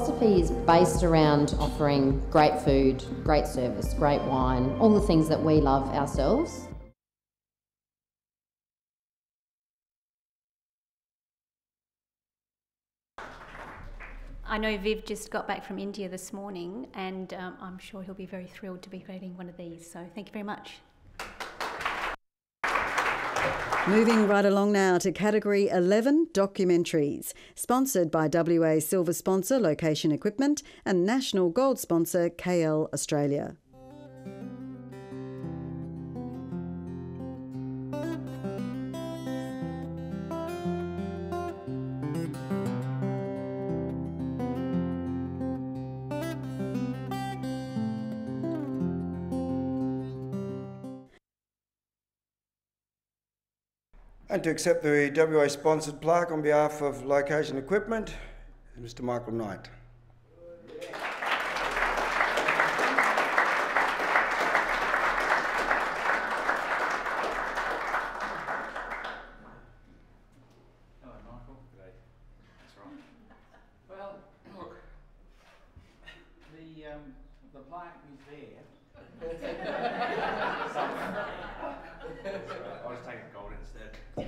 Philosophy is based around offering great food, great service, great wine, all the things that we love ourselves. I know Viv just got back from India this morning, and um, I'm sure he'll be very thrilled to be creating one of these. So, thank you very much. Moving right along now to category 11 documentaries, sponsored by WA Silver sponsor Location Equipment and National Gold sponsor Kayell Australia. And to accept the WA sponsored plaque on behalf of Location Equipment, Mr Michael Knight. Well, look, the um, the plaque is there. I'll just take a gold instead. um,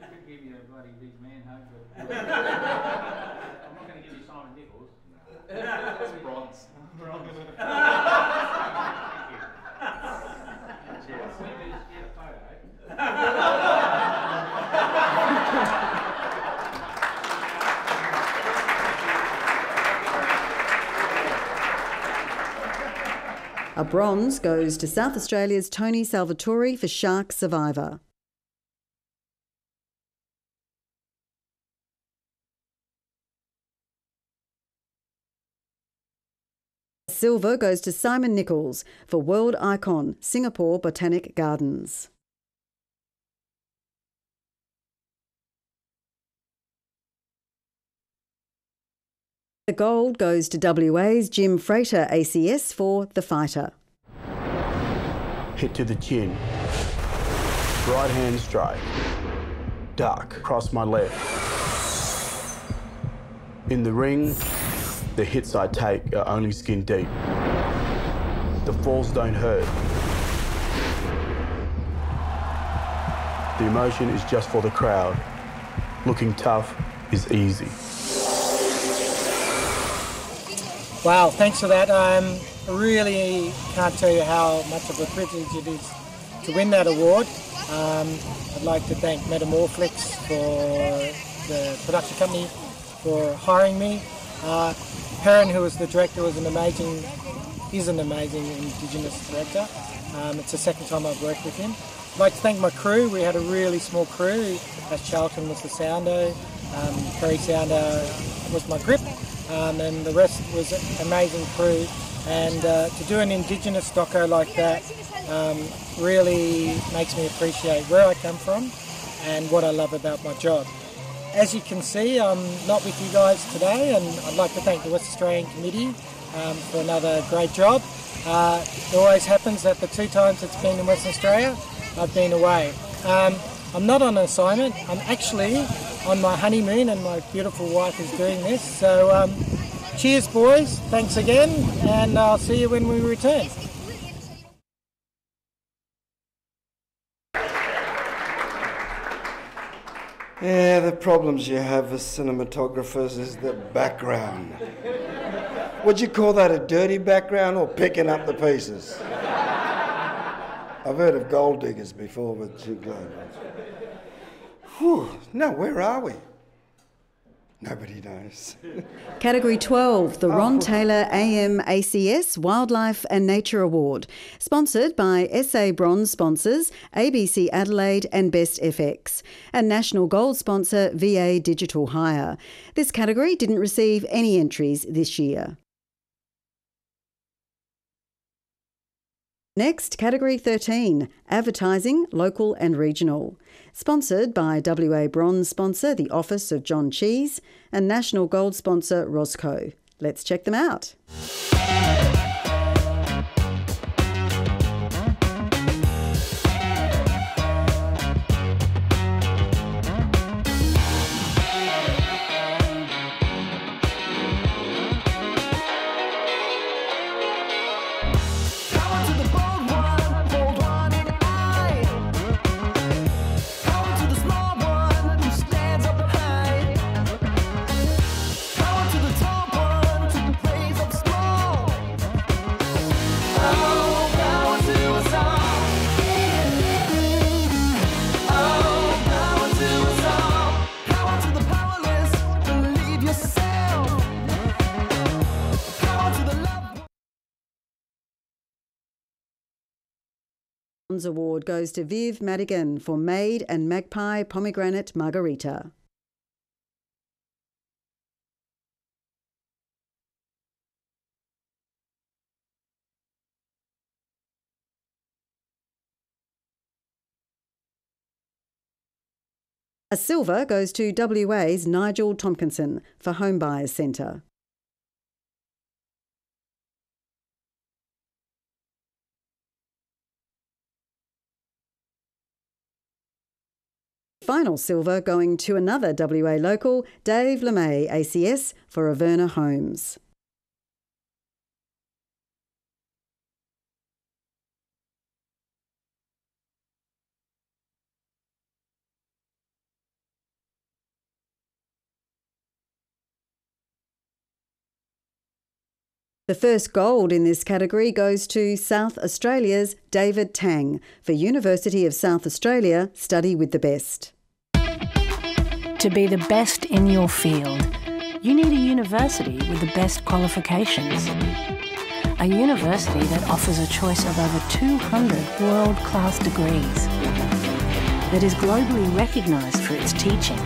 I could give you a bloody big man hug, but I'm not going to give you Simon Nichols. It's bronze. Bronze. Thank you. Cheers. Get a photo. A bronze goes to South Australia's Tony Salvatore for Shark Survivor. Silver goes to Simon Nichols for World Icon, Singapore Botanic Gardens. The gold goes to WA's Jim Freighter ACS for The Fighter. Hit to the chin. Right hand strike. Duck across my left. In the ring, the hits I take are only skin deep. The falls don't hurt. The emotion is just for the crowd. Looking tough is easy. Wow, thanks for that. Um, really can't tell you how much of a privilege it is to win that award. Um, I'd like to thank Metamorphlix for the production company for hiring me. Uh, Perrin, who was the director, was an amazing, is an amazing Indigenous director. Um, it's the second time I've worked with him. I'd like to thank my crew. We had a really small crew. As Charlton was the sounder, um, Perry Sounder was my grip, um, and the rest was an amazing crew. And uh, to do an Indigenous doco like that um, really makes me appreciate where I come from and what I love about my job. As you can see, I'm not with you guys today, and I'd like to thank the West Australian Committee um, for another great job. Uh, it always happens that the two times it's been in Western Australia, I've been away. Um, I'm not on assignment, I'm actually on my honeymoon, and my beautiful wife is doing this. So, um, cheers, boys, thanks again, and I'll see you when we return. Yeah, the problems you have as cinematographers is the background. Would you call that a dirty background or picking up the pieces? I've heard of gold diggers before, but Whew, now where are we? Nobody knows. Category 12, the oh. Ron Taylor AM ACS Wildlife and Nature Award, sponsored by SA Bronze sponsors ABC Adelaide and Best FX, and National Gold sponsor VA Digital Hire. This category didn't receive any entries this year. Next, category 13 Advertising, Local and Regional. Sponsored by WA Bronze sponsor, the Office of John Cheese, and National Gold sponsor, Rosco. Let's check them out. Award goes to Viv Madigan for Maid and Magpie Pomegranate Margarita. A silver goes to WA's Nigel Tompkinson for Home Buyers Centre. Final silver going to another WA local, Dave LeMay, ACS, for Averna Homes. The first gold in this category goes to South Australia's David Tang for University of South Australia Study with the Best. To be the best in your field, you need a university with the best qualifications. a university that offers a choice of over 200 world-class degrees, that is globally recognised for its teaching,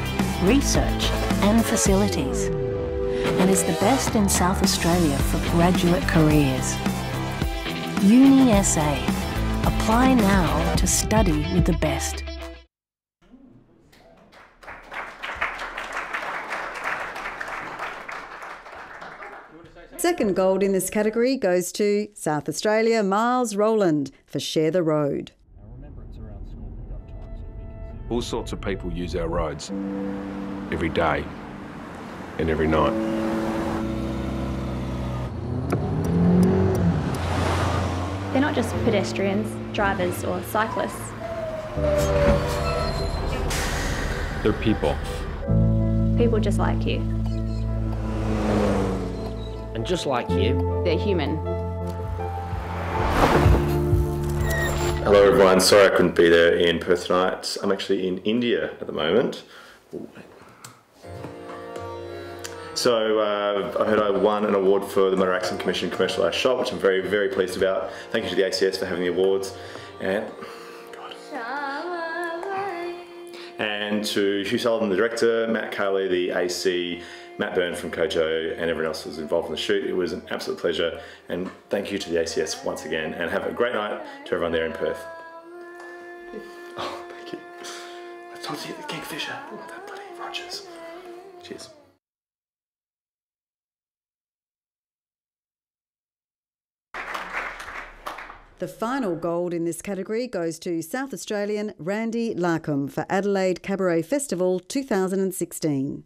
research and facilities, and is the best in South Australia for graduate careers. UniSA. Apply now to study with the best. Second gold in this category goes to South Australia Miles Rowland for Share the Road. All sorts of people use our roads every day and every night. They're not just pedestrians, drivers, or cyclists. They're people. People just like you. And just like you, They're human. Hello everyone, sorry I couldn't be there in Perth tonight. I'm actually in India at the moment. So uh, I heard I won an award for the Motor Accident Commission Commercialised Shot, which I'm very, very pleased about. Thank you to the ACS for having the awards. And God. and to Hugh Sullivan, the director, Matt Carley, the AC, Matt Byrne from Kojo, and everyone else who was involved in the shoot. It was an absolute pleasure, and thank you to the ACS once again, and have a great night to everyone there in Perth. Oh, thank you. I told you the Kingfisher, oh, that bloody Rogers. Cheers. The final gold in this category goes to South Australian Randy Larkham for Adelaide Cabaret Festival 2016.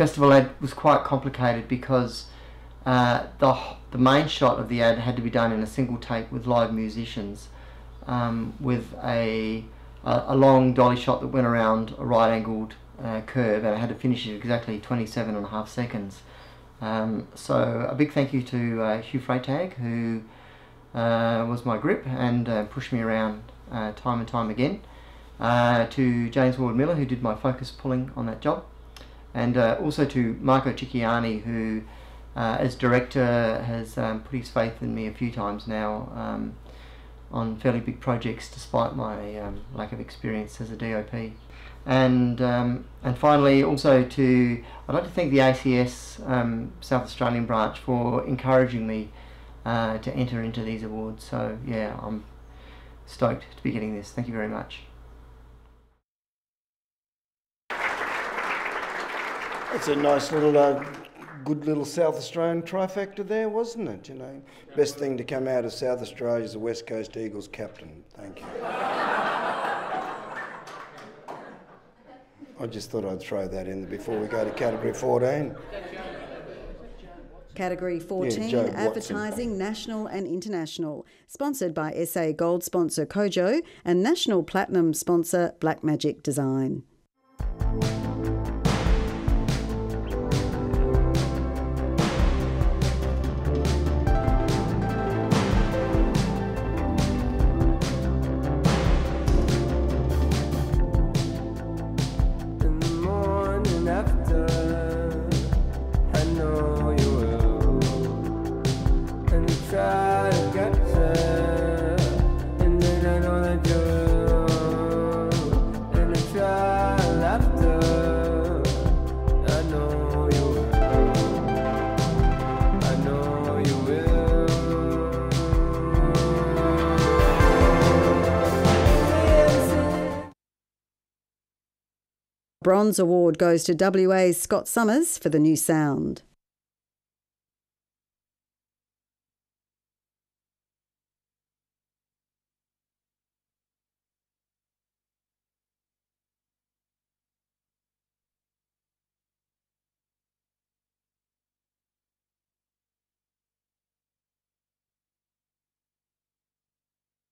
Festival ad was quite complicated because uh, the the main shot of the ad had to be done in a single take with live musicians, um, with a, a a long dolly shot that went around a right angled uh, curve, and I had to finish it exactly 27 and a half seconds. Um, so a big thank you to uh, Hugh Freitag who uh, was my grip and uh, pushed me around uh, time and time again. To James Ward Miller who did my focus pulling on that job and uh, also to Marco Cicciani, who, uh, as director, has um, put his faith in me a few times now um, on fairly big projects, despite my um, lack of experience as a DOP. And um, and finally, also to I'd like to thank the ACS um, South Australian branch for encouraging me uh, to enter into these awards. So yeah, I'm stoked to be getting this. Thank you very much. It's a nice little, uh, good little South Australian trifecta there, wasn't it? You know, best thing to come out of South Australia is the West Coast Eagles captain. Thank you. I just thought I'd throw that in before we go to category 14. Category 14 Joe Watson. Advertising National and International, sponsored by SA Gold sponsor Kojo and National Platinum sponsor Blackmagic Design. Bronze Award goes to WA's Scott Summers for the new sound.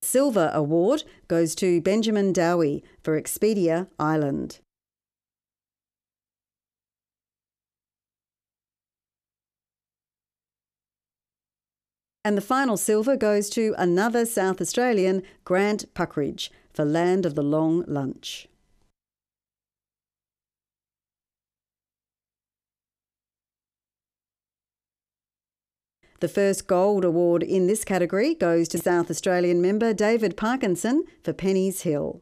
Silver Award goes to Benjamin Dowie for Expedia Island. And the final silver goes to another South Australian, Grant Puckridge, for Land of the Long Lunch. The first gold award in this category goes to South Australian member David Parkinson for Penny's Hill.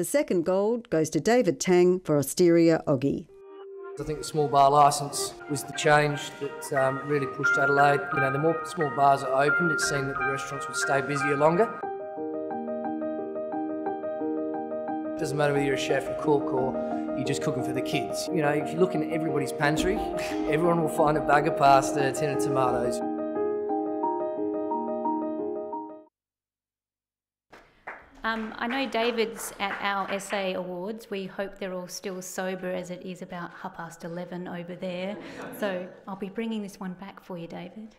The second gold goes to David Tang for Osteria Oggi. I think the small bar licence was the change that um, really pushed Adelaide. You know, the more small bars are opened, it seemed that the restaurants would stay busier longer. Doesn't matter whether you're a chef or cook or you're just cooking for the kids. You know, if you look in everybody's pantry, everyone will find a bag of pasta, a tin of tomatoes. Um, I know David's at our SA Awards. We hope they're all still sober as it is about half past 11 over there. So I'll be bringing this one back for you, David.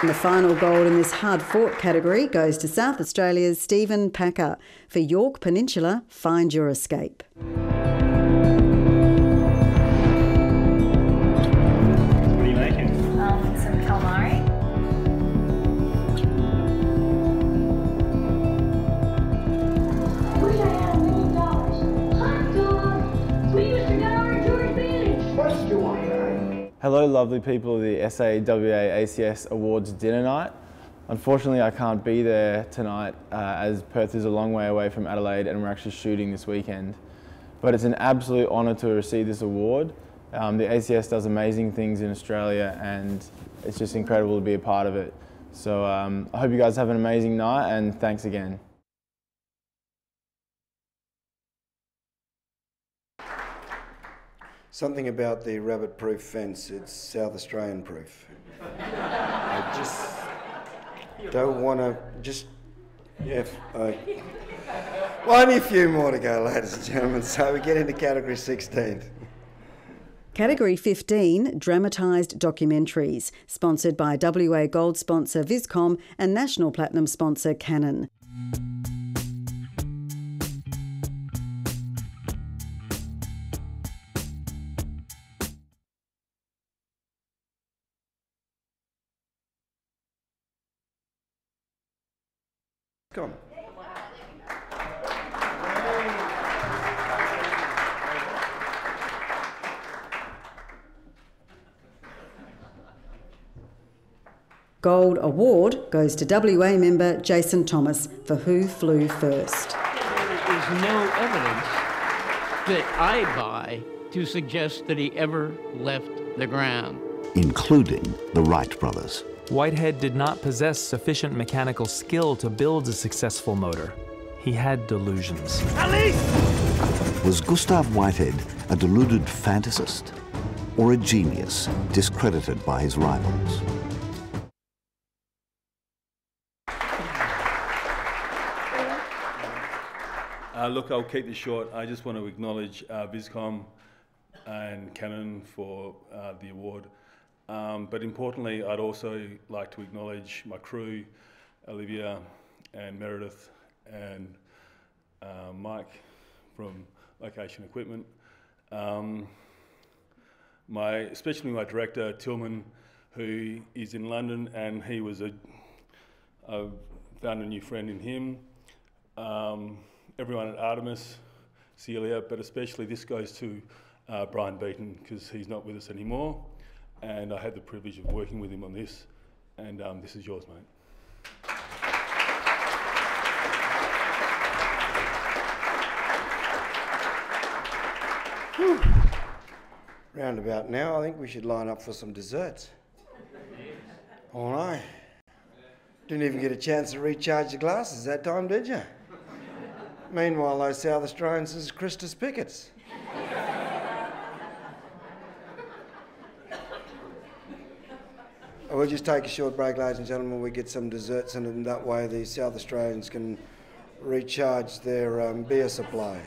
And the final gold in this hard fought category goes to South Australia's Stephen Packer for Yorke Peninsula Find Your Escape. Hello, lovely people of the SAWA ACS Awards dinner night. Unfortunately, I can't be there tonight uh, as Perth is a long way away from Adelaide and we're actually shooting this weekend. But it's an absolute honour to receive this award. Um, the ACS does amazing things in Australia and it's just incredible to be a part of it. So um, I hope you guys have an amazing night and thanks again. Something about the rabbit proof fence, it's South Australian proof. I just don't want to, just, yeah, I, well, only a few more to go, ladies and gentlemen, so we get into category 16. Category 15 Dramatised Documentaries, sponsored by WA Gold sponsor Viscom and National Platinum sponsor Canon. Gold Award goes to WA member Jason Thomas for Who Flew First. There is no evidence that I buy to suggest that he ever left the ground. including the Wright brothers. Whitehead did not possess sufficient mechanical skill to build a successful motor. He had delusions. Alice! Was Gustav Whitehead a deluded fantasist or a genius discredited by his rivals? Uh, look, I'll keep this short. I just want to acknowledge uh, Viscom and Canon for uh, the award. Um, but importantly, I'd also like to acknowledge my crew, Olivia and Meredith and uh, Mike from Location Equipment. Um, my, especially my director, Tillman, who is in London, and he was a, I found a new friend in him. Um, everyone at Artemis, Celia, but especially this goes to uh, Brian Beaton because he's not with us anymore. And I had the privilege of working with him on this. And um, this is yours, mate. Whew. Roundabout now, I think we should line up for some desserts. Oh no. Didn't even get a chance to recharge the glasses that time, did you? Meanwhile, those South Australians is Christus Pickets. We'll just take a short break, ladies and gentlemen. We get some desserts, and in that way, the South Australians can recharge their um, beer supply.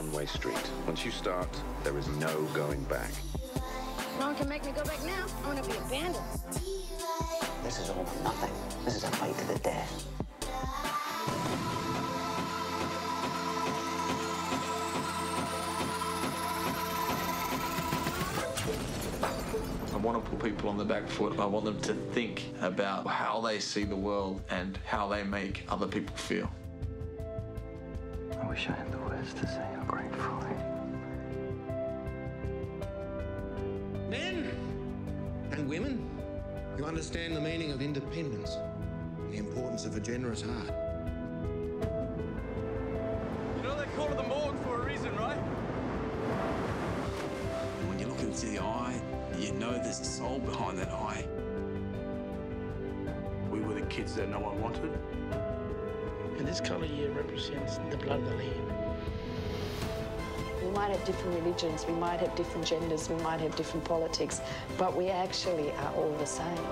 One-way street. Once you start, there is no going back. No one can make me go back now. I want to be abandoned. This is all for nothing. This is a fight to the death. I want to put people on the back foot. I want them to think about how they see the world and how they make other people feel. I wish I had the words to say independence, the importance of a generous heart. You know they call it the morgue for a reason, right? When you look into the eye, you know there's a soul behind that eye. We were the kids that no one wanted. And this colour here represents the blood of the Lamb. We might have different religions, we might have different genders, we might have different politics, but we actually are all the same.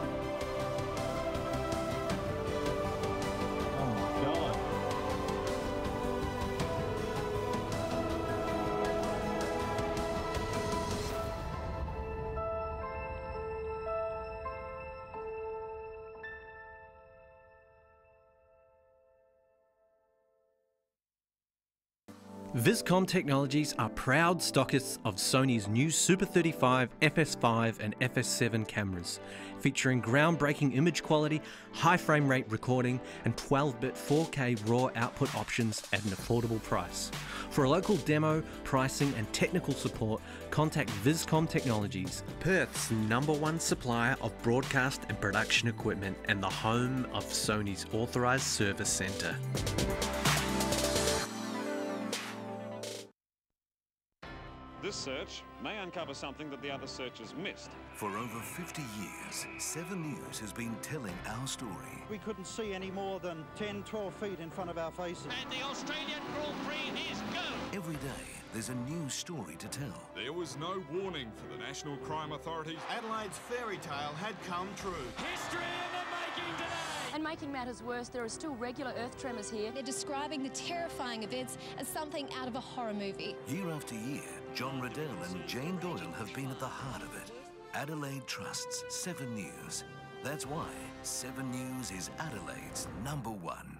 Viscom Technologies are proud stockists of Sony's new Super 35, FS5 and FS7 cameras, featuring groundbreaking image quality, high frame rate recording, and 12-bit 4K RAW output options at an affordable price. For a local demo, pricing and technical support, contact Viscom Technologies, Perth's number one supplier of broadcast and production equipment and the home of Sony's authorized service centre. This search may uncover something that the other searchers missed. For over 50 years, 7 News has been telling our story. We couldn't see any more than 10, 12 feet in front of our faces. And the Australian Grand Prix is go! Every day, there's a new story to tell. There was no warning for the National Crime Authority. Adelaide's fairy tale had come true. History in the making today! And making matters worse, there are still regular earth tremors here. They're describing the terrifying events as something out of a horror movie. Year after year, John Riddell and Jane Doyle have been at the heart of it. Adelaide trusts 7 News. That's why 7 News is Adelaide's number one.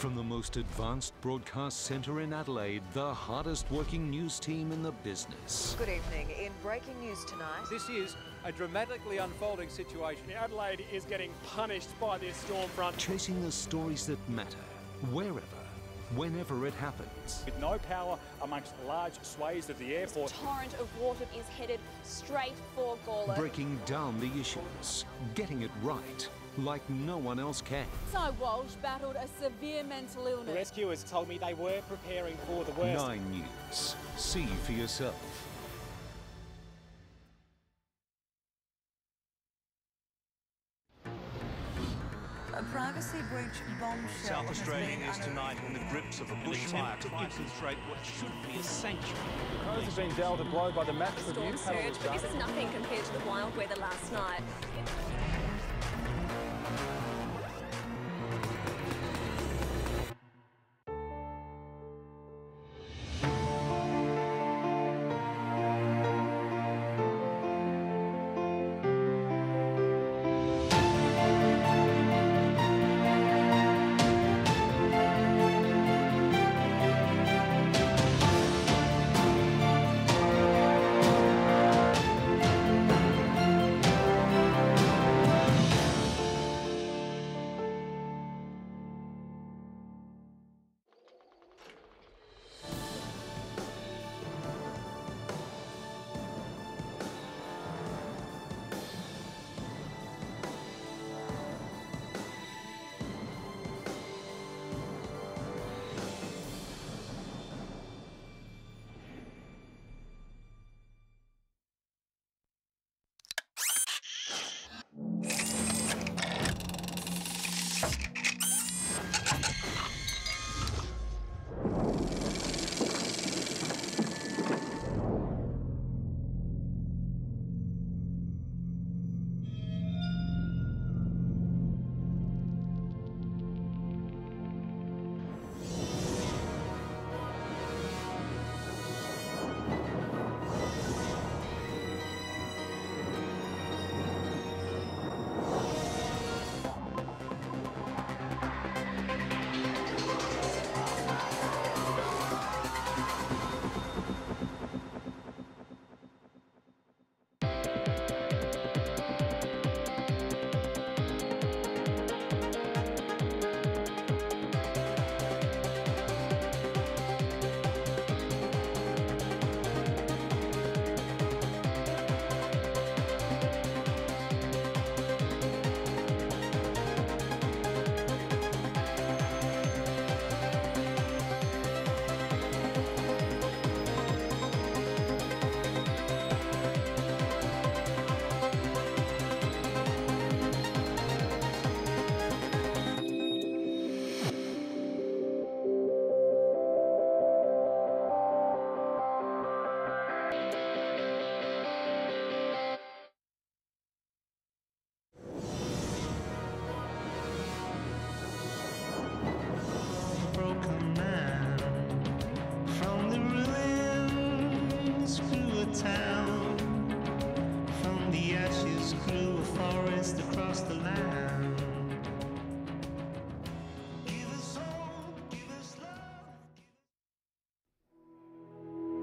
From the most advanced broadcast centre in Adelaide, the hardest working news team in the business. Good evening. In breaking news tonight. This is a dramatically unfolding situation. Adelaide is getting punished by this storm front. Chasing the stories that matter, wherever, whenever it happens. With no power amongst large swathes of the airport. A torrent of water is headed straight for Gawler. Breaking down the issues, getting it right, like no one else can. Cy Walsh battled a severe mental illness. The rescuers told me they were preparing for the worst. Nine News. See for yourself. A privacy breach bombshell. South Australia is tonight in the grips of a bushfire to infiltrate what should be a sanctuary. The Crows have been dealt a blow by the match review surge, but this is nothing compared to the wild weather last night. Broken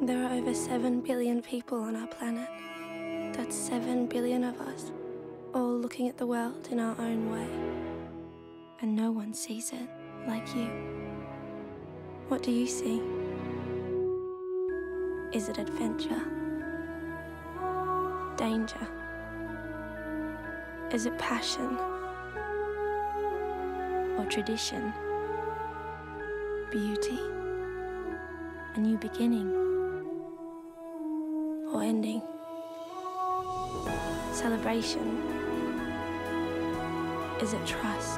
There are over 7 billion people on our planet. That's 7 billion of us, all looking at the world in our own way. And no one sees it like you. What do you see? Is it adventure? Danger? Is it passion? Or tradition? Beauty? a new beginning Celebration. Is it trust?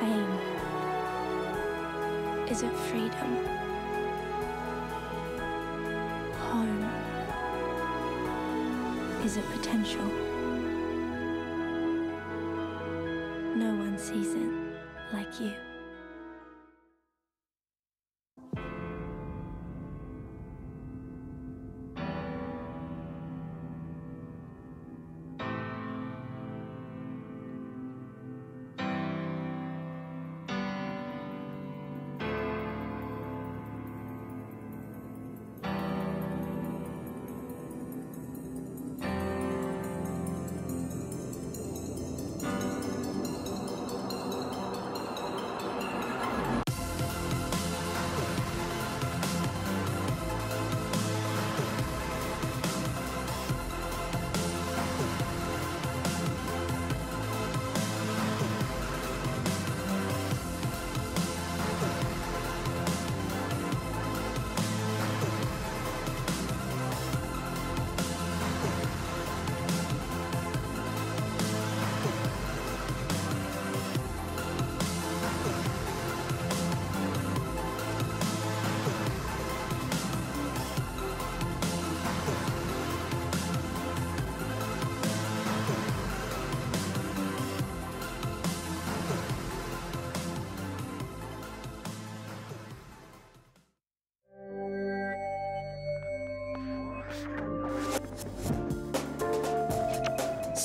Fame? Is it freedom? Home? Is it potential? No one sees it like you.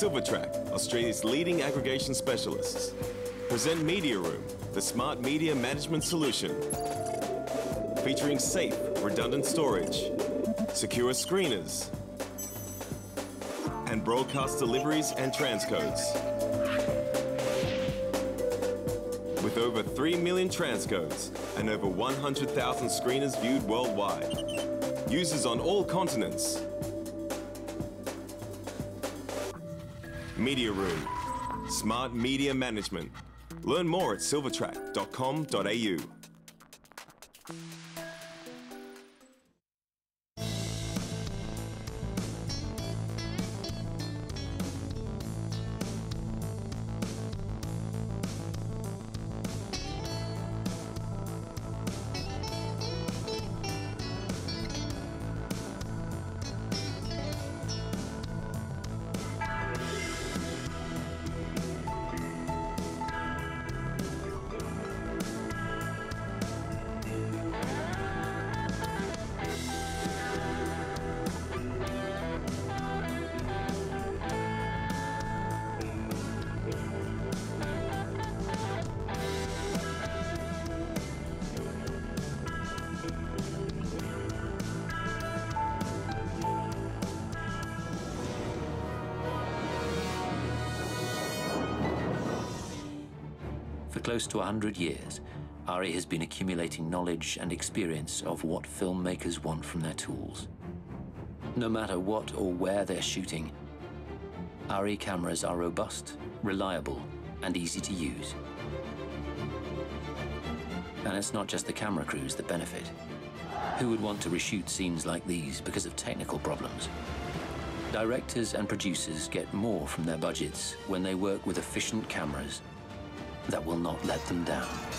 Silvertrak, Australia's leading aggregation specialists, present Media Room, the smart media management solution. Featuring safe, redundant storage, secure screeners, and broadcast deliveries and transcodes. With over 3 million transcodes and over 100,000 screeners viewed worldwide. Users on all continents Media Room. Smart Media Management. Learn more at silvertrak.com.au. close to 100 years, ARRI has been accumulating knowledge and experience of what filmmakers want from their tools. No matter what or where they're shooting, ARRI cameras are robust, reliable, and easy to use. And it's not just the camera crews that benefit. Who would want to reshoot scenes like these because of technical problems? Directors and producers get more from their budgets when they work with efficient cameras that will not let them down.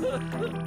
哈哈哈哈。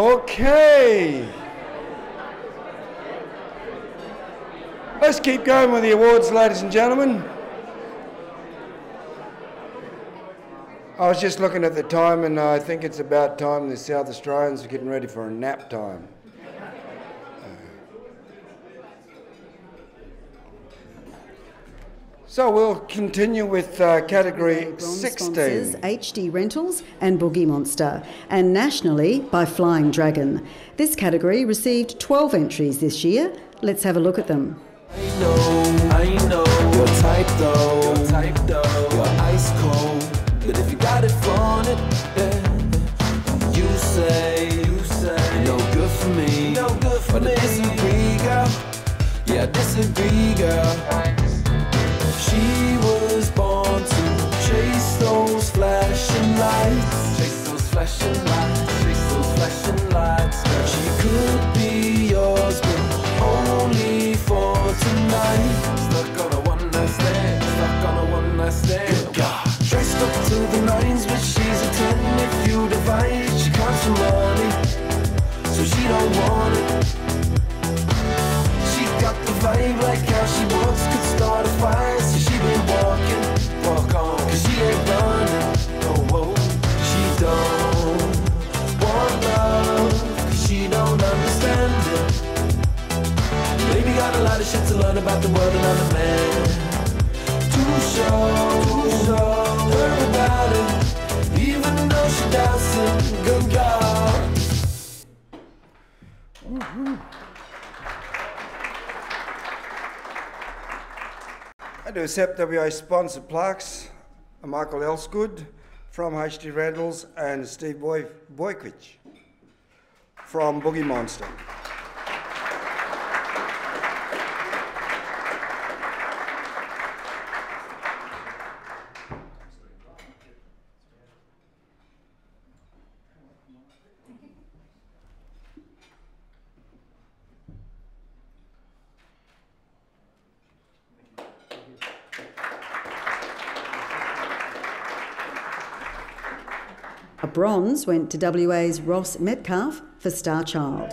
Okay. Let's keep going with the awards, ladies and gentlemen. I was just looking at the time, and I think it's about time the South Australians are getting ready for a nap time. So we'll continue with uh, category 16. Sponsors HD Rentals and Boogie Monster, and nationally by Flying Dragon. This category received 12 entries this year. Let's have a look at them. I know, I know, you're type though, you're type though, you're ice cold. But if you got it from it, yeah, you say, you say, no good for me, no good for but me. I disagree, girl. Yeah, I disagree, girl. She was born to chase those flashing lights, chase those flashing lights, chase those flashing lights. Girl. She could be yours, but only for tonight. Stuck on a one night stand, stuck on a one night stand. Good God. Dressed up to the nines, but she's a ten if you divide. She counts for money, so she don't want it. She got the vibe about the world and I'm the man. To show, to show her about it, even though she doesn't. Good God. I do accept WA sponsored plaques, Michael Elsgood from HD Rentals and Steve Boy Boykwich from Boogie Monster. Bronze went to WA's Ross Metcalf for Star Child.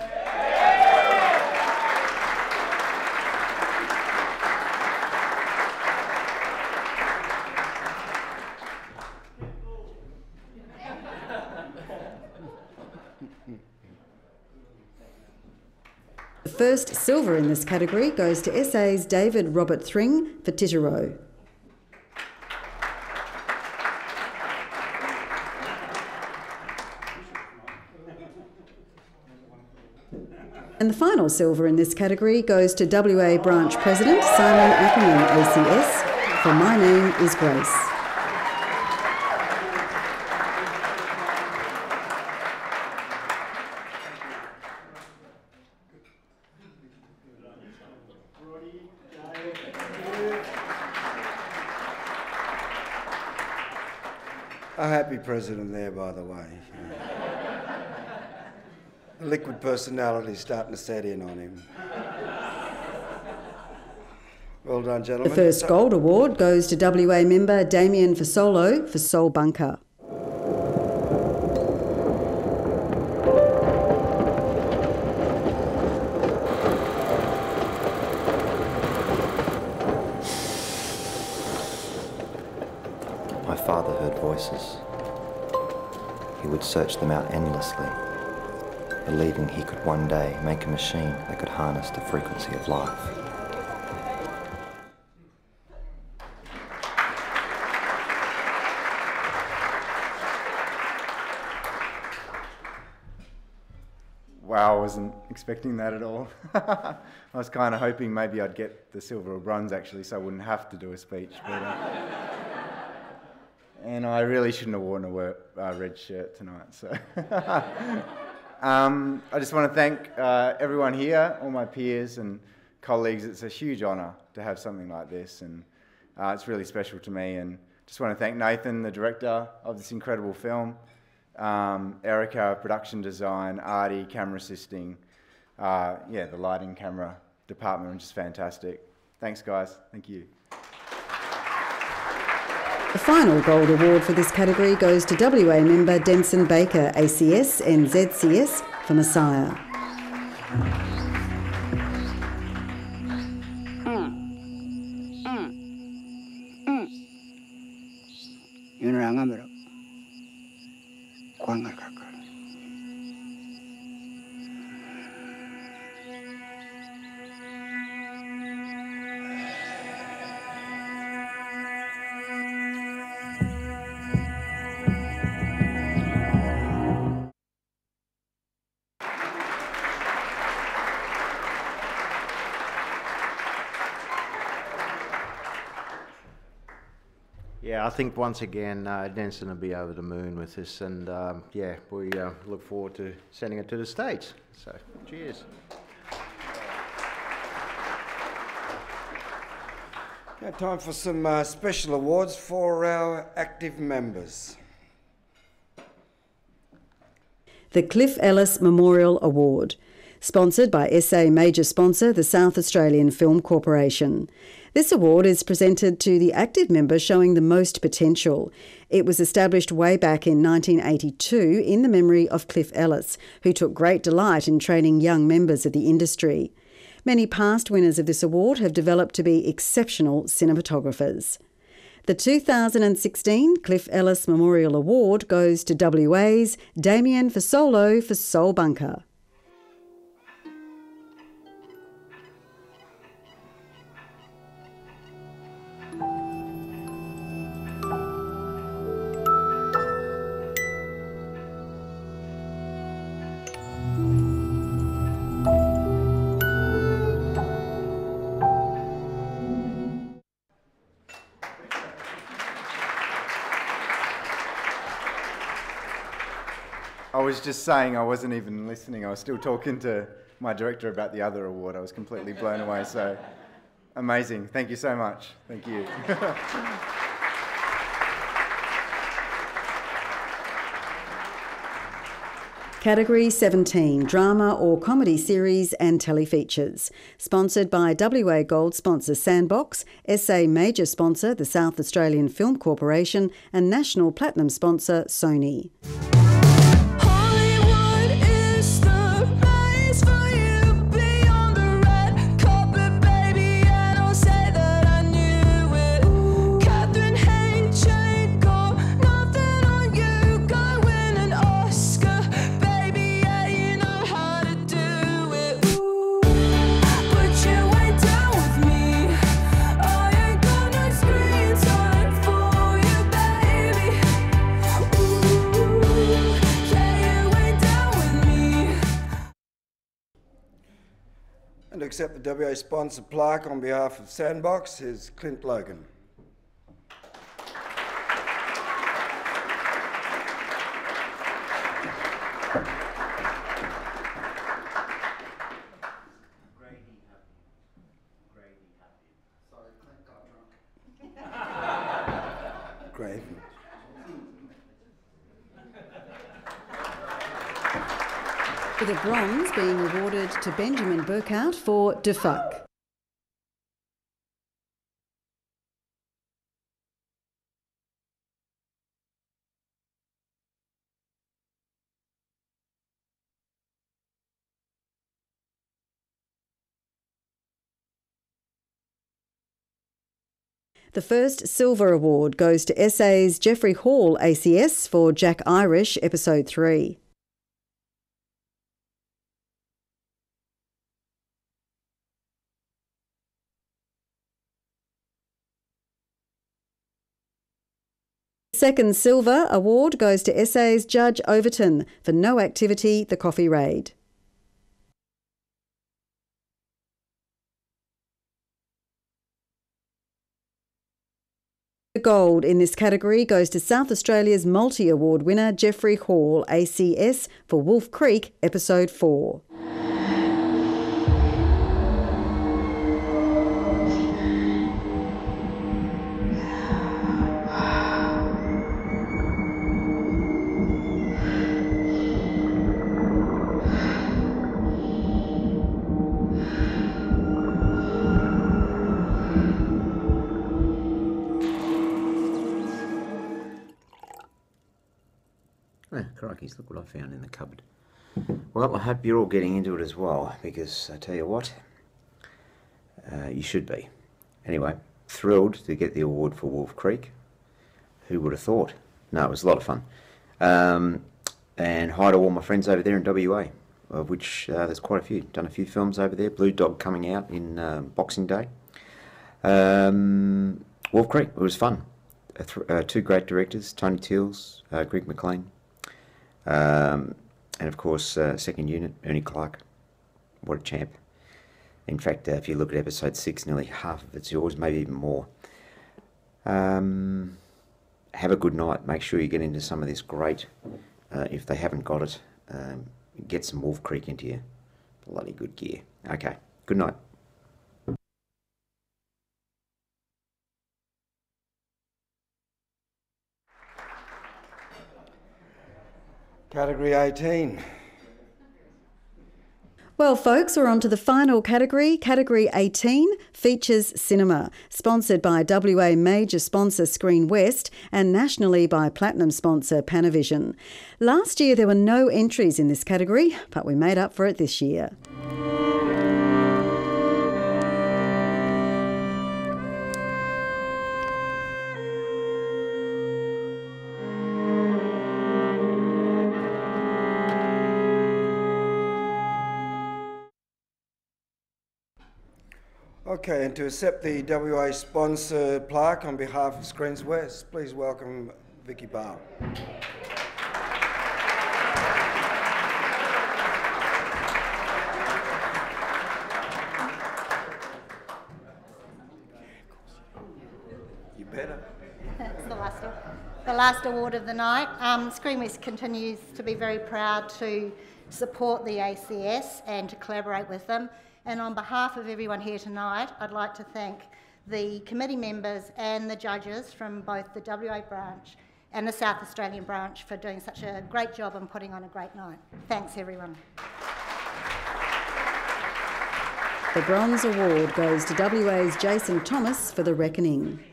The first silver in this category goes to SA's David Robert Thring for Titero. And the final silver in this category goes to WA Branch President Simon Ackerman, ACS, for My Name is Grace. A happy president there, by the way. The liquid personality is starting to set in on him. Well done, gentlemen. The gentlemen. first gold award goes to WA member Damien Fasolo for Soul Bunker. My father heard voices. He would search them out endlessly, believing he could one day make a machine that could harness the frequency of life. Wow, I wasn't expecting that at all. I was kind of hoping maybe I'd get the silver or bronze actually, so I wouldn't have to do a speech. But, uh, and I really shouldn't have worn a uh, red shirt tonight. So um, I just want to thank uh, everyone here, all my peers and colleagues. It's a huge honour to have something like this, and uh, it's really special to me. And just want to thank Nathan, the director of this incredible film, um, Erica, production design, Artie, camera assisting, uh, yeah, the lighting camera department, which is fantastic. Thanks, guys. Thank you. The final gold award for this category goes to WA member Denson Baker, ACS NZCS, for Messiah. Think once again uh, Denson will be over the moon with this, and um, yeah, we uh, look forward to sending it to the States. So, cheers. Now, time for some uh, special awards for our active members. The Cliff Ellis Memorial Award, sponsored by SA major sponsor, the South Australian Film Corporation. This award is presented to the active member showing the most potential. It was established way back in 1982 in the memory of Cliff Ellis, who took great delight in training young members of the industry. Many past winners of this award have developed to be exceptional cinematographers. The 2016 Cliff Ellis Memorial Award goes to WA's Damien Fasolo for Soul Bunker. Was just saying I wasn't even listening. I was still talking to my director about the other award. I was completely blown away. So amazing. Thank you so much. Thank you. Category 17 Drama or Comedy Series and Telefeatures. Sponsored by WA Gold sponsor Sandbox, SA Major sponsor the South Australian Film Corporation, and National Platinum sponsor Sony. Accept the WA sponsor plaque on behalf of Sandbox is Clint Logan. Grave. With a bronze being awarded to Benjamin Burkout for De Fuck. The first silver award goes to SA's Geoffrey Hall ACS for Jack Irish, Episode 3. Second silver award goes to SA's Judd Overton for No Activity, The Coffee Raid. The gold in this category goes to South Australia's multi award winner Geoffrey Hall, ACS, for Wolf Creek, Episode 4. Well, I hope you're all getting into it as well, because I tell you what, uh, you should be. Anyway, thrilled to get the award for Wolf Creek. Who would have thought? No, it was a lot of fun. Um, and hi to all my friends over there in WA, of which uh, there's quite a few. Done a few films over there. Blue Dog coming out in um, Boxing Day. Um, Wolf Creek, it was fun. Uh, uh, two great directors, Tony Tilse, uh, Greg McLean. Um, and of course, uh, second unit, Ernie Clark. What a champ. In fact, uh, if you look at episode six, nearly half of it's yours, maybe even more. Um, have a good night. Make sure you get into some of this great. Uh, if they haven't got it, um, get some Wolf Creek into you. bloody good gear. Okay, good night. Category 18. Well, folks, we're on to the final category. Category 18 features cinema, sponsored by WA major sponsor Screen West and nationally by platinum sponsor Panavision. Last year there were no entries in this category, but we made up for it this year. Okay, and to accept the WA sponsor plaque on behalf of Screens West, please welcome Vicky Barr. You better. The last, the last award of the night. Um, Screen West continues to be very proud to support the ACS and to collaborate with them. And on behalf of everyone here tonight, I'd like to thank the committee members and the judges from both the WA branch and the South Australian branch for doing such a great job and putting on a great night. Thanks, everyone. The Bronze Award goes to WA's Jason Thomas for The Reckoning.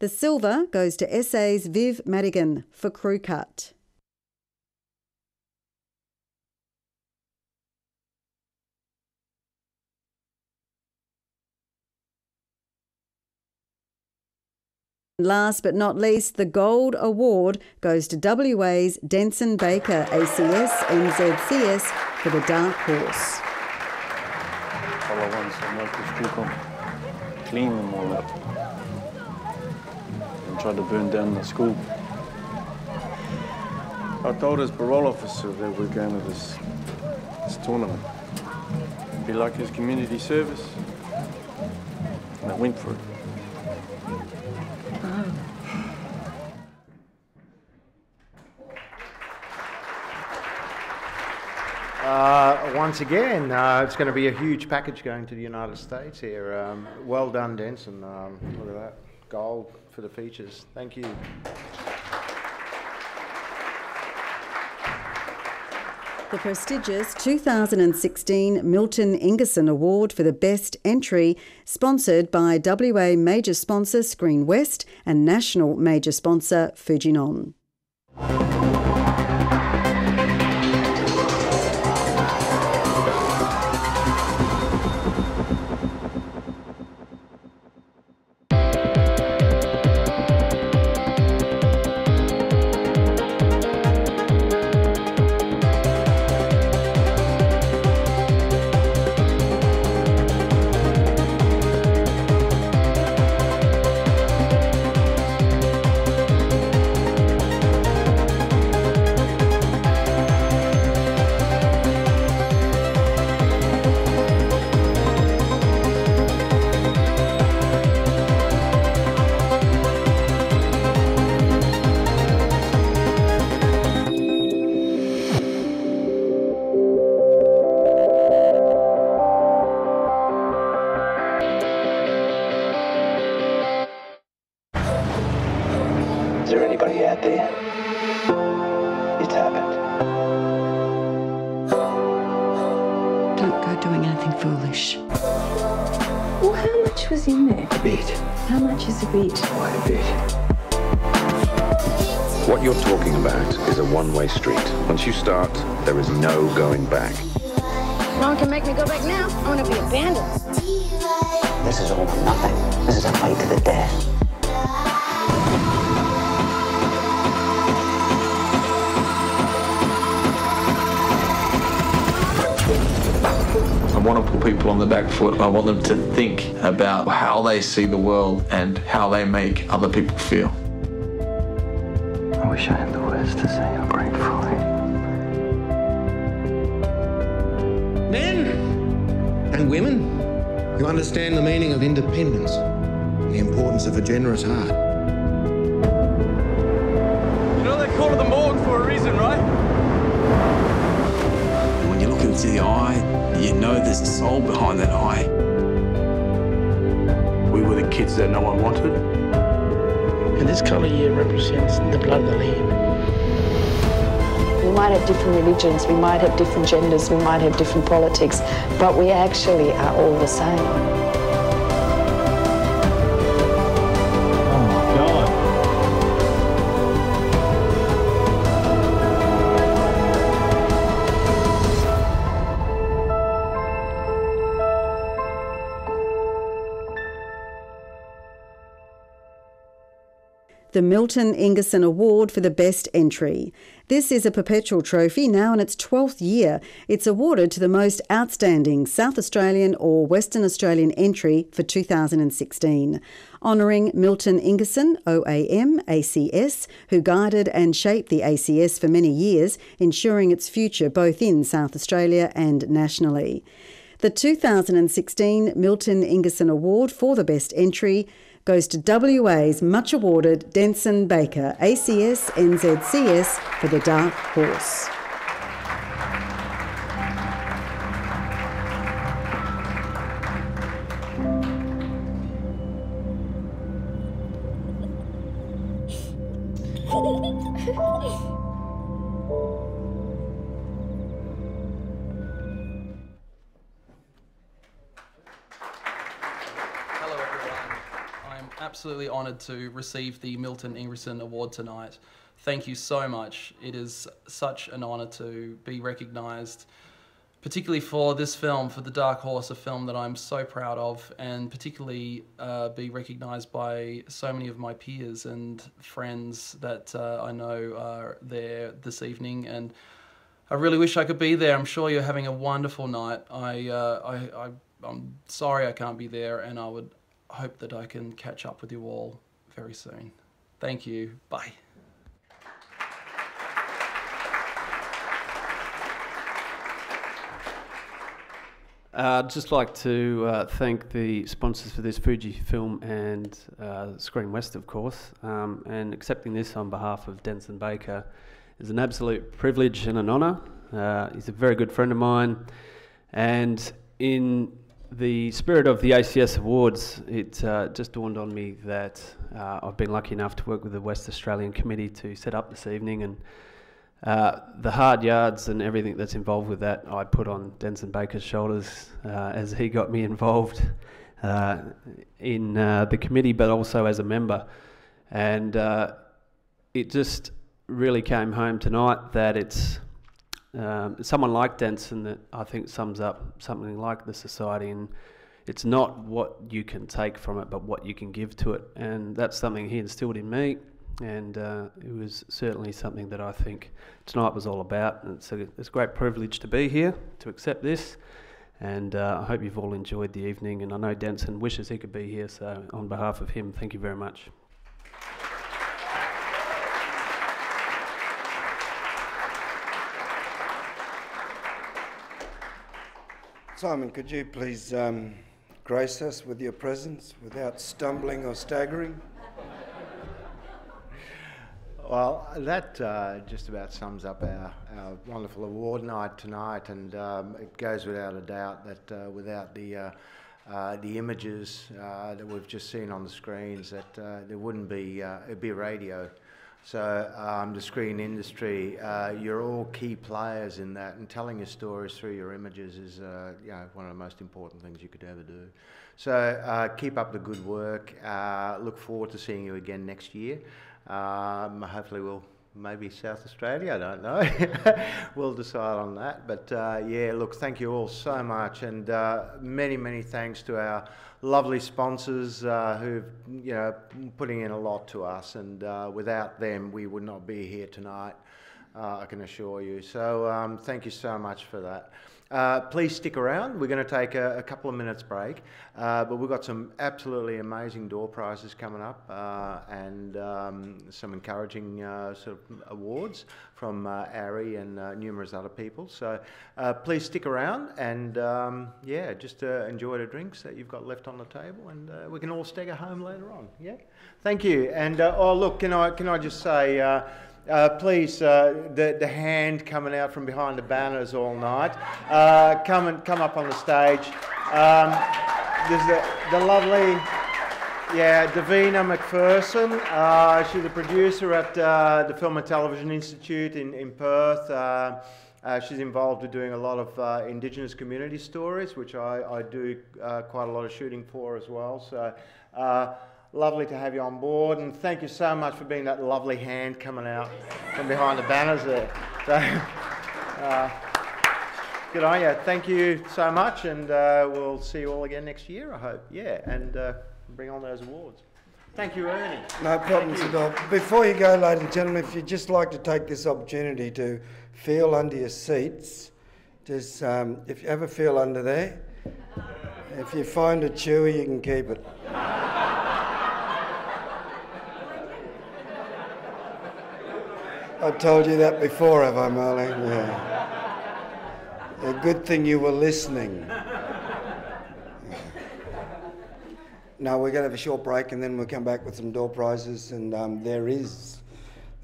The silver goes to SA's Viv Madigan for Crew Cut. Last but not least, the Gold Award goes to WA's Denson Baker ACS NZCS for the Dark Horse. Try to burn down the school. I told his parole officer that we're going to this, this tournament. It'd be like his community service. And I went for it. Uh, once again, uh, it's going to be a huge package going to the United States here. Um, well done, Denson. Um, look at that. Gold for the features. Thank you. The prestigious 2016 Milton Ingerson Award for the Best Entry, sponsored by WA major sponsor Screen West and national major sponsor Fujinon. You start, there is no going back. No one can make me go back now. I want to be abandoned. This is all or nothing. This is a fight to the death. I want to put people on the back foot. I want them to think about how they see the world and how they make other people feel. I wish I had the words to say understand the meaning of independence and the importance of a generous heart. You know they call it the morgue for a reason, right? When you look into the eye, you know there's a soul behind that eye. We were the kids that no one wanted. And this colour here represents the blood of the land. We might have different religions, we might have different genders, we might have different politics, but we actually are all the same. The Milton Ingerson Award for the Best Entry. This is a perpetual trophy now in its 12th year. It's awarded to the most outstanding South Australian or Western Australian entry for 2016, honouring Milton Ingerson, OAM, ACS, who guided and shaped the ACS for many years, ensuring its future both in South Australia and nationally. The 2016 Milton Ingerson Award for the Best Entry goes to WA's much awarded Denson Baker, ACS NZCS, for the Dark Horse. absolutely honoured to receive the Milton Ingerson Award tonight. Thank you so much. It is such an honour to be recognised, particularly for this film, for The Dark Horse, a film that I'm so proud of, and particularly uh, be recognised by so many of my peers and friends that uh, I know are there this evening. And I really wish I could be there. I'm sure you're having a wonderful night. I, uh, I, I I'm sorry I can't be there, and I would hope that I can catch up with you all very soon. Thank you. Bye. Uh, I'd just like to uh, thank the sponsors for this Fujifilm and uh, Screen West, of course, um, and accepting this on behalf of Denson Baker is an absolute privilege and an honour. Uh, he's a very good friend of mine, and in the spirit of the ACS Awards, it uh, just dawned on me that uh, I've been lucky enough to work with the West Australian Committee to set up this evening, and uh, the hard yards and everything that's involved with that, I put on Denson Baker's shoulders uh, as he got me involved uh, in uh, the committee, but also as a member. And it just really came home tonight that it's um, someone like Denson that I think sums up something like the society, and it's not what you can take from it, but what you can give to it, and that's something he instilled in me, and uh, it was certainly something that I think tonight was all about. And it's a, it's a great privilege to be here to accept this, and uh, I hope you've all enjoyed the evening. And I know Denson wishes he could be here, so on behalf of him, thank you very much. Simon, could you please um, grace us with your presence without stumbling or staggering? Well, that uh, just about sums up our, our wonderful award night tonight, and um, it goes without a doubt that uh, without the uh, uh the images uh, that we've just seen on the screens, that uh, there wouldn't be it'd be radio So um, the screen industry, uh, you're all key players in that, and telling your stories through your images is, uh, you know, one of the most important things you could ever do. So uh, keep up the good work. Uh, look forward to seeing you again next year. Um, hopefully we'll maybe South Australia, I don't know. we'll decide on that. But uh, yeah, look, thank you all so much, and uh, many, many thanks to our lovely sponsors uh, who've, you know, putting in a lot to us, and uh, without them, we would not be here tonight. Uh, I can assure you. So um, thank you so much for that. Uh, please stick around. We're going to take a, a couple of minutes break, uh, but we've got some absolutely amazing door prizes coming up uh, and um, some encouraging uh, sort of awards from uh, ARRI and numerous other people. So please stick around and um, yeah, just enjoy the drinks that you've got left on the table, and we can all stagger home later on. Yeah, thank you. And oh look, can I can I just say. Uh, please, uh, the, the hand coming out from behind the banners all night, uh, come and come up on the stage. Um, there's the, the lovely, yeah, Davina McPherson. Uh, she's a producer at uh, the Film and Television Institute in, in Perth. Uh, she's involved with doing a lot of Indigenous community stories, which I, I do quite a lot of shooting for as well. So Lovely to have you on board, and thank you so much for being that lovely hand coming out from behind the banners there. So, uh, good on you. Thank you so much, and uh, we'll see you all again next year, I hope. Yeah, and uh, bring on those awards. Thank you, Ernie. No problems at all. Before you go, ladies and gentlemen, if you'd just like to take this opportunity to feel under your seats, just um, if you ever feel under there, if you find it chewy, you can keep it. I told you that before, have I, Marlene? Yeah. A good thing you were listening. Now we're going to have a short break and then we'll come back with some door prizes. And um, there is,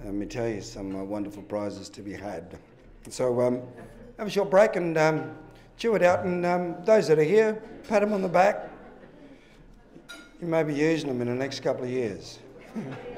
let me tell you, some uh, wonderful prizes to be had. So um, have a short break and um, chew it out. And um, those that are here, pat them on the back. You may be using them in the next couple of years.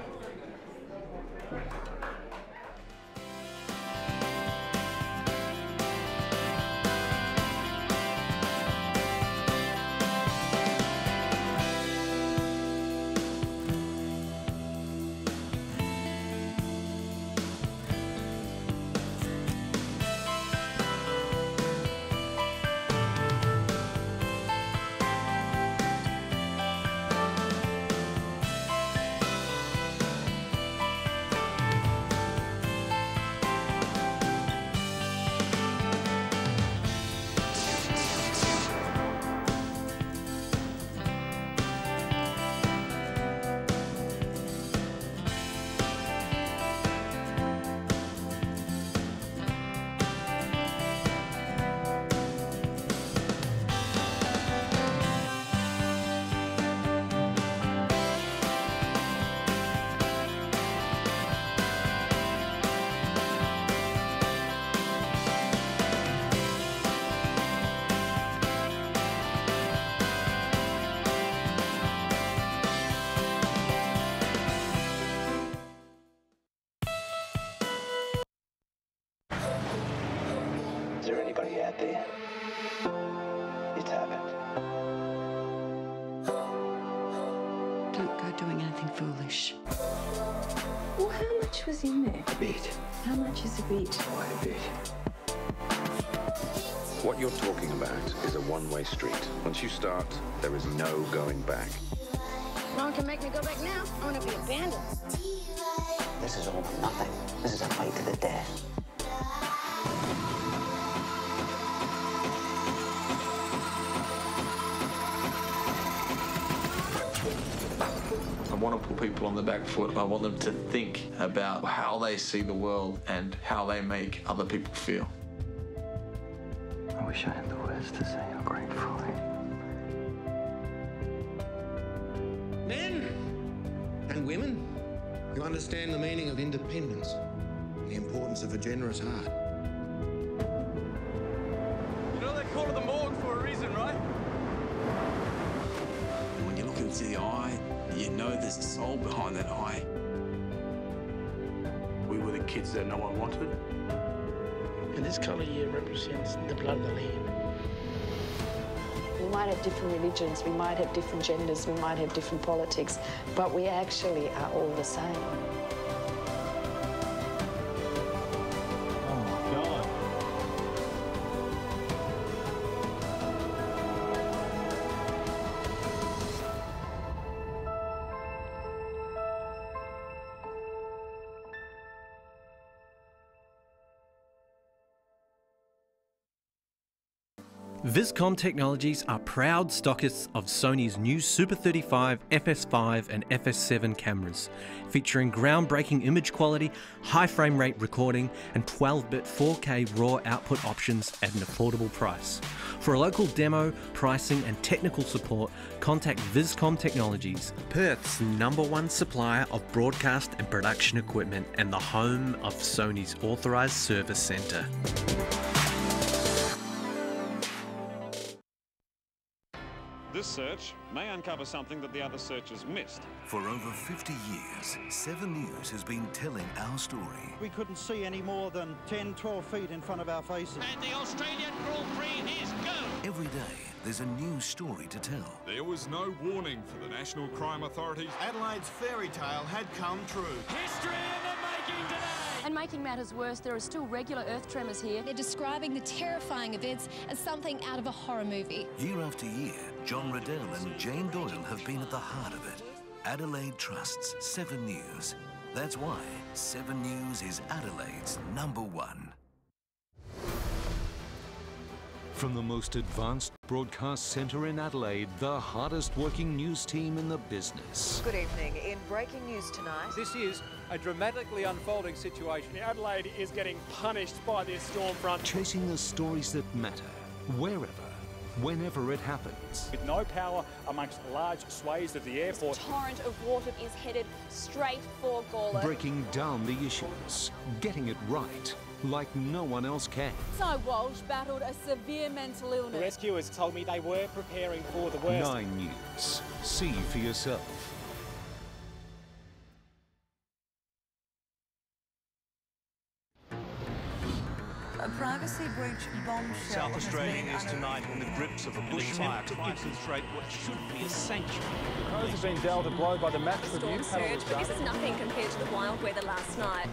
want them to think about how they see the world and how they make other people feel I wish I had the words to say how grateful I am. Men and women, you understand the meaning of independence and the importance of a generous heart. You know they call it the morgue for a reason, right? when you look into the eye, you know there's a soul behind that eye. Kids that no one wanted. And this colour here represents the blood of the Lamb. We might have different religions, we might have different genders, we might have different politics, but we actually are all the same. Viscom Technologies are proud stockists of Sony's new Super 35, FS5 and FS7 cameras, featuring groundbreaking image quality, high frame rate recording, and 12 bit 4K RAW output options at an affordable price. For a local demo, pricing, and technical support, contact Viscom Technologies, Perth's number one supplier of broadcast and production equipment and the home of Sony's authorised service centre. This search may uncover something that the other searchers missed. For over 50 years, 7 News has been telling our story. We couldn't see any more than 10, 12 feet in front of our faces. And the Australian Grand Prix is go! Every day, there's a new story to tell. There was no warning for the National Crime Authority. Adelaide's fairy tale had come true. History And making matters worse, there are still regular earth tremors here. They're describing the terrifying events as something out of a horror movie. Year after year, John Riddell and Jane Doyle have been at the heart of it. Adelaide trusts 7 News. That's why 7 News is Adelaide's number one. From the most advanced broadcast centre in Adelaide, the hardest working news team in the business. Good evening. In breaking news tonight. This is a dramatically unfolding situation. Adelaide is getting punished by this storm front. Chasing the stories that matter, wherever, whenever it happens. With no power amongst large swathes of the airport. This torrent of water is headed straight for Gawler. Breaking down the issues, getting it right, like no one else can. Cy Walsh battled a severe mental illness. The rescuers told me they were preparing for the worst. Nine News. See for yourself. A privacy breach bombshell. South Australia is tonight in the grips of a bushfire to infiltrate what should be a sanctuary. The pros have been dealt a blow by the match review Storm surge, but this is nothing compared to the wild weather last night.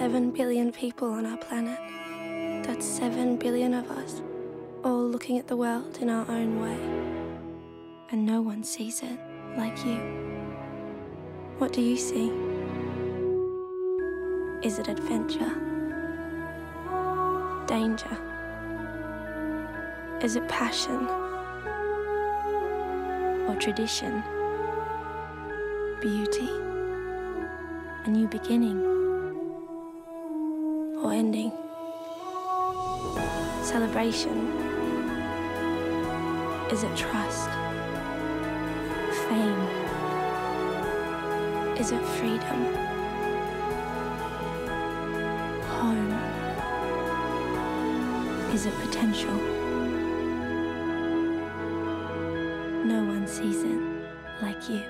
7 billion people on our planet. That's 7 billion of us, all looking at the world in our own way. And no one sees it like you. What do you see? Is it adventure? Danger? Is it passion? Or tradition? Beauty? A new beginning? Celebration? Is it trust? Fame? Is it freedom? Home? Is it potential? No one sees it like you.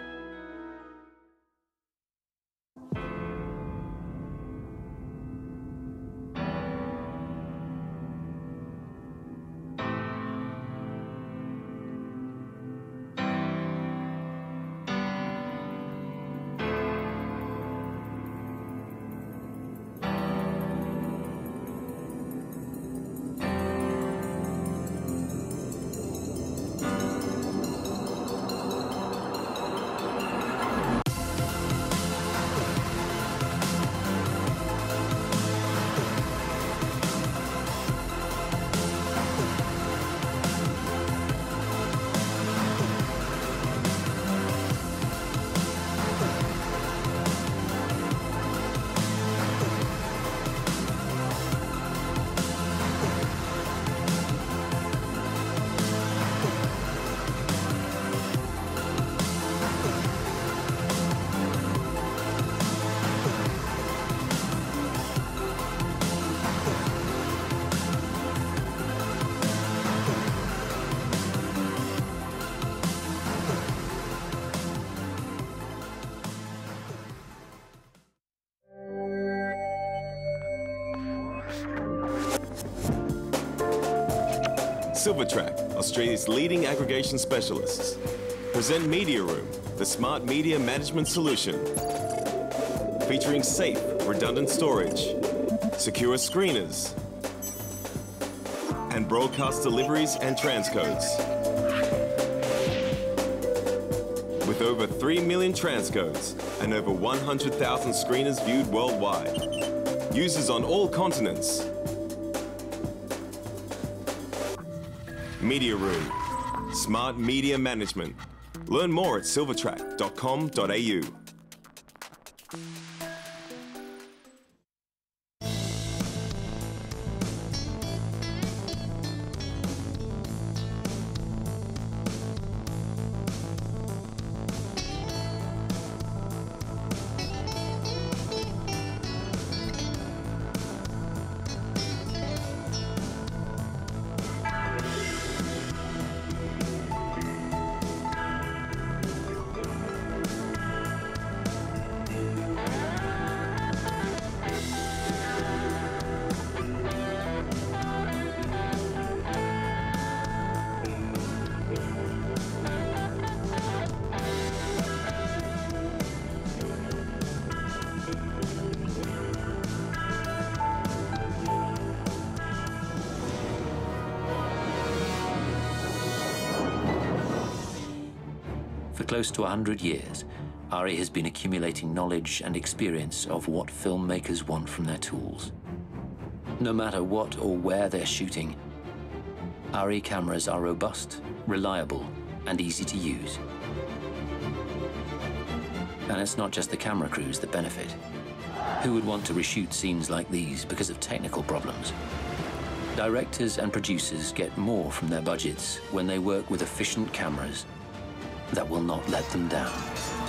Silvertrak, Australia's leading aggregation specialists, present Media Room, the smart media management solution. Featuring safe, redundant storage, secure screeners, and broadcast deliveries and transcodes. With over 3 million transcodes and over 100,000 screeners viewed worldwide. Users on all continents Media Room. Smart Media Management. Learn more at silvertrak.com.au. For close to 100 years, ARRI has been accumulating knowledge and experience of what filmmakers want from their tools. No matter what or where they're shooting, ARRI cameras are robust, reliable, and easy to use. And it's not just the camera crews that benefit. Who would want to reshoot scenes like these because of technical problems? Directors and producers get more from their budgets when they work with efficient cameras that will not let them down.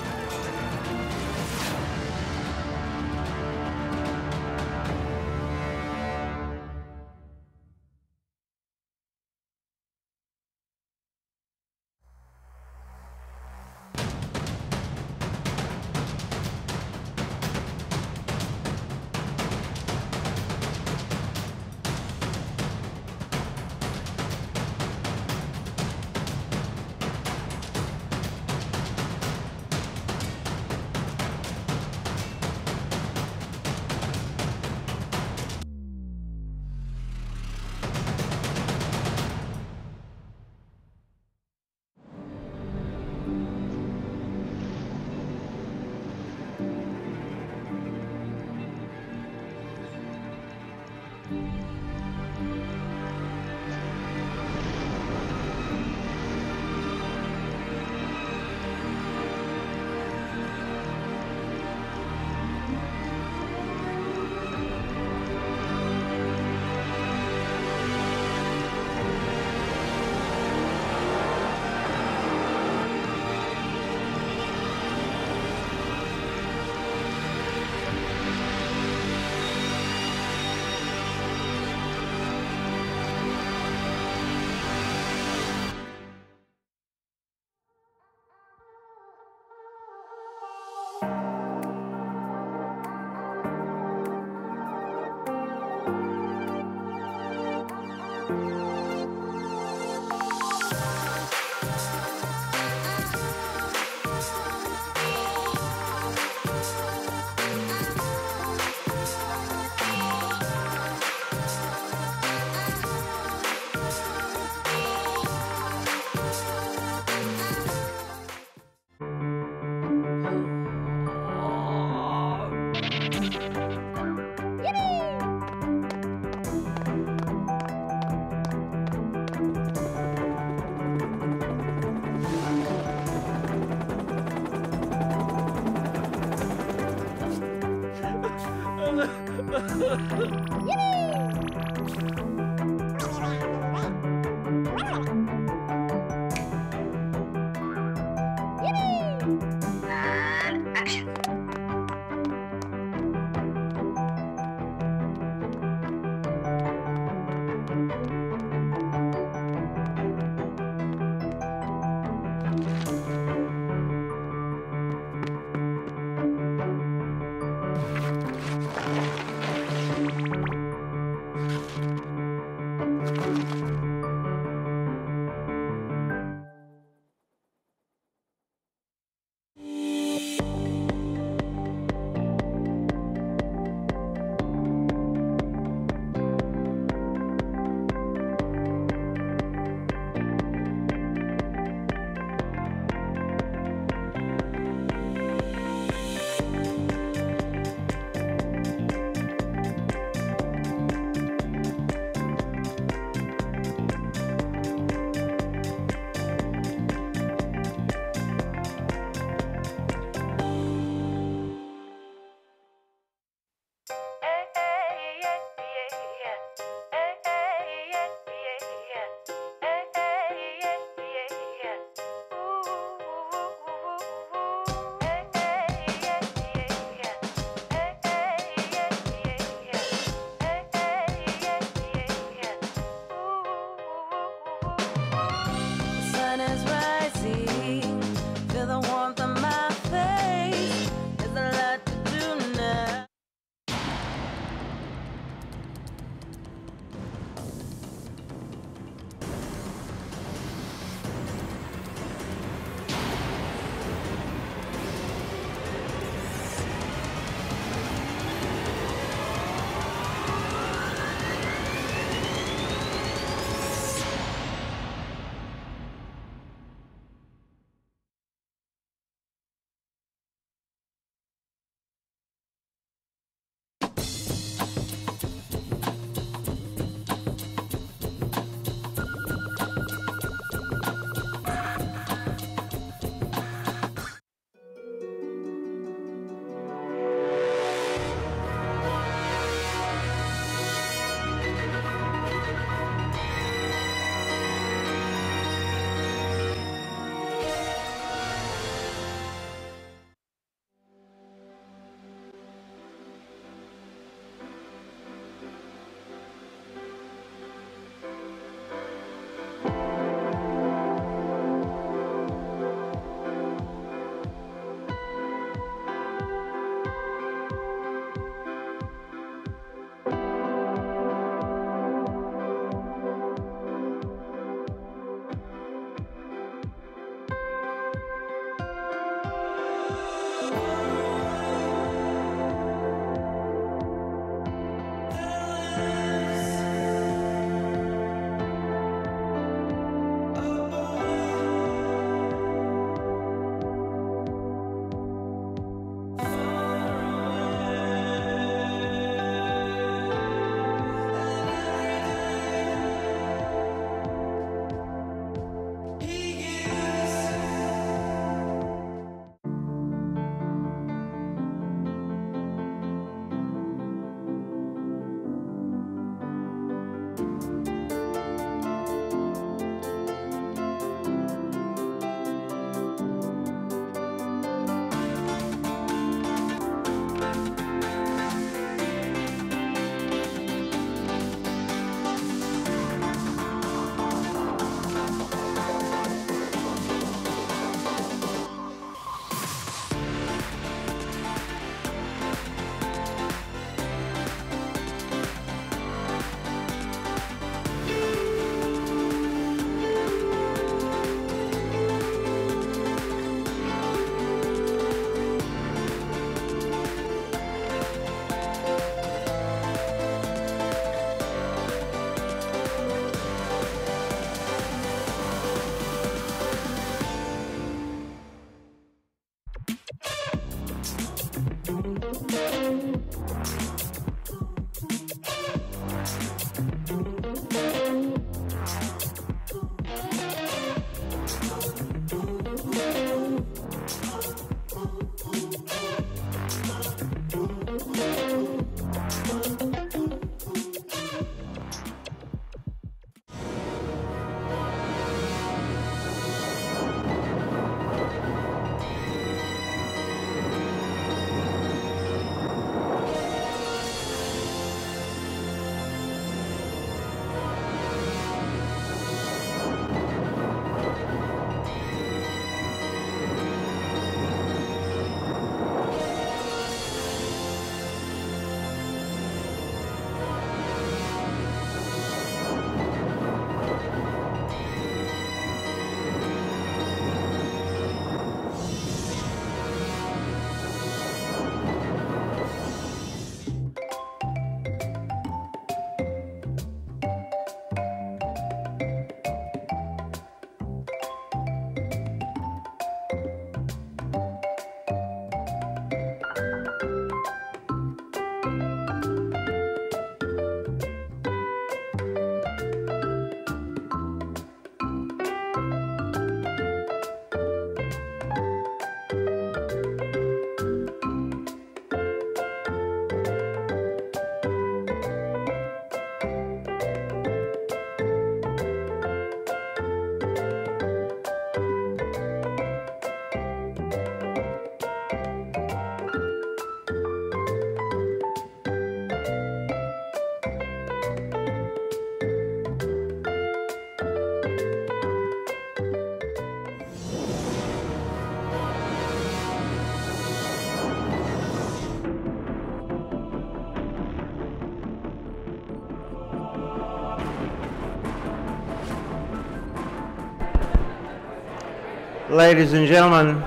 Ladies and gentlemen,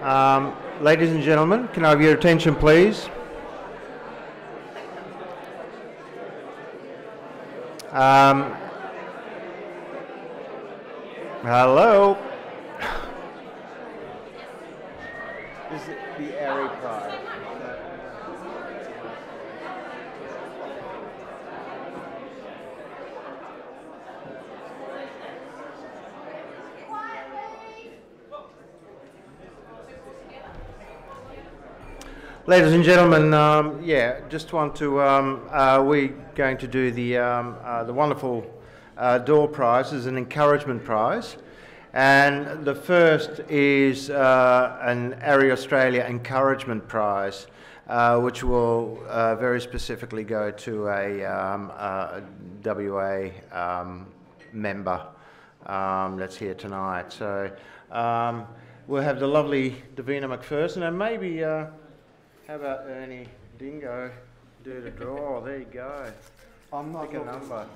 um, ladies and gentlemen, can I have your attention, please? Um, hello. This is the ARRI Prize. Ladies and gentlemen, um, yeah, just want to, um, uh, we're going to do the, um, uh, the wonderful uh, door prize as an encouragement prize. And the first is uh, an ARRI Australia encouragement prize, uh, which will uh, very specifically go to a, um, a WA um, member um, that's here tonight. So we'll have the lovely Davina McPherson and maybe how about Ernie Dingo do the draw? There you go. I'm not Pick a number.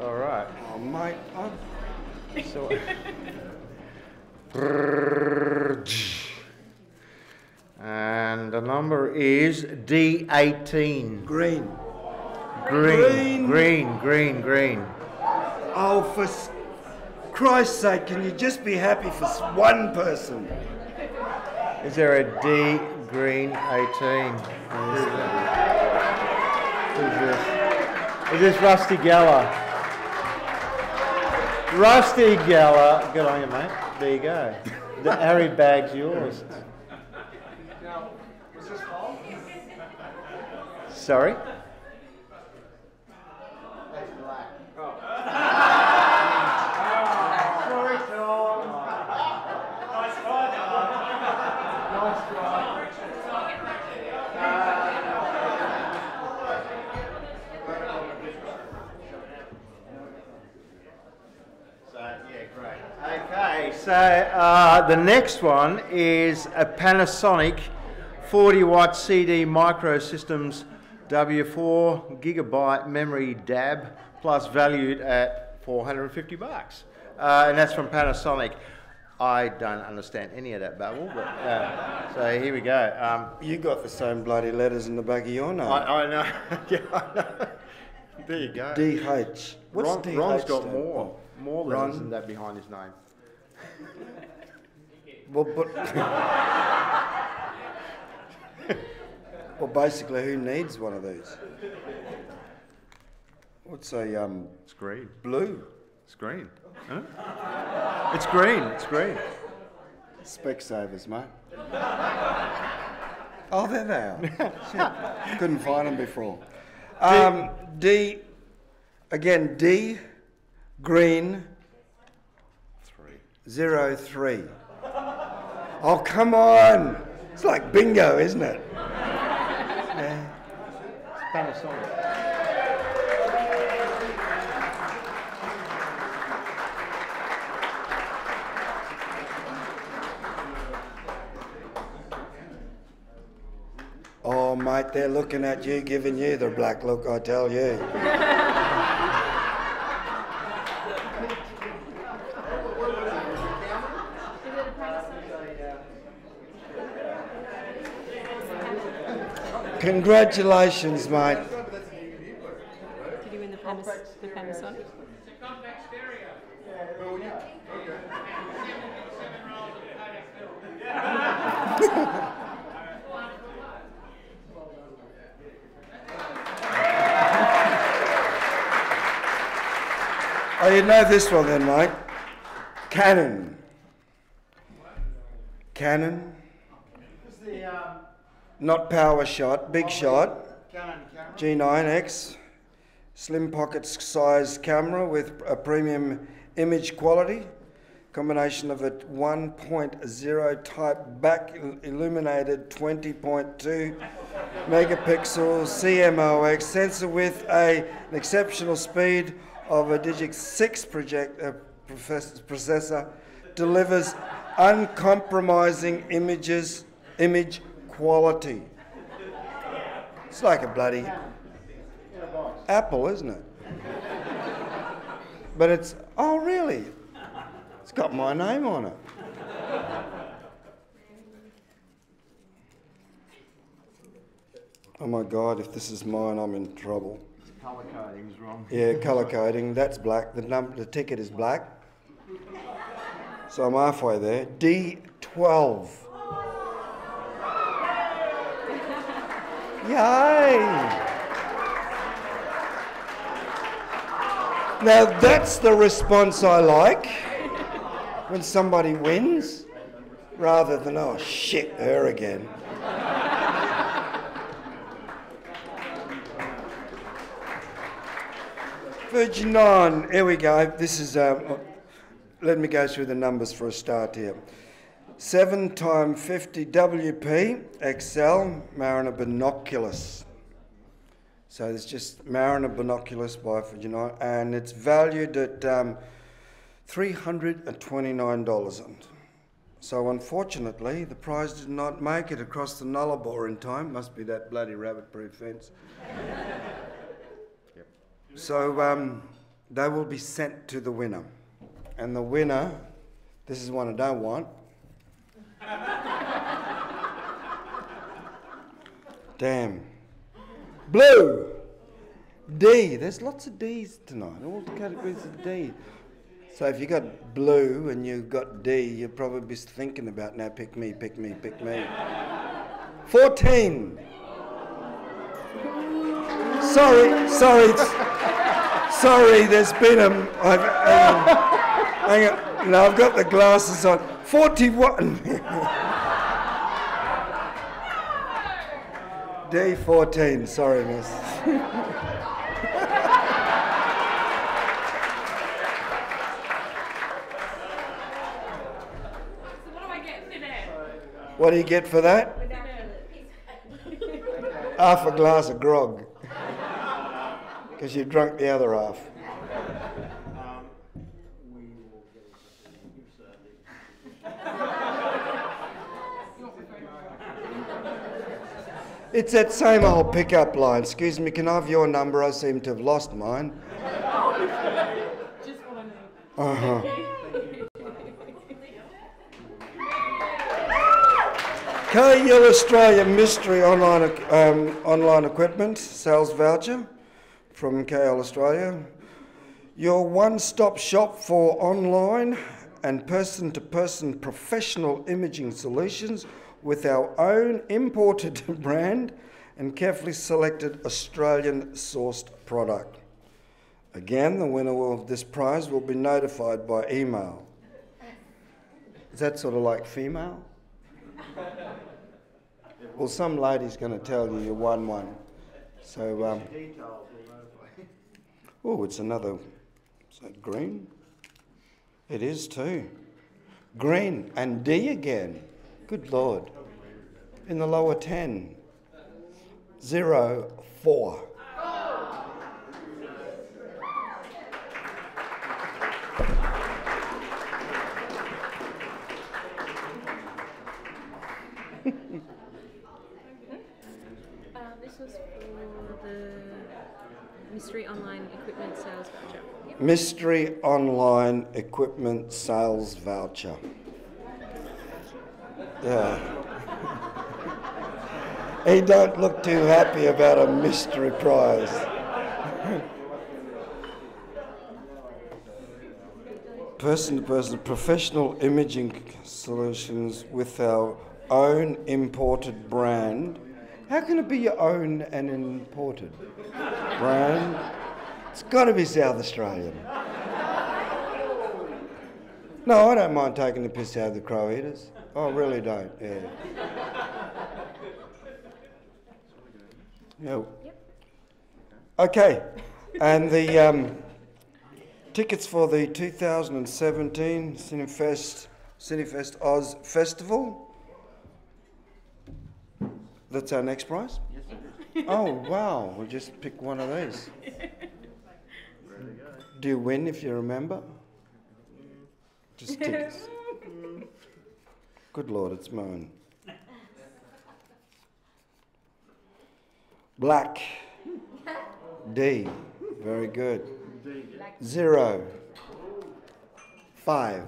All right. Oh, mate. I'm... So, and the number is D18. Green. Green. Green, green, green. Oh, for s- Christ's sake, can you just be happy for s- one person? Is there a D green 18? Who's this? Is this Rusty Geller? Rusty Geller. Good on you, mate. There you go. The ARRI bag's yours. Sorry? Okay, so uh, the next one is a Panasonic 40 watt CD Micro Systems W4 gigabyte memory DAB plus valued at 450 bucks. Uh, and that's from Panasonic. I don't understand any of that babble, but uh, so here we go. Um, You got the same bloody letters in the back of your name. I, I know. yeah, I know. There you go. DH. What's Ron, DH Ron's got more, more letters Ron? than that behind his name. Well, but. well, basically, who needs one of these? What's a um? It's green. Blue. It's green. Huh? It's green. It's green. Specsavers, mate. Oh, there they are. Shit. Couldn't find them before. Um, D, again, D, green. Zero three. Oh, come on. It's like bingo, isn't it? Yeah. Panasonic. Oh, mate, they're looking at you, giving you the black look, I tell you. Congratulations, mate. Did you win the, Panas- the Panasonic? Oh, you know this one then, mate. Canon. Canon. Not power shot, big shot. G9X. Slim pocket size camera with a premium image quality. Combination of a 1.0 type back illuminated 20.2 megapixel CMOS sensor with a, an exceptional speed of a DIGIC 6 project, uh, processor delivers uncompromising images, image quality. It's like a bloody apple, isn't it? But it's, oh really? It's got my name on it. Oh my God, if this is mine, I'm in trouble. Colour coding's wrong. Yeah, colour coding, that's black. The, num- the ticket is black. So I'm halfway there. D12. Yay! Now that's the response I like when somebody wins, rather than, oh shit, her again. Virgin 9, here we go. This is, um, let me go through the numbers for a start here. 7 times 50 WP XL Mariner Binoculars. So it's just Mariner Binoculars by Virgin 9, and it's valued at um, $329. So unfortunately, the prize did not make it across the Nullarbor in time. Must be that bloody rabbit-proof fence. So um, they will be sent to the winner. And the winner, this is one I don't want. Damn. Blue. D. There's lots of D's tonight. All the categories of D. So if you got blue and you got D, you're probably be thinking about now pick me, pick me, pick me. 14. Sorry, sorry, sorry. There's been a. I've, on, hang on. No, I've got the glasses on. Forty-one. Day fourteen. Sorry, miss. What am I getting today? What do you get for that? Half a glass of grog. Because you drunk the other half. It's that same old pickup line. Excuse me, can I have your number? I seem to have lost mine. Just want to know. Uh huh. Kayell Australia Mystery Online, um, online Equipment Sales Voucher from Kayell Australia. Your one stop shop for online and person to person professional imaging solutions with our own imported brand and carefully selected Australian sourced product. Again, the winner of this prize will be notified by email. Is that sort of like female? Well, some lady's going to tell you you won one. So, um, oh, it's another. Is that green? It is too. Green and D again. Good Lord. In the lower 10. Zero, four. Uh, this was for the mystery online equipment sales voucher. Mystery online equipment sales voucher. Yeah. He don't look too happy about a mystery prize. person to person professional imaging solutions with our own imported brand. How can it be your own and imported brand? It's got to be South Australian. No, I don't mind taking the piss out of the crow eaters. Oh, I really don't, yeah. Yeah. Okay, and the um, tickets for the 2017 Cinefest, Cinefest Oz Festival. That's our next prize? Oh, wow, we'll just pick one of these. Do you win if you remember? Just tickets. Good Lord, it's mine. Black D. Very good. Zero. Five.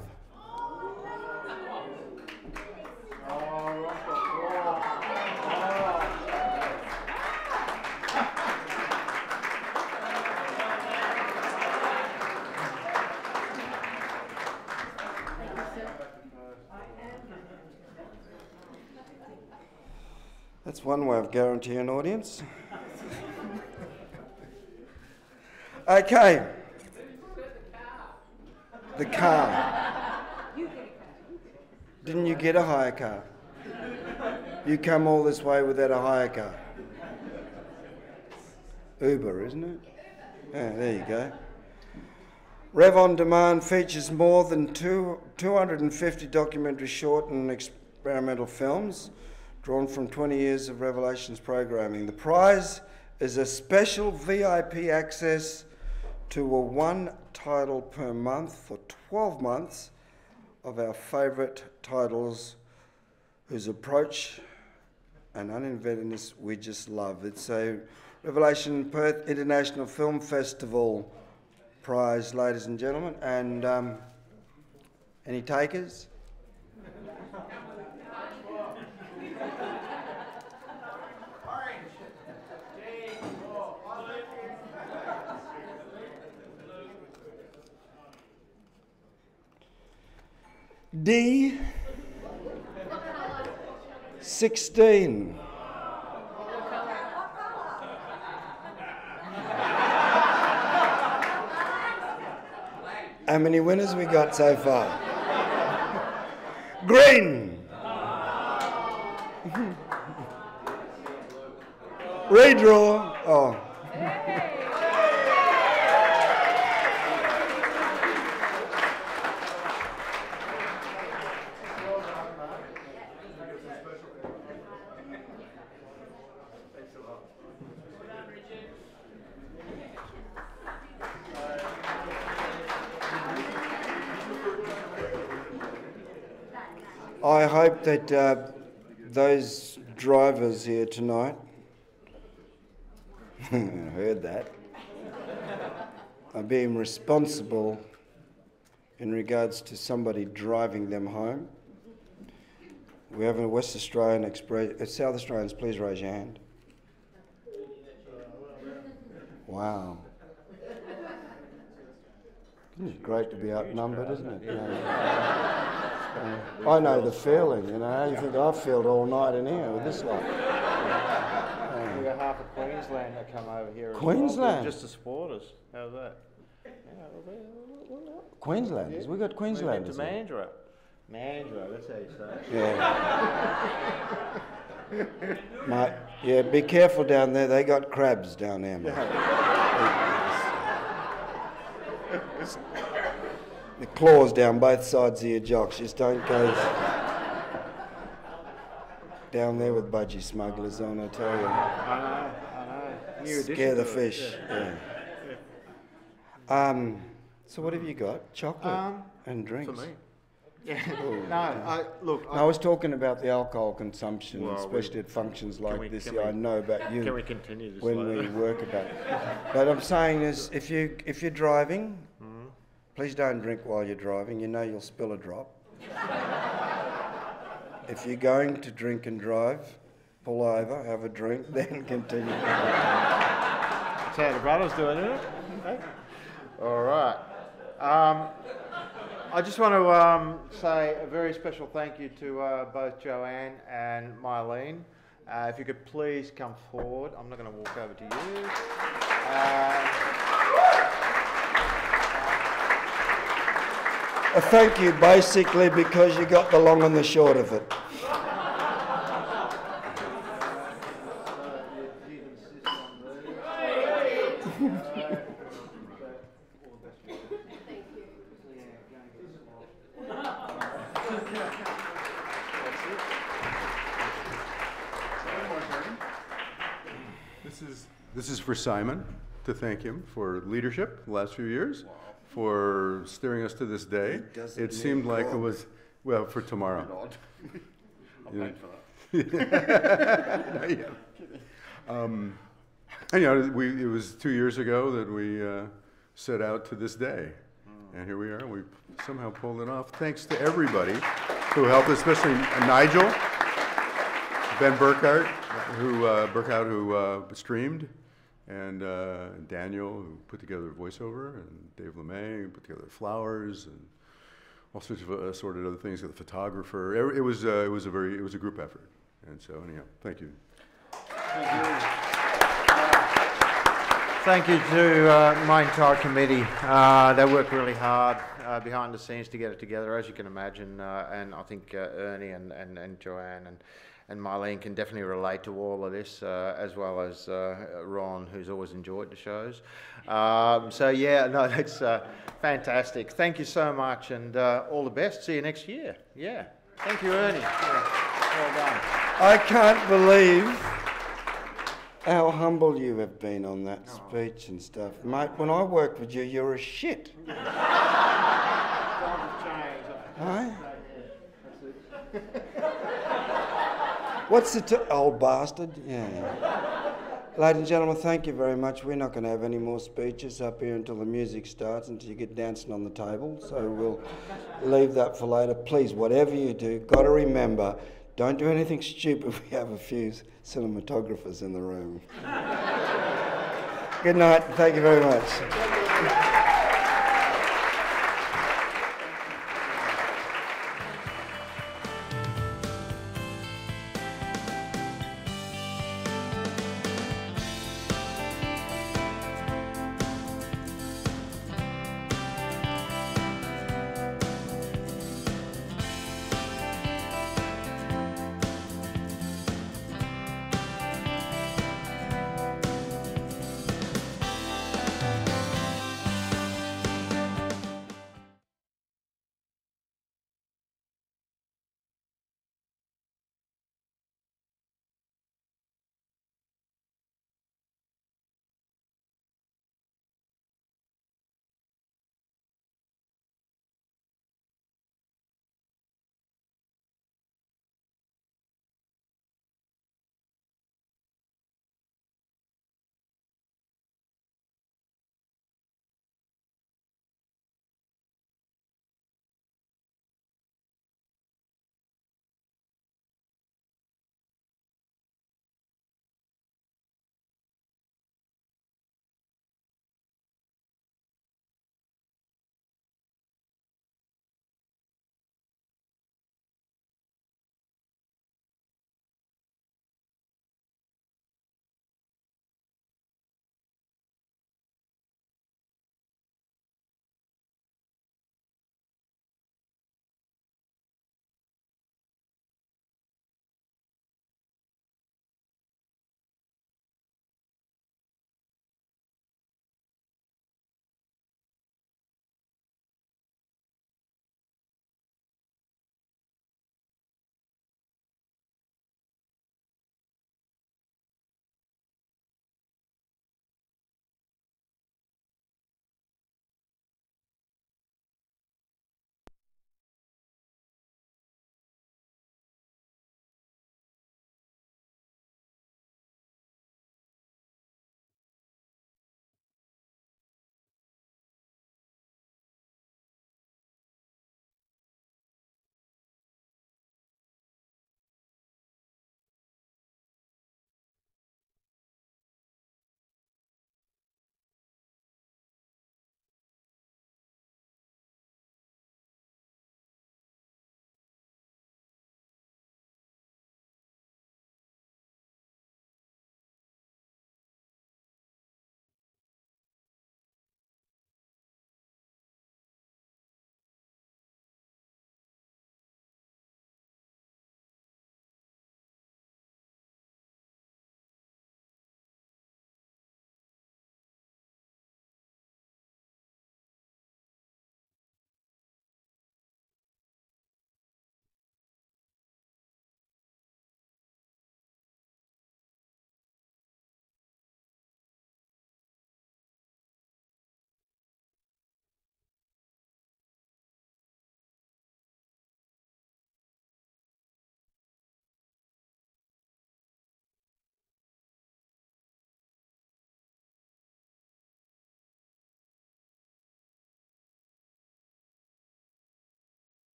That's one way of guaranteeing an audience. okay. The car. Didn't you get a hire car? You come all this way without a hire car. Uber, isn't it? Yeah, there you go. Rev on Demand features more than two, 250 documentary short and experimental films drawn from 20 years of Revelations programming. The prize is a special VIP access to a one title per month for 12 months of our favourite titles whose approach and uninventedness we just love. It's a Revelation Perth International Film Festival prize, ladies and gentlemen. And um, any takers? D. 16. How many winners we got so far? Green. Redraw. Oh. I hope that uh, those drivers here tonight heard that are being responsible in regards to somebody driving them home. We have a West Australian Express, uh, South Australians, please raise your hand. Wow. It's great to be outnumbered, isn't it? Yeah. Uh, I know the feeling, you know. You think I've felt all night in here with this lot. We got half of Queensland that come over here. Queensland? Just to support us. How's that? Yeah, Queenslanders, we got We Queenslanders. went to. Mandurah. Mandurah, that's how you say it. Yeah. Mate, yeah, be careful down there. They got crabs down there, mate. The claws down both sides of your jocks. Just don't go down there with budgie smugglers on, I tell you. I know, I know. New Scare the fish. yeah. Yeah. Um, so what have you got? Chocolate Um, and drinks. me. Yeah. Oh, no, I, look. No, I was talking about the alcohol consumption, Well, especially we- at functions like we- this. Yeah, I know about you. can we continue this when later? we work about it? But I'm saying is, if you if you're driving. Please don't drink while you're driving. You know you'll spill a drop. if you're going to drink and drive, pull over, have a drink, then continue. That's how the brothers do it, isn't it? Okay. All right. Um, I just want to um, say a very special thank you to uh, both Joanne and Mylene. Uh, if you could please come forward. I'm not going to walk over to you. Uh, a thank you, basically, because you got the long and the short of it. This is, this is for Simon, to thank him for leadership the last few years, for steering us to this day. doesn't It need seemed like it God. was, well, for tomorrow. I'm Yeah. paying for yet. Um, And, you know, we, it was two years ago that we uh, set out to this day. And here we are, we somehow pulled it off, thanks to everybody who helped, especially Nigel, Ben Burkhardt, who, uh, Burkhardt, who uh, streamed, and uh, Daniel, who put together the voiceover, and Dave LeMay, who put together the flowers, and all sorts of uh, assorted other things, the photographer. Every- It was, uh, it was a very, it was a group effort. And so anyhow, thank you. Thank you Thank you to uh, my entire committee. Uh, they worked really hard uh, behind the scenes to get it together, as you can imagine. And I think Ernie and, and, and Joanne and, and Marlene can definitely relate to all of this, uh, as well as Ron, who's always enjoyed the shows. Um, so, yeah, no, that's fantastic. Thank you so much and all the best. See you next year. Yeah. Thank you, Ernie. Yeah. Well done. I can't believe how humble you have been on that speech and stuff. Mate, when I worked with you, you were a shit. Huh? What's the t- old bastard? Yeah. Ladies and gentlemen, thank you very much. We're not going to have any more speeches up here until the music starts, until you get dancing on the table. So we'll leave that for later. Please, whatever you do, got to remember don't do anything stupid. We have a few cinematographers in the room. Good night. Thank you very much.